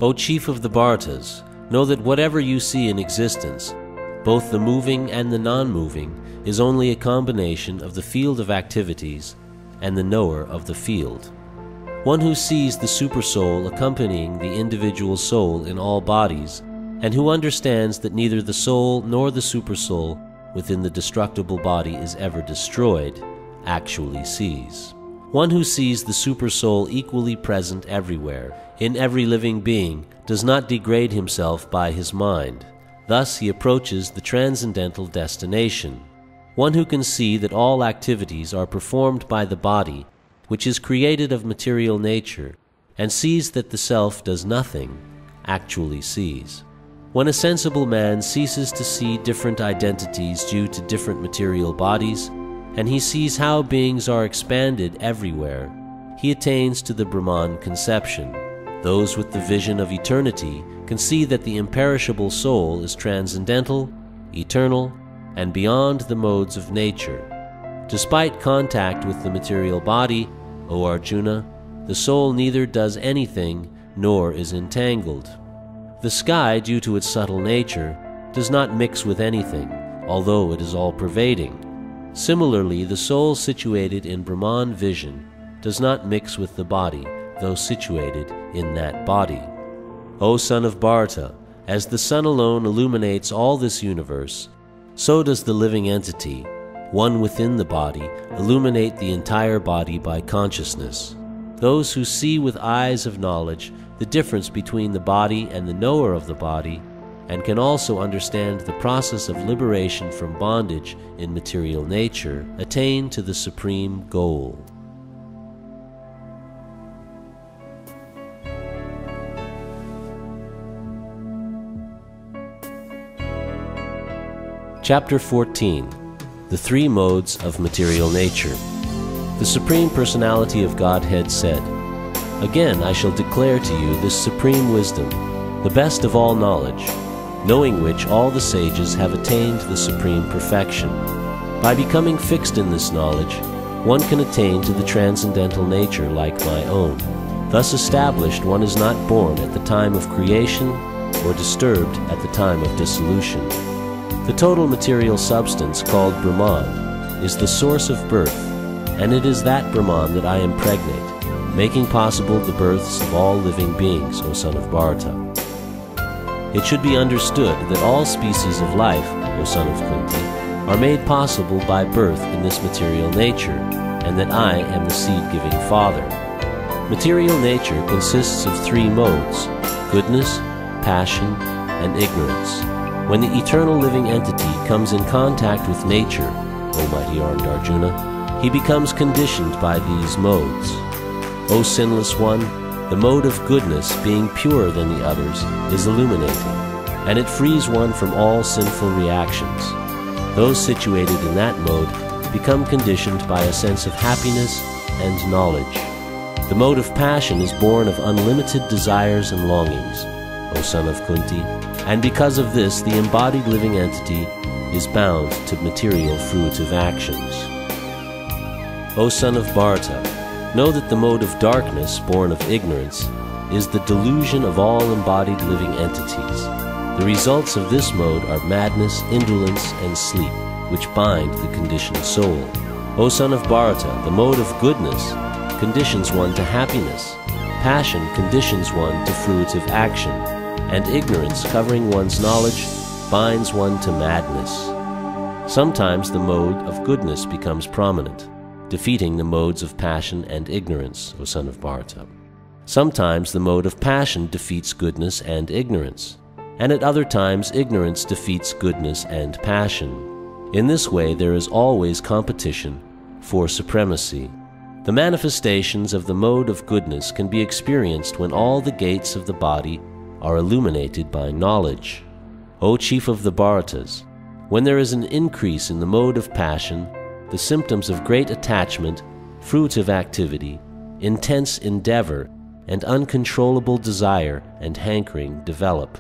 O Chief of the Bharatas, know that whatever you see in existence, both the moving and the non moving, is only a combination of the field of activities and the knower of the field one who sees the supersoul accompanying the individual soul in all bodies, and who understands that neither the soul nor the supersoul within the destructible body is ever destroyed, actually sees. One who sees the Supersoul equally present everywhere, in every living being, does not degrade himself by his mind. Thus he approaches the transcendental destination. One who can see that all activities are performed by the body, which is created of material nature, and sees that the self does nothing, actually sees. When a sensible man ceases to see different identities due to different material bodies, and he sees how beings are expanded everywhere, he attains to the Brahman conception. Those with the vision of eternity can see that the imperishable soul is transcendental, eternal, and beyond the modes of nature. Despite contact with the material body, O Arjuna, the soul neither does anything nor is entangled. The sky, due to its subtle nature, does not mix with anything, although it is all pervading. Similarly, the soul situated in Brahman vision does not mix with the body, though situated in that body. O son of Bharata, as the sun alone illuminates all this universe, so does the living entity, one within the body, illuminate the entire body by consciousness. Those who see with eyes of knowledge the difference between the body and the knower of the body, and can also understand the process of liberation from bondage in material nature, attain to the supreme goal. Chapter 14 The Three Modes of Material Nature. The Supreme Personality of Godhead said, Again I shall declare to you this supreme wisdom, the best of all knowledge, knowing which all the sages have attained the supreme perfection. By becoming fixed in this knowledge, one can attain to the transcendental nature like my own. Thus established, one is not born at the time of creation or disturbed at the time of dissolution. The total material substance called Brahman is the source of birth, and it is that Brahman that I impregnate, making possible the births of all living beings, O son of Bharata. It should be understood that all species of life, O son of Kunti, are made possible by birth in this material nature, and that I am the seed-giving father. Material nature consists of three modes, goodness, passion, and ignorance. When the eternal living entity comes in contact with nature, O mighty armed Arjuna, he becomes conditioned by these modes. O sinless one, the mode of goodness, being purer than the others, is illuminating, and it frees one from all sinful reactions. Those situated in that mode become conditioned by a sense of happiness and knowledge. The mode of passion is born of unlimited desires and longings, O son of Kunti, and because of this, the embodied living entity is bound to material fruitive actions. O son of Bharata, know that the mode of darkness, born of ignorance, is the delusion of all embodied living entities. The results of this mode are madness, indolence, and sleep, which bind the conditioned soul. O son of Bharata, the mode of goodness conditions one to happiness. Passion conditions one to fruitive action and ignorance covering one's knowledge binds one to madness. Sometimes the mode of goodness becomes prominent, defeating the modes of passion and ignorance, O son of Bharata. Sometimes the mode of passion defeats goodness and ignorance, and at other times ignorance defeats goodness and passion. In this way, there is always competition for supremacy. The manifestations of the mode of goodness can be experienced when all the gates of the body are illuminated by knowledge. O chief of the Bharatas, when there is an increase in the mode of passion, the symptoms of great attachment, fruitive activity, intense endeavor, and uncontrollable desire and hankering develop.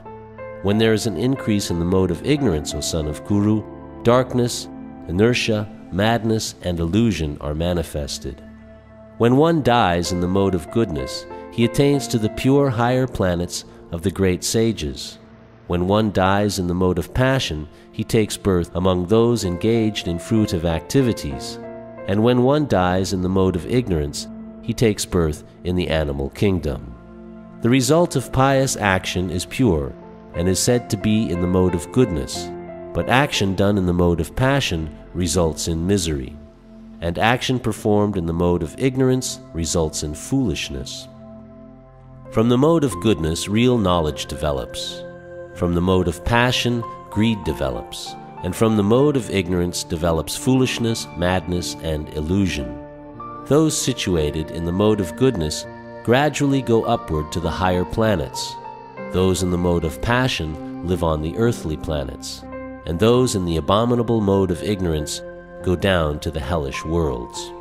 When there is an increase in the mode of ignorance, O son of Kuru, darkness, inertia, madness, and illusion are manifested. When one dies in the mode of goodness, he attains to the pure higher planets of the great sages. When one dies in the mode of passion, he takes birth among those engaged in fruitive activities. And when one dies in the mode of ignorance, he takes birth in the animal kingdom. The result of pious action is pure and is said to be in the mode of goodness, but action done in the mode of passion results in misery. and action performed in the mode of ignorance results in foolishness. From the mode of goodness, real knowledge develops. From the mode of passion, greed develops. And from the mode of ignorance develops foolishness, madness, and illusion. Those situated in the mode of goodness gradually go upward to the higher planets. Those in the mode of passion live on the earthly planets. And those in the abominable mode of ignorance go down to the hellish worlds.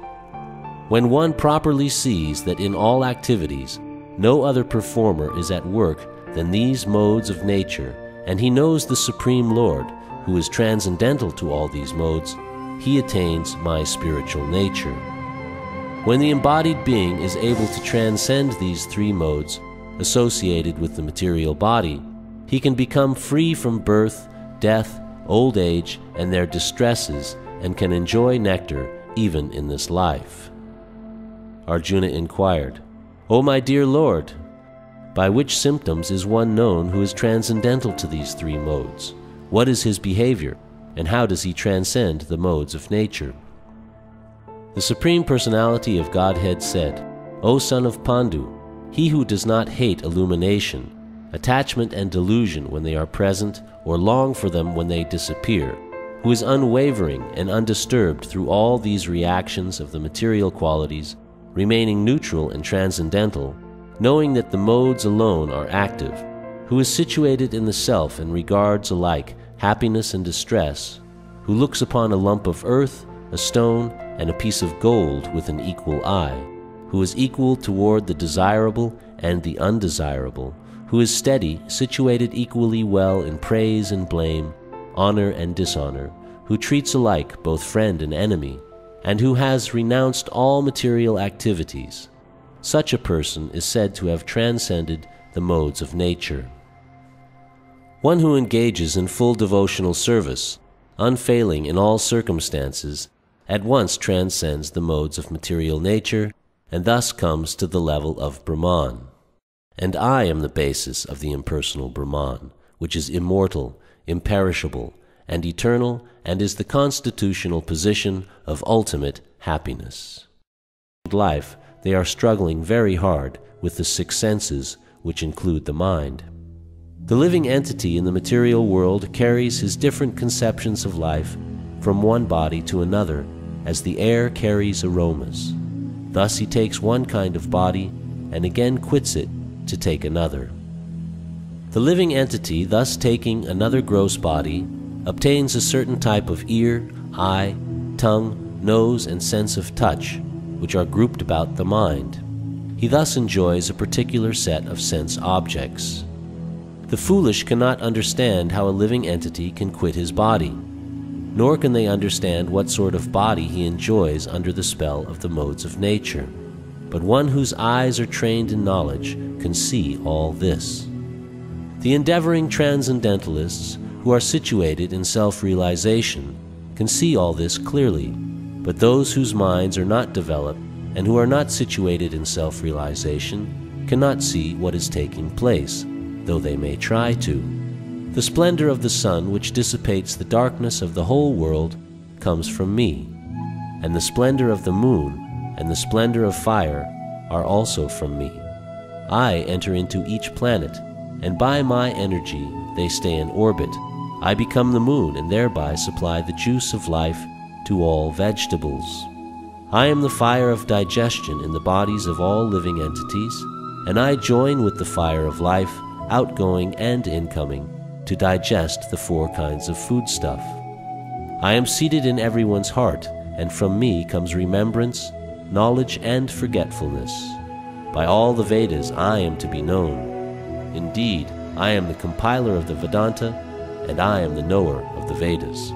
When one properly sees that in all activities no other performer is at work than these modes of nature, and he knows the Supreme Lord, who is transcendental to all these modes, he attains my spiritual nature. When the embodied being is able to transcend these three modes associated with the material body, he can become free from birth, death, old age, and their distresses and can enjoy nectar even in this life. Arjuna inquired, O my dear Lord, by which symptoms is one known who is transcendental to these three modes? What is his behavior, and how does he transcend the modes of nature? The Supreme Personality of Godhead said, O son of Pandu, he who does not hate illumination, attachment and delusion when they are present, or long for them when they disappear, who is unwavering and undisturbed through all these reactions of the material qualities, remaining neutral and transcendental, knowing that the modes alone are active, who is situated in the self and regards alike happiness and distress, who looks upon a lump of earth, a stone, and a piece of gold with an equal eye, who is equal toward the desirable and the undesirable, who is steady, situated equally well in praise and blame, honor and dishonor, who treats alike both friend and enemy, and who has renounced all material activities. Such a person is said to have transcended the modes of nature. One who engages in full devotional service, unfailing in all circumstances, at once transcends the modes of material nature and thus comes to the level of Brahman. And I am the basis of the impersonal Brahman, which is immortal imperishable, and eternal, and is the constitutional position of ultimate happiness. In life, they are struggling very hard with the six senses, which include the mind. The living entity in the material world carries his different conceptions of life from one body to another, as the air carries aromas. Thus he takes one kind of body and again quits it to take another. The living entity, thus taking another gross body, obtains a certain type of ear, eye, tongue, nose, and sense of touch, which are grouped about the mind. He thus enjoys a particular set of sense objects. The foolish cannot understand how a living entity can quit his body, nor can they understand what sort of body he enjoys under the spell of the modes of nature. But one whose eyes are trained in knowledge can see all this. The endeavoring transcendentalists who are situated in self realization can see all this clearly, but those whose minds are not developed and who are not situated in self realization cannot see what is taking place, though they may try to. The splendor of the sun, which dissipates the darkness of the whole world, comes from me, and the splendor of the moon and the splendor of fire are also from me. I enter into each planet and by my energy they stay in orbit. I become the moon and thereby supply the juice of life to all vegetables. I am the fire of digestion in the bodies of all living entities, and I join with the fire of life, outgoing and incoming, to digest the four kinds of foodstuff. I am seated in everyone's heart, and from me comes remembrance, knowledge, and forgetfulness. By all the Vedas I am to be known. Indeed, I am the compiler of the Vedanta, and I am the knower of the Vedas.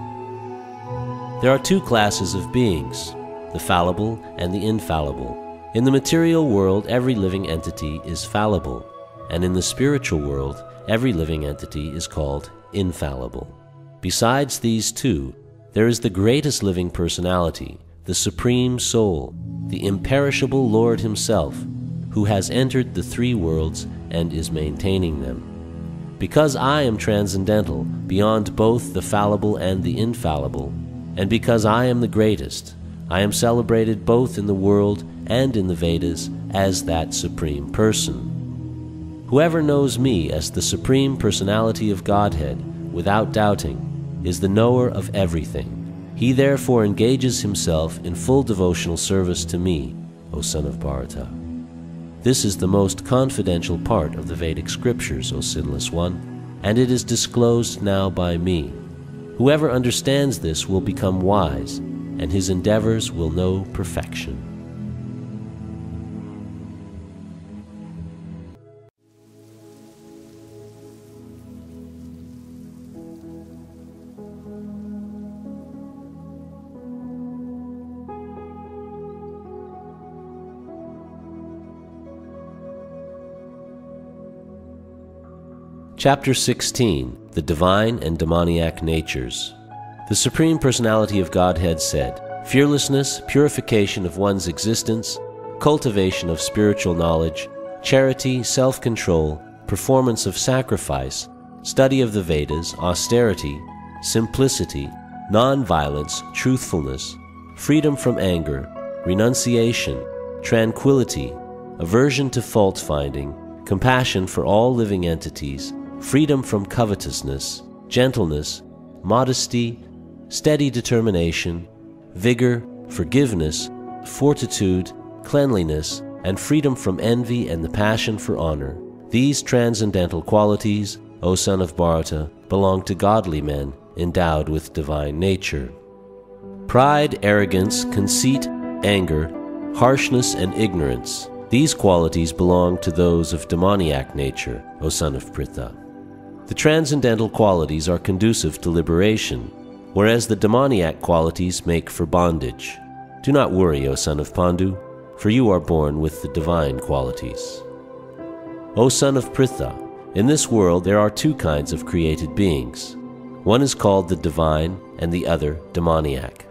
There are two classes of beings the fallible and the infallible. In the material world, every living entity is fallible, and in the spiritual world, every living entity is called infallible. Besides these two, there is the greatest living personality, the Supreme Soul, the imperishable Lord Himself, who has entered the three worlds and is maintaining them. Because I am transcendental, beyond both the fallible and the infallible, and because I am the greatest, I am celebrated both in the world and in the Vedas as that Supreme Person. Whoever knows me as the Supreme Personality of Godhead, without doubting, is the knower of everything. He therefore engages himself in full devotional service to me, O son of Bharata. This is the most confidential part of the Vedic scriptures, O sinless one, and it is disclosed now by me. Whoever understands this will become wise, and his endeavors will know perfection. Chapter 16 The Divine and Demoniac Natures. The Supreme Personality of Godhead said, Fearlessness, purification of one's existence, cultivation of spiritual knowledge, charity, self control, performance of sacrifice, study of the Vedas, austerity, simplicity, non violence, truthfulness, freedom from anger, renunciation, tranquility, aversion to fault finding, compassion for all living entities, freedom from covetousness, gentleness, modesty, steady determination, vigor, forgiveness, fortitude, cleanliness, and freedom from envy and the passion for honor. These transcendental qualities, O son of Bharata, belong to godly men endowed with divine nature. Pride, arrogance, conceit, anger, harshness, and ignorance, these qualities belong to those of demoniac nature, O son of Pritha. The transcendental qualities are conducive to liberation, whereas the demoniac qualities make for bondage. Do not worry, O son of Pandu, for you are born with the divine qualities. O son of Pritha, in this world there are two kinds of created beings. One is called the divine, and the other demoniac.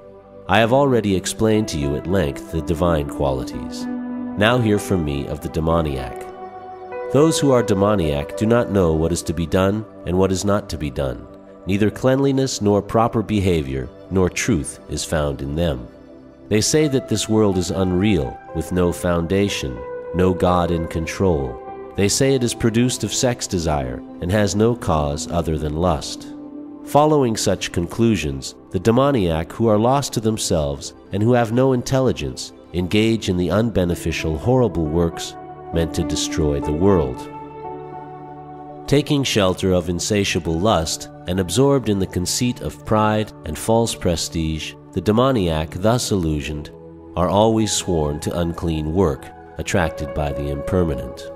I have already explained to you at length the divine qualities. Now hear from me of the demoniac. Those who are demoniac do not know what is to be done and what is not to be done. Neither cleanliness nor proper behavior nor truth is found in them. They say that this world is unreal, with no foundation, no God in control. They say it is produced of sex desire and has no cause other than lust. Following such conclusions, the demoniac who are lost to themselves and who have no intelligence engage in the unbeneficial, horrible works meant to destroy the world. Taking shelter of insatiable lust and absorbed in the conceit of pride and false prestige, the demoniac thus illusioned are always sworn to unclean work, attracted by the impermanent.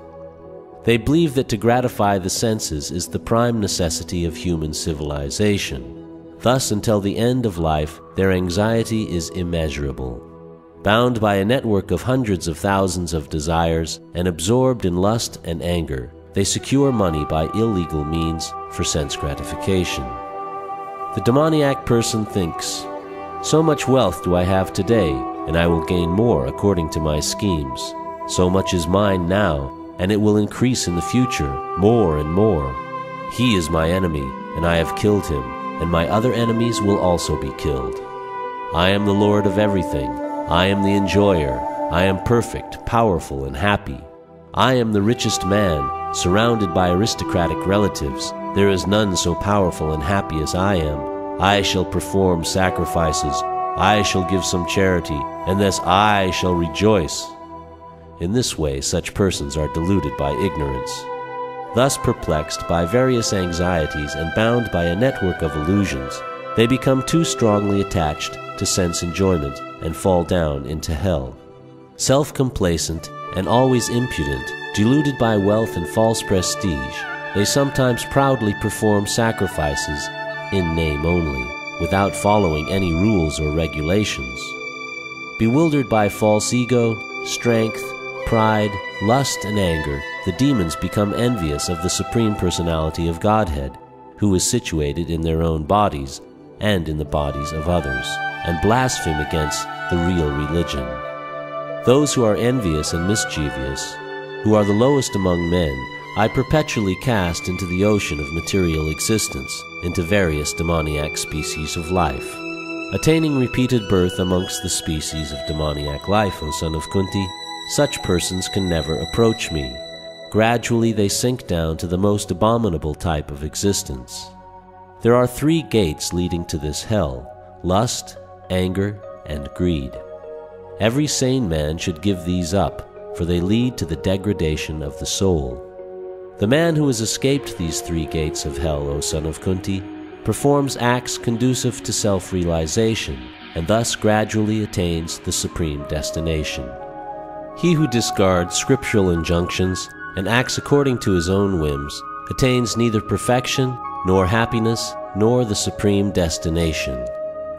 They believe that to gratify the senses is the prime necessity of human civilization. Thus, until the end of life, their anxiety is immeasurable. Bound by a network of hundreds of thousands of desires and absorbed in lust and anger, they secure money by illegal means for sense gratification. The demoniac person thinks, So much wealth do I have today, and I will gain more according to my schemes. So much is mine now, and it will increase in the future, more and more. He is my enemy, and I have killed him, and my other enemies will also be killed. I am the Lord of everything. I am the enjoyer. I am perfect, powerful, and happy. I am the richest man, surrounded by aristocratic relatives. There is none so powerful and happy as I am. I shall perform sacrifices. I shall give some charity, and thus I shall rejoice. In this way, such persons are deluded by ignorance. Thus perplexed by various anxieties and bound by a network of illusions, they become too strongly attached to sense enjoyment and fall down into hell. Self complacent and always impudent, deluded by wealth and false prestige, they sometimes proudly perform sacrifices in name only, without following any rules or regulations. Bewildered by false ego, strength, pride, lust, and anger, the demons become envious of the Supreme Personality of Godhead, who is situated in their own bodies and in the bodies of others, and blaspheme against the real religion. Those who are envious and mischievous, who are the lowest among men, I perpetually cast into the ocean of material existence, into various demoniac species of life. Attaining repeated birth amongst the species of demoniac life, O son of Kunti, such persons can never approach me. Gradually they sink down to the most abominable type of existence. There are three gates leading to this hell lust, anger, and greed. Every sane man should give these up, for they lead to the degradation of the soul. The man who has escaped these three gates of hell, O son of Kunti, performs acts conducive to self realization, and thus gradually attains the supreme destination. He who discards scriptural injunctions and acts according to his own whims attains neither perfection, nor happiness, nor the supreme destination.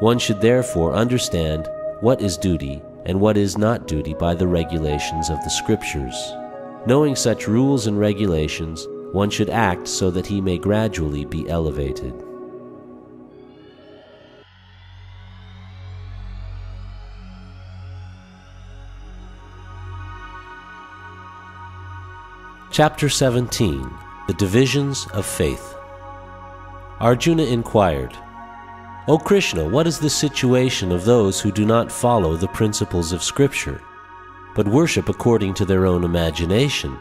One should therefore understand what is duty and what is not duty by the regulations of the Scriptures. Knowing such rules and regulations, one should act so that he may gradually be elevated. Chapter 17 The Divisions of Faith Arjuna inquired, O Krishna, what is the situation of those who do not follow the principles of Scripture, but worship according to their own imagination?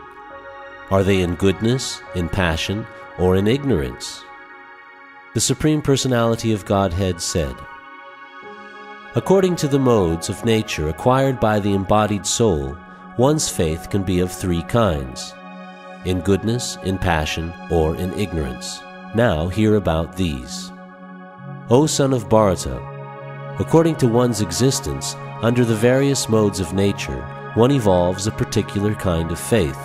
Are they in goodness, in passion, or in ignorance? The Supreme Personality of Godhead said, According to the modes of nature acquired by the embodied soul, one's faith can be of three kinds in goodness, in passion, or in ignorance. Now hear about these. O son of Bharata, according to one's existence, under the various modes of nature, one evolves a particular kind of faith.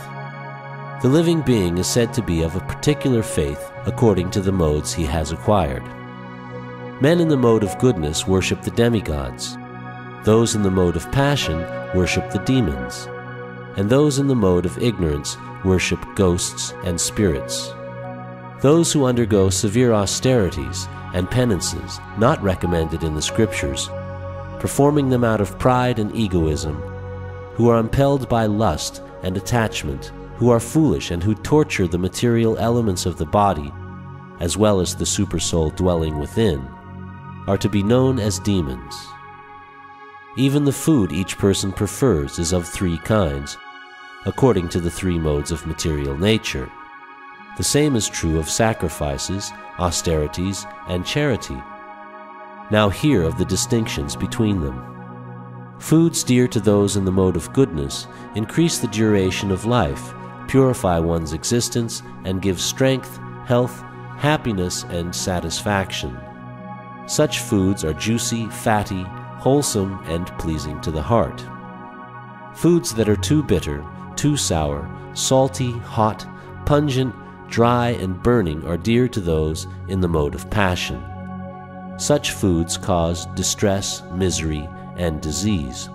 The living being is said to be of a particular faith according to the modes he has acquired. Men in the mode of goodness worship the demigods. Those in the mode of passion worship the demons. And those in the mode of ignorance worship ghosts and spirits. Those who undergo severe austerities and penances not recommended in the Scriptures, performing them out of pride and egoism, who are impelled by lust and attachment, who are foolish and who torture the material elements of the body, as well as the supersoul dwelling within, are to be known as demons. Even the food each person prefers is of three kinds, according to the three modes of material nature. The same is true of sacrifices, austerities, and charity. Now hear of the distinctions between them. Foods dear to those in the mode of goodness increase the duration of life, purify one's existence, and give strength, health, happiness, and satisfaction. Such foods are juicy, fatty, wholesome, and pleasing to the heart. Foods that are too bitter too sour, salty, hot, pungent, dry, and burning are dear to those in the mode of passion. Such foods cause distress, misery, and disease.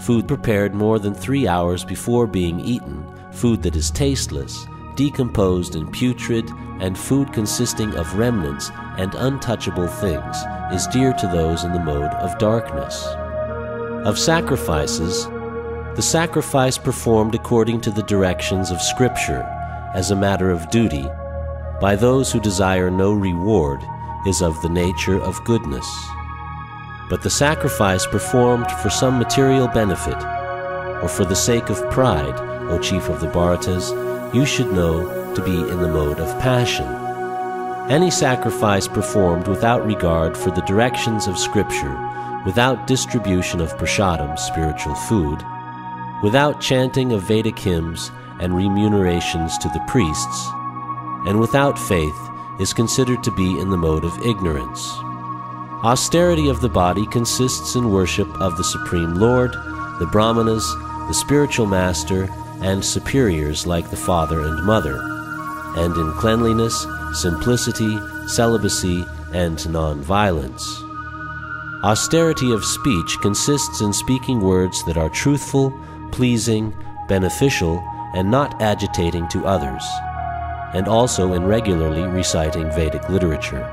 Food prepared more than three hours before being eaten, food that is tasteless, decomposed and putrid, and food consisting of remnants and untouchable things is dear to those in the mode of darkness. Of sacrifices, the sacrifice performed according to the directions of Scripture, as a matter of duty, by those who desire no reward, is of the nature of goodness. But the sacrifice performed for some material benefit, or for the sake of pride, O chief of the Bharatas, you should know to be in the mode of passion. Any sacrifice performed without regard for the directions of Scripture, without distribution of prasadam, spiritual food, without chanting of Vedic hymns and remunerations to the priests, and without faith is considered to be in the mode of ignorance. Austerity of the body consists in worship of the Supreme Lord, the Brahmanas, the spiritual master, and superiors like the father and mother, and in cleanliness, simplicity, celibacy, and non-violence. Austerity of speech consists in speaking words that are truthful, pleasing, beneficial, and not agitating to others, and also in regularly reciting Vedic literature.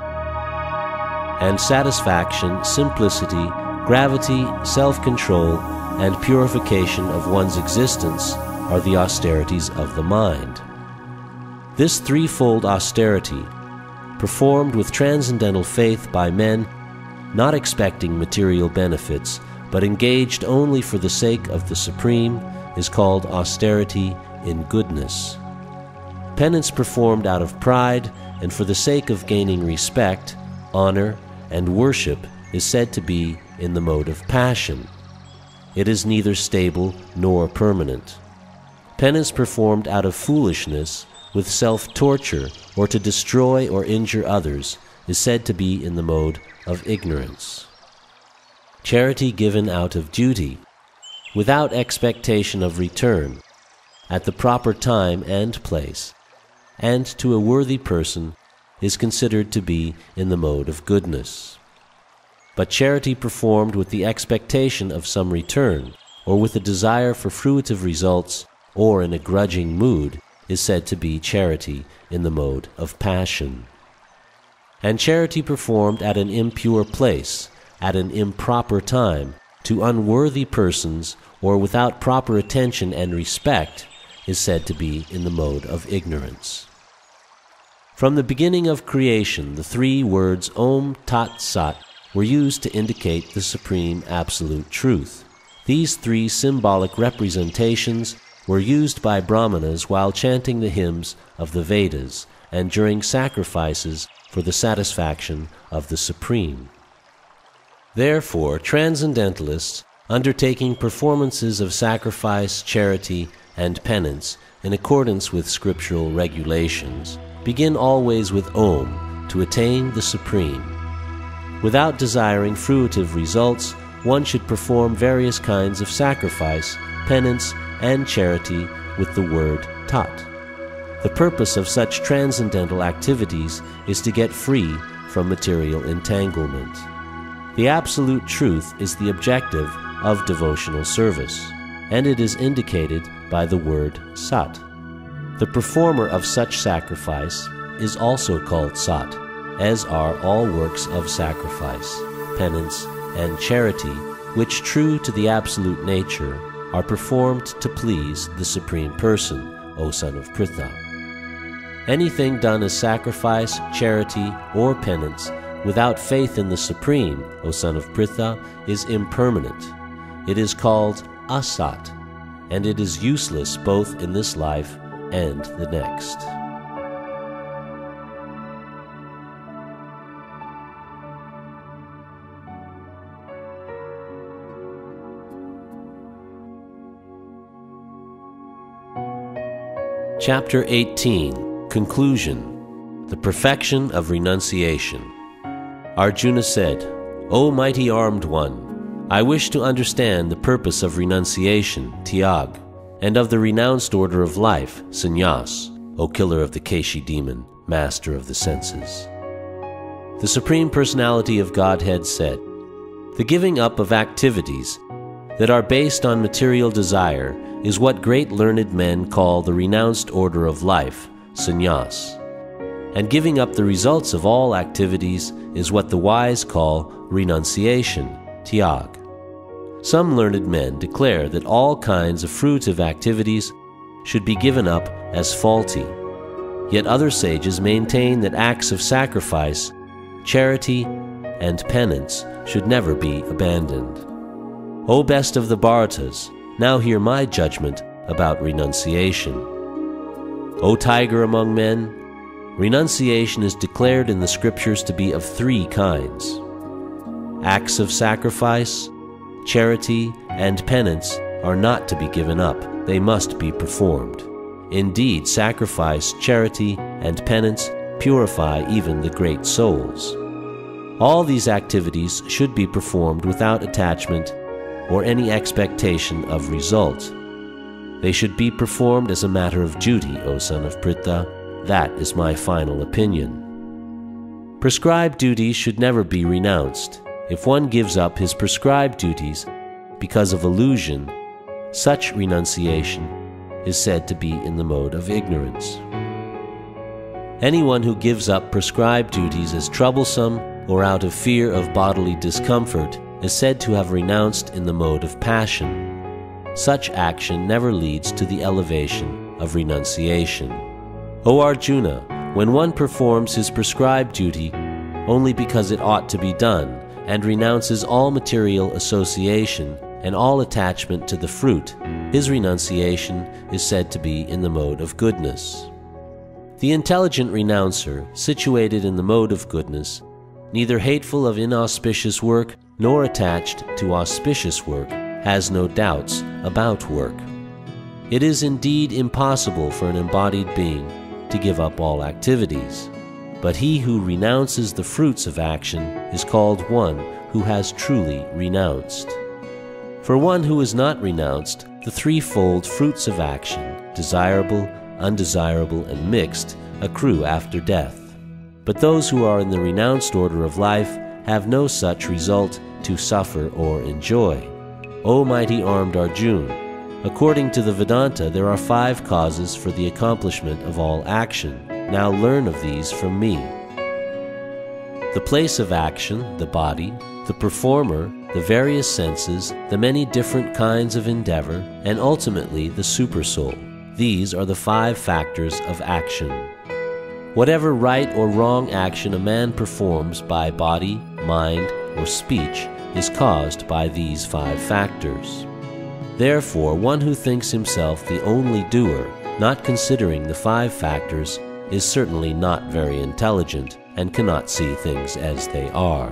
And satisfaction, simplicity, gravity, self control, and purification of one's existence are the austerities of the mind. This threefold austerity, performed with transcendental faith by men, not expecting material benefits, but engaged only for the sake of the Supreme, is called austerity in goodness. Penance performed out of pride and for the sake of gaining respect, honor, and worship is said to be in the mode of passion. It is neither stable nor permanent. Penance performed out of foolishness, with self torture, or to destroy or injure others, is said to be in the mode of ignorance. Charity given out of duty, without expectation of return, at the proper time and place, and to a worthy person, is considered to be in the mode of goodness. But charity performed with the expectation of some return, or with a desire for fruitive results, or in a grudging mood, is said to be charity in the mode of passion. And charity performed at an impure place, at an improper time, to unworthy persons, or without proper attention and respect, is said to be in the mode of ignorance. From the beginning of creation, the three words Om Tat Sat were used to indicate the supreme absolute truth. These three symbolic representations were used by Brahmanas while chanting the hymns of the Vedas and during sacrifices for the satisfaction of the Supreme. Therefore, transcendentalists undertaking performances of sacrifice, charity, and penance in accordance with scriptural regulations begin always with Om to attain the Supreme. Without desiring fruitive results, one should perform various kinds of sacrifice, penance, and charity with the word tat. The purpose of such transcendental activities is to get free from material entanglement. The absolute truth is the objective of devotional service, and it is indicated by the word sat. The performer of such sacrifice is also called sat, as are all works of sacrifice, penance, and charity, which, true to the absolute nature, are performed to please the Supreme Person, O son of Pritha. Anything done as sacrifice, charity, or penance without faith in the Supreme, O son of Pritha, is impermanent. It is called asat, and it is useless both in this life and the next. Chapter 18 Conclusion The Perfection of Renunciation. Arjuna said, O mighty armed one, I wish to understand the purpose of renunciation, Tyag, and of the renounced order of life, Sannyas, O killer of the Keshi demon, master of the senses. The Supreme Personality of Godhead said, The giving up of activities that are based on material desire is what great learned men call the renounced order of life, sannyas. And giving up the results of all activities is what the wise call renunciation, tyag. Some learned men declare that all kinds of fruitive activities should be given up as faulty. Yet other sages maintain that acts of sacrifice, charity, and penance should never be abandoned. O best of the Bharatas, now hear my judgment about renunciation. O tiger among men, renunciation is declared in the scriptures to be of three kinds acts of sacrifice, charity, and penance are not to be given up, they must be performed. Indeed, sacrifice, charity, and penance purify even the great souls. All these activities should be performed without attachment or any expectation of result. They should be performed as a matter of duty, O son of Pritha. That is my final opinion. Prescribed duties should never be renounced. If one gives up his prescribed duties because of illusion, such renunciation is said to be in the mode of ignorance. Anyone who gives up prescribed duties as troublesome or out of fear of bodily discomfort is said to have renounced in the mode of passion. Such action never leads to the elevation of renunciation. O Arjuna, when one performs his prescribed duty only because it ought to be done, and renounces all material association and all attachment to the fruit, his renunciation is said to be in the mode of goodness. The intelligent renouncer, situated in the mode of goodness, neither hateful of inauspicious work nor attached to auspicious work, has no doubts about work. It is indeed impossible for an embodied being to give up all activities, but he who renounces the fruits of action is called one who has truly renounced. For one who has not renounced, the threefold fruits of action, desirable, undesirable, and mixed, accrue after death. But those who are in the renounced order of life have no such result to suffer or enjoy. O mighty armed Arjun, according to the Vedanta, there are five causes for the accomplishment of all action. Now learn of these from me. The place of action, the body, the performer, the various senses, the many different kinds of endeavor, and ultimately the supersoul. These are the five factors of action. Whatever right or wrong action a man performs by body, mind, or speech is caused by these five factors. Therefore, one who thinks himself the only doer, not considering the five factors, is certainly not very intelligent and cannot see things as they are.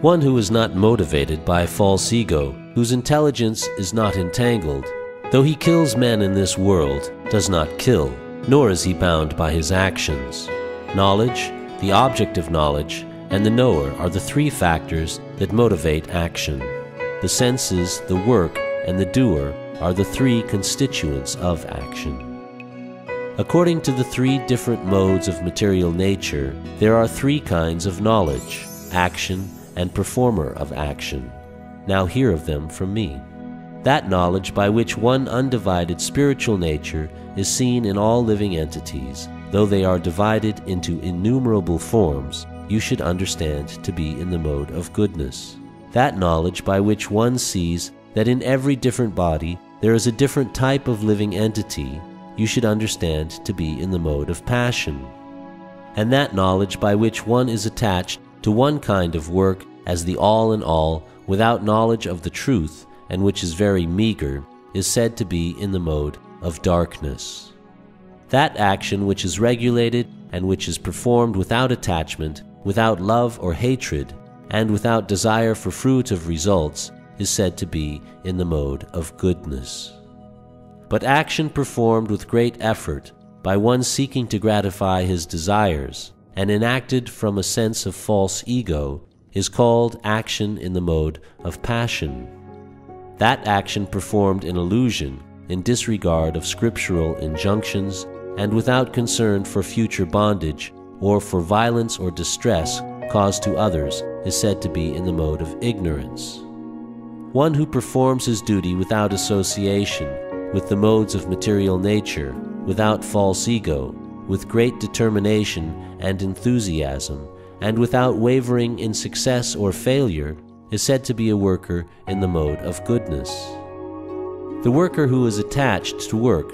One who is not motivated by a false ego, whose intelligence is not entangled, though he kills men in this world, does not kill, nor is he bound by his actions. Knowledge, the object of knowledge, and the knower are the three factors that motivate action. The senses, the work, and the doer are the three constituents of action. According to the three different modes of material nature, there are three kinds of knowledge action, and performer of action. Now hear of them from me. That knowledge by which one undivided spiritual nature is seen in all living entities, though they are divided into innumerable forms, you should understand to be in the mode of goodness. That knowledge by which one sees that in every different body there is a different type of living entity, you should understand to be in the mode of passion. And that knowledge by which one is attached to one kind of work as the all in all without knowledge of the truth and which is very meager is said to be in the mode of darkness. That action which is regulated and which is performed without attachment, without love or hatred, and without desire for fruit of results is said to be in the mode of goodness. But action performed with great effort by one seeking to gratify his desires and enacted from a sense of false ego is called action in the mode of passion. That action performed in illusion, in disregard of scriptural injunctions, and without concern for future bondage or for violence or distress caused to others is said to be in the mode of ignorance. One who performs his duty without association with the modes of material nature, without false ego, with great determination and enthusiasm, and without wavering in success or failure, is said to be a worker in the mode of goodness. The worker who is attached to work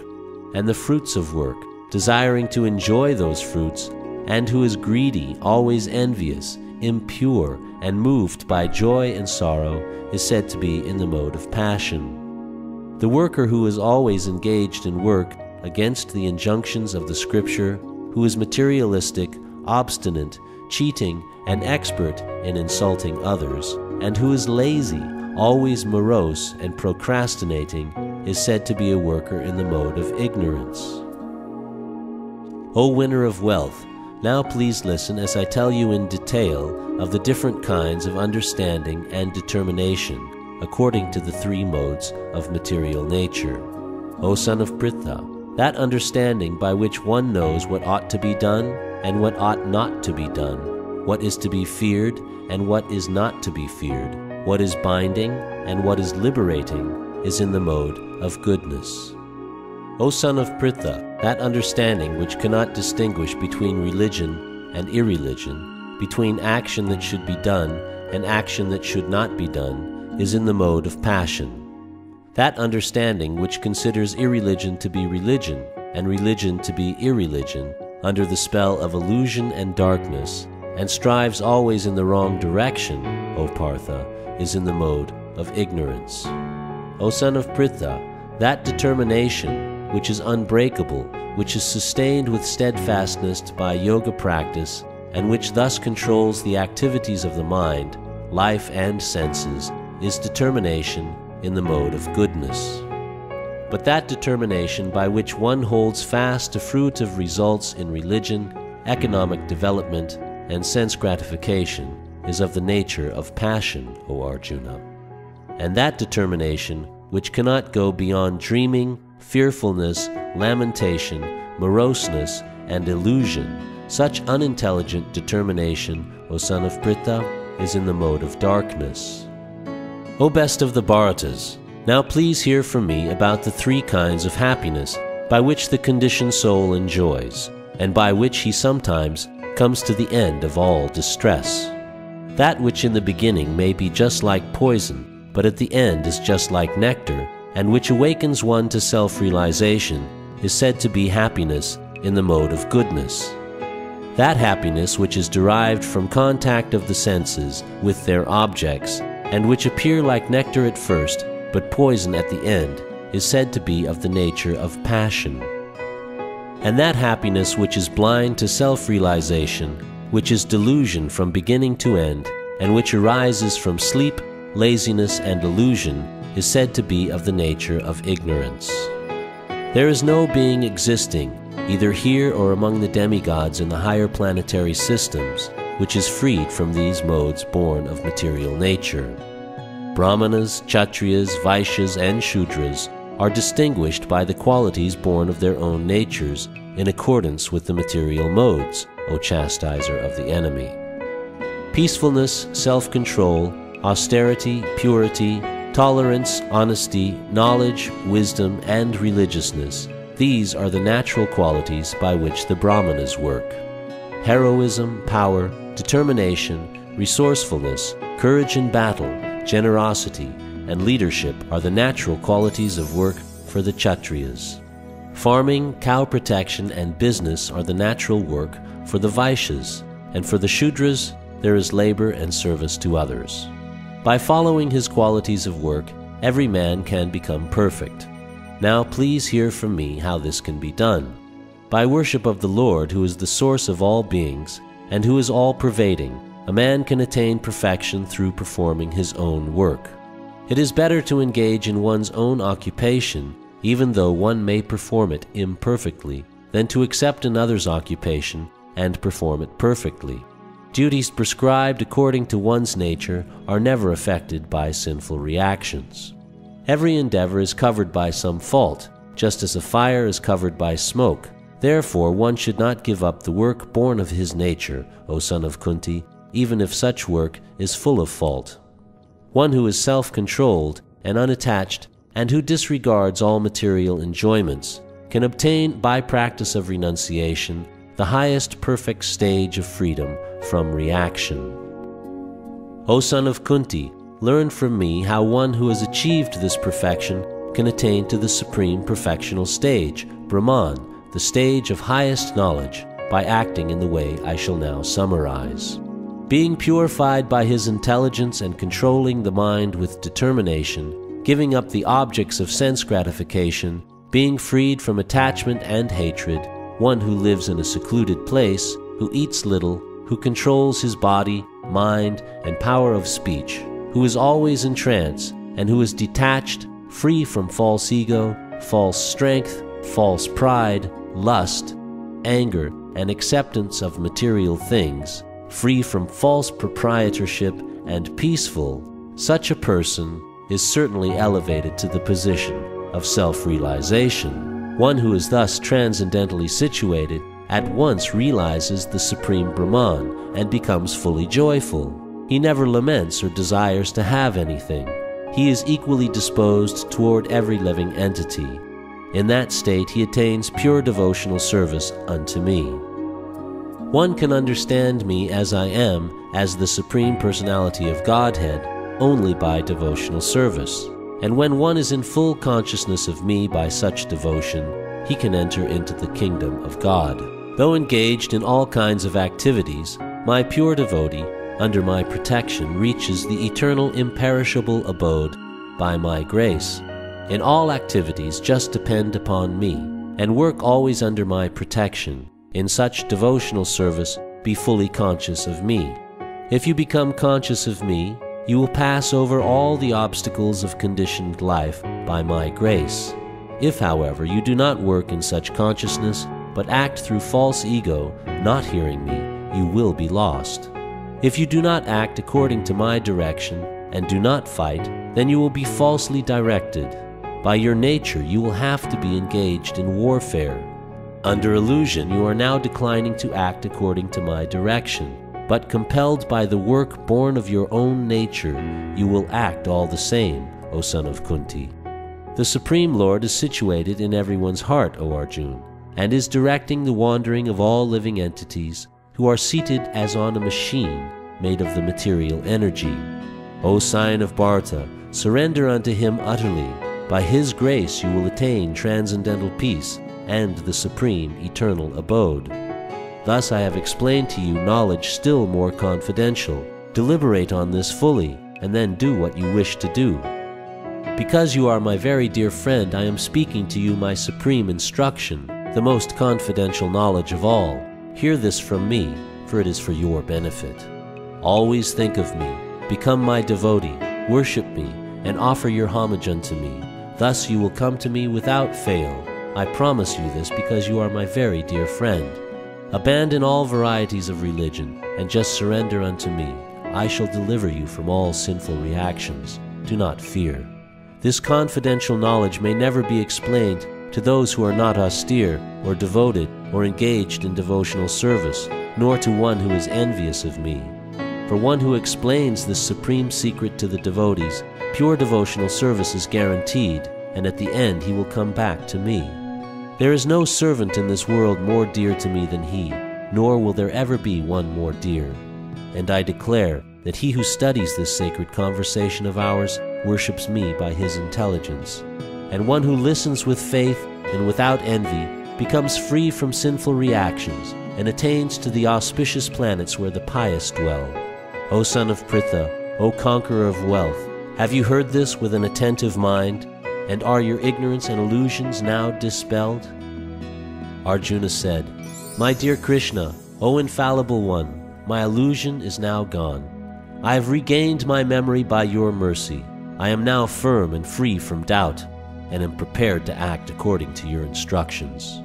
and the fruits of work, desiring to enjoy those fruits, and who is greedy, always envious, impure, and moved by joy and sorrow, is said to be in the mode of passion. The worker who is always engaged in work against the injunctions of the Scripture, who is materialistic, obstinate, cheating, and expert in insulting others, and who is lazy, always morose, and procrastinating, is said to be a worker in the mode of ignorance. O winner of wealth, now please listen as I tell you in detail of the different kinds of understanding and determination according to the three modes of material nature. O son of Pritha, that understanding by which one knows what ought to be done and what ought not to be done, what is to be feared and what is not to be feared, what is binding and what is liberating, is in the mode of goodness. O son of Pritha, that understanding which cannot distinguish between religion and irreligion, between action that should be done and action that should not be done, is in the mode of passion. That understanding which considers irreligion to be religion and religion to be irreligion, under the spell of illusion and darkness, and strives always in the wrong direction, O Partha, is in the mode of ignorance. O son of Pritha, that determination which is unbreakable, which is sustained with steadfastness by yoga practice, and which thus controls the activities of the mind, life, and senses, is determination in the mode of goodness. But that determination by which one holds fast to fruitive results in religion, economic development, and sense gratification is of the nature of passion, O Arjuna. And that determination, which cannot go beyond dreaming, fearfulness, lamentation, moroseness, and illusion, such unintelligent determination, O son of Pritha, is in the mode of darkness. O best of the Bharatas, now please hear from me about the three kinds of happiness by which the conditioned soul enjoys, and by which he sometimes comes to the end of all distress. That which in the beginning may be just like poison, but at the end is just like nectar, and which awakens one to self realization, is said to be happiness in the mode of goodness. That happiness which is derived from contact of the senses with their objects, and which appear like nectar at first, but poison at the end, is said to be of the nature of passion and that happiness which is blind to self realization, which is delusion from beginning to end, and which arises from sleep, laziness, and illusion, is said to be of the nature of ignorance. There is no being existing, either here or among the demigods in the higher planetary systems, which is freed from these modes born of material nature. Brahmanas, Kshatriyas, Vaishyas, and Shudras are distinguished by the qualities born of their own natures in accordance with the material modes, O chastiser of the enemy. Peacefulness, self control, austerity, purity, tolerance, honesty, knowledge, wisdom, and religiousness these are the natural qualities by which the Brahmanas work. Heroism, power, determination, resourcefulness, courage in battle, generosity, and leadership are the natural qualities of work for the Kshatriyas. Farming, cow protection, and business are the natural work for the Vaishyas, and for the Shudras, there is labor and service to others. By following his qualities of work, every man can become perfect. Now please hear from me how this can be done. By worship of the Lord, who is the source of all beings, and who is all pervading, a man can attain perfection through performing his own work. It is better to engage in one's own occupation, even though one may perform it imperfectly, than to accept another's occupation and perform it perfectly. Duties prescribed according to one's nature are never affected by sinful reactions. Every endeavor is covered by some fault, just as a fire is covered by smoke. Therefore, one should not give up the work born of his nature, O son of Kunti, even if such work is full of fault one who is self controlled and unattached and who disregards all material enjoyments, can obtain by practice of renunciation the highest perfect stage of freedom from reaction. O son of Kunti, learn from me how one who has achieved this perfection can attain to the supreme perfectional stage, Brahman, the stage of highest knowledge, by acting in the way I shall now summarize. Being purified by his intelligence and controlling the mind with determination, giving up the objects of sense gratification, being freed from attachment and hatred, one who lives in a secluded place, who eats little, who controls his body, mind, and power of speech, who is always in trance, and who is detached, free from false ego, false strength, false pride, lust, anger, and acceptance of material things, free from false proprietorship, and peaceful, such a person is certainly elevated to the position of self realization. One who is thus transcendently situated at once realizes the Supreme Brahman and becomes fully joyful. He never laments or desires to have anything. He is equally disposed toward every living entity. In that state, he attains pure devotional service unto me. One can understand me as I am, as the Supreme Personality of Godhead, only by devotional service. And when one is in full consciousness of me by such devotion, he can enter into the kingdom of God. Though engaged in all kinds of activities, My pure devotee, under my protection, reaches the eternal imperishable abode by my grace. In all activities, just depend upon me, and work always under my protection. In such devotional service, be fully conscious of me. If you become conscious of me, you will pass over all the obstacles of conditioned life by my grace. If, however, you do not work in such consciousness, but act through false ego, not hearing me, you will be lost. If you do not act according to my direction and do not fight, then you will be falsely directed. By your nature, you will have to be engaged in warfare. Under illusion, you are now declining to act according to my direction, but compelled by the work born of your own nature, you will act all the same, O son of Kunti. The Supreme Lord is situated in everyone's heart, O Arjun, and is directing the wandering of all living entities who are seated as on a machine made of the material energy. O sign of Bharata, surrender unto him utterly. By his grace you will attain transcendental peace and the supreme eternal abode. Thus I have explained to you knowledge still more confidential. Deliberate on this fully, and then do what you wish to do. Because you are my very dear friend, I am speaking to you my supreme instruction, the most confidential knowledge of all. Hear this from me, for it is for your benefit. Always think of me, become my devotee, worship me, and offer your homage unto me. Thus you will come to me without fail. I promise you this because you are my very dear friend. Abandon all varieties of religion, and just surrender unto me. I shall deliver you from all sinful reactions. Do not fear. This confidential knowledge may never be explained to those who are not austere, or devoted, or engaged in devotional service, nor to one who is envious of me. For one who explains this supreme secret to the devotees, pure devotional service is guaranteed, and at the end he will come back to me. There is no servant in this world more dear to me than he, nor will there ever be one more dear. And I declare that he who studies this sacred conversation of ours worships me by his intelligence. And one who listens with faith and without envy becomes free from sinful reactions and attains to the auspicious planets where the pious dwell. O son of Pritha, O conqueror of wealth, have you heard this with an attentive mind? And are your ignorance and illusions now dispelled? Arjuna said, My dear Krishna, O infallible one, my illusion is now gone. I have regained my memory by your mercy. I am now firm and free from doubt, and am prepared to act according to your instructions.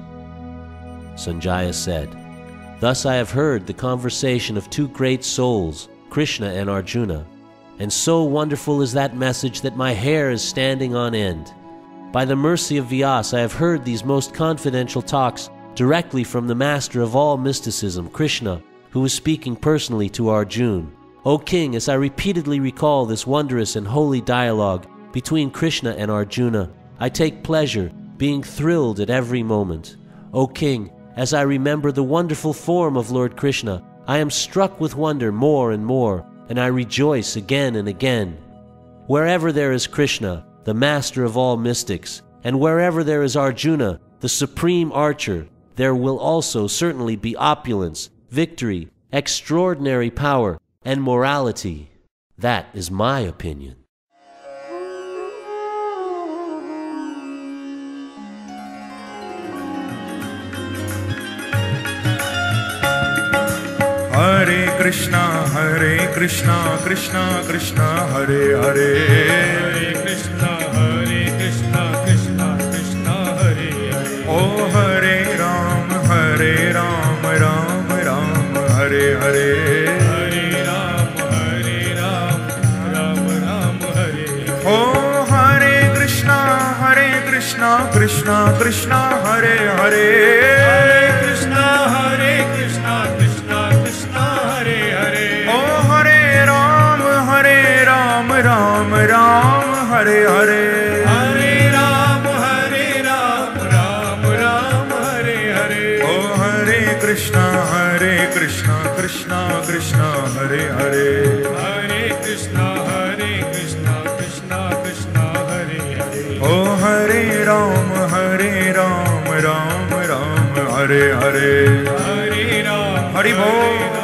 Sanjaya said, Thus I have heard the conversation of two great souls, Krishna and Arjuna, and so wonderful is that message that my hair is standing on end. By the mercy of Vyas, I have heard these most confidential talks directly from the master of all mysticism, Krishna, who is speaking personally to Arjuna. O king, as I repeatedly recall this wondrous and holy dialogue between Krishna and Arjuna, I take pleasure, being thrilled at every moment. O king, as I remember the wonderful form of Lord Krishna, I am struck with wonder more and more, and I rejoice again and again. Wherever there is Krishna, the master of all mystics, and wherever there is Arjuna, the supreme archer, there will also certainly be opulence, victory, extraordinary power, and morality. That is my opinion. हरे कृष्णा हरे कृष्णा कृष्णा कृष्णा हरे हरे। हरे कृष्णा हरे कृष्णा कृष्णा कृष्णा हरे हरे। ओ हरे राम हरे राम राम राम हरे हरे। हरे राम हरे राम राम राम हरे ओ हरे कृष्णा हरे कृष्णा कृष्णा कृष्णा हरे। हरे हरे हरे। हरे राम हरे राम राम राम हरे हरे। ओ हरे कृष्णा हरे कृष्णा कृष्णा कृष्णा हरे हरे। हरे कृष्णा हरे कृष्णा कृष्णा कृष्णा हरे हरे। ओ हरे राम हरे राम राम राम हरे हरे। हरे राम हरि बोल।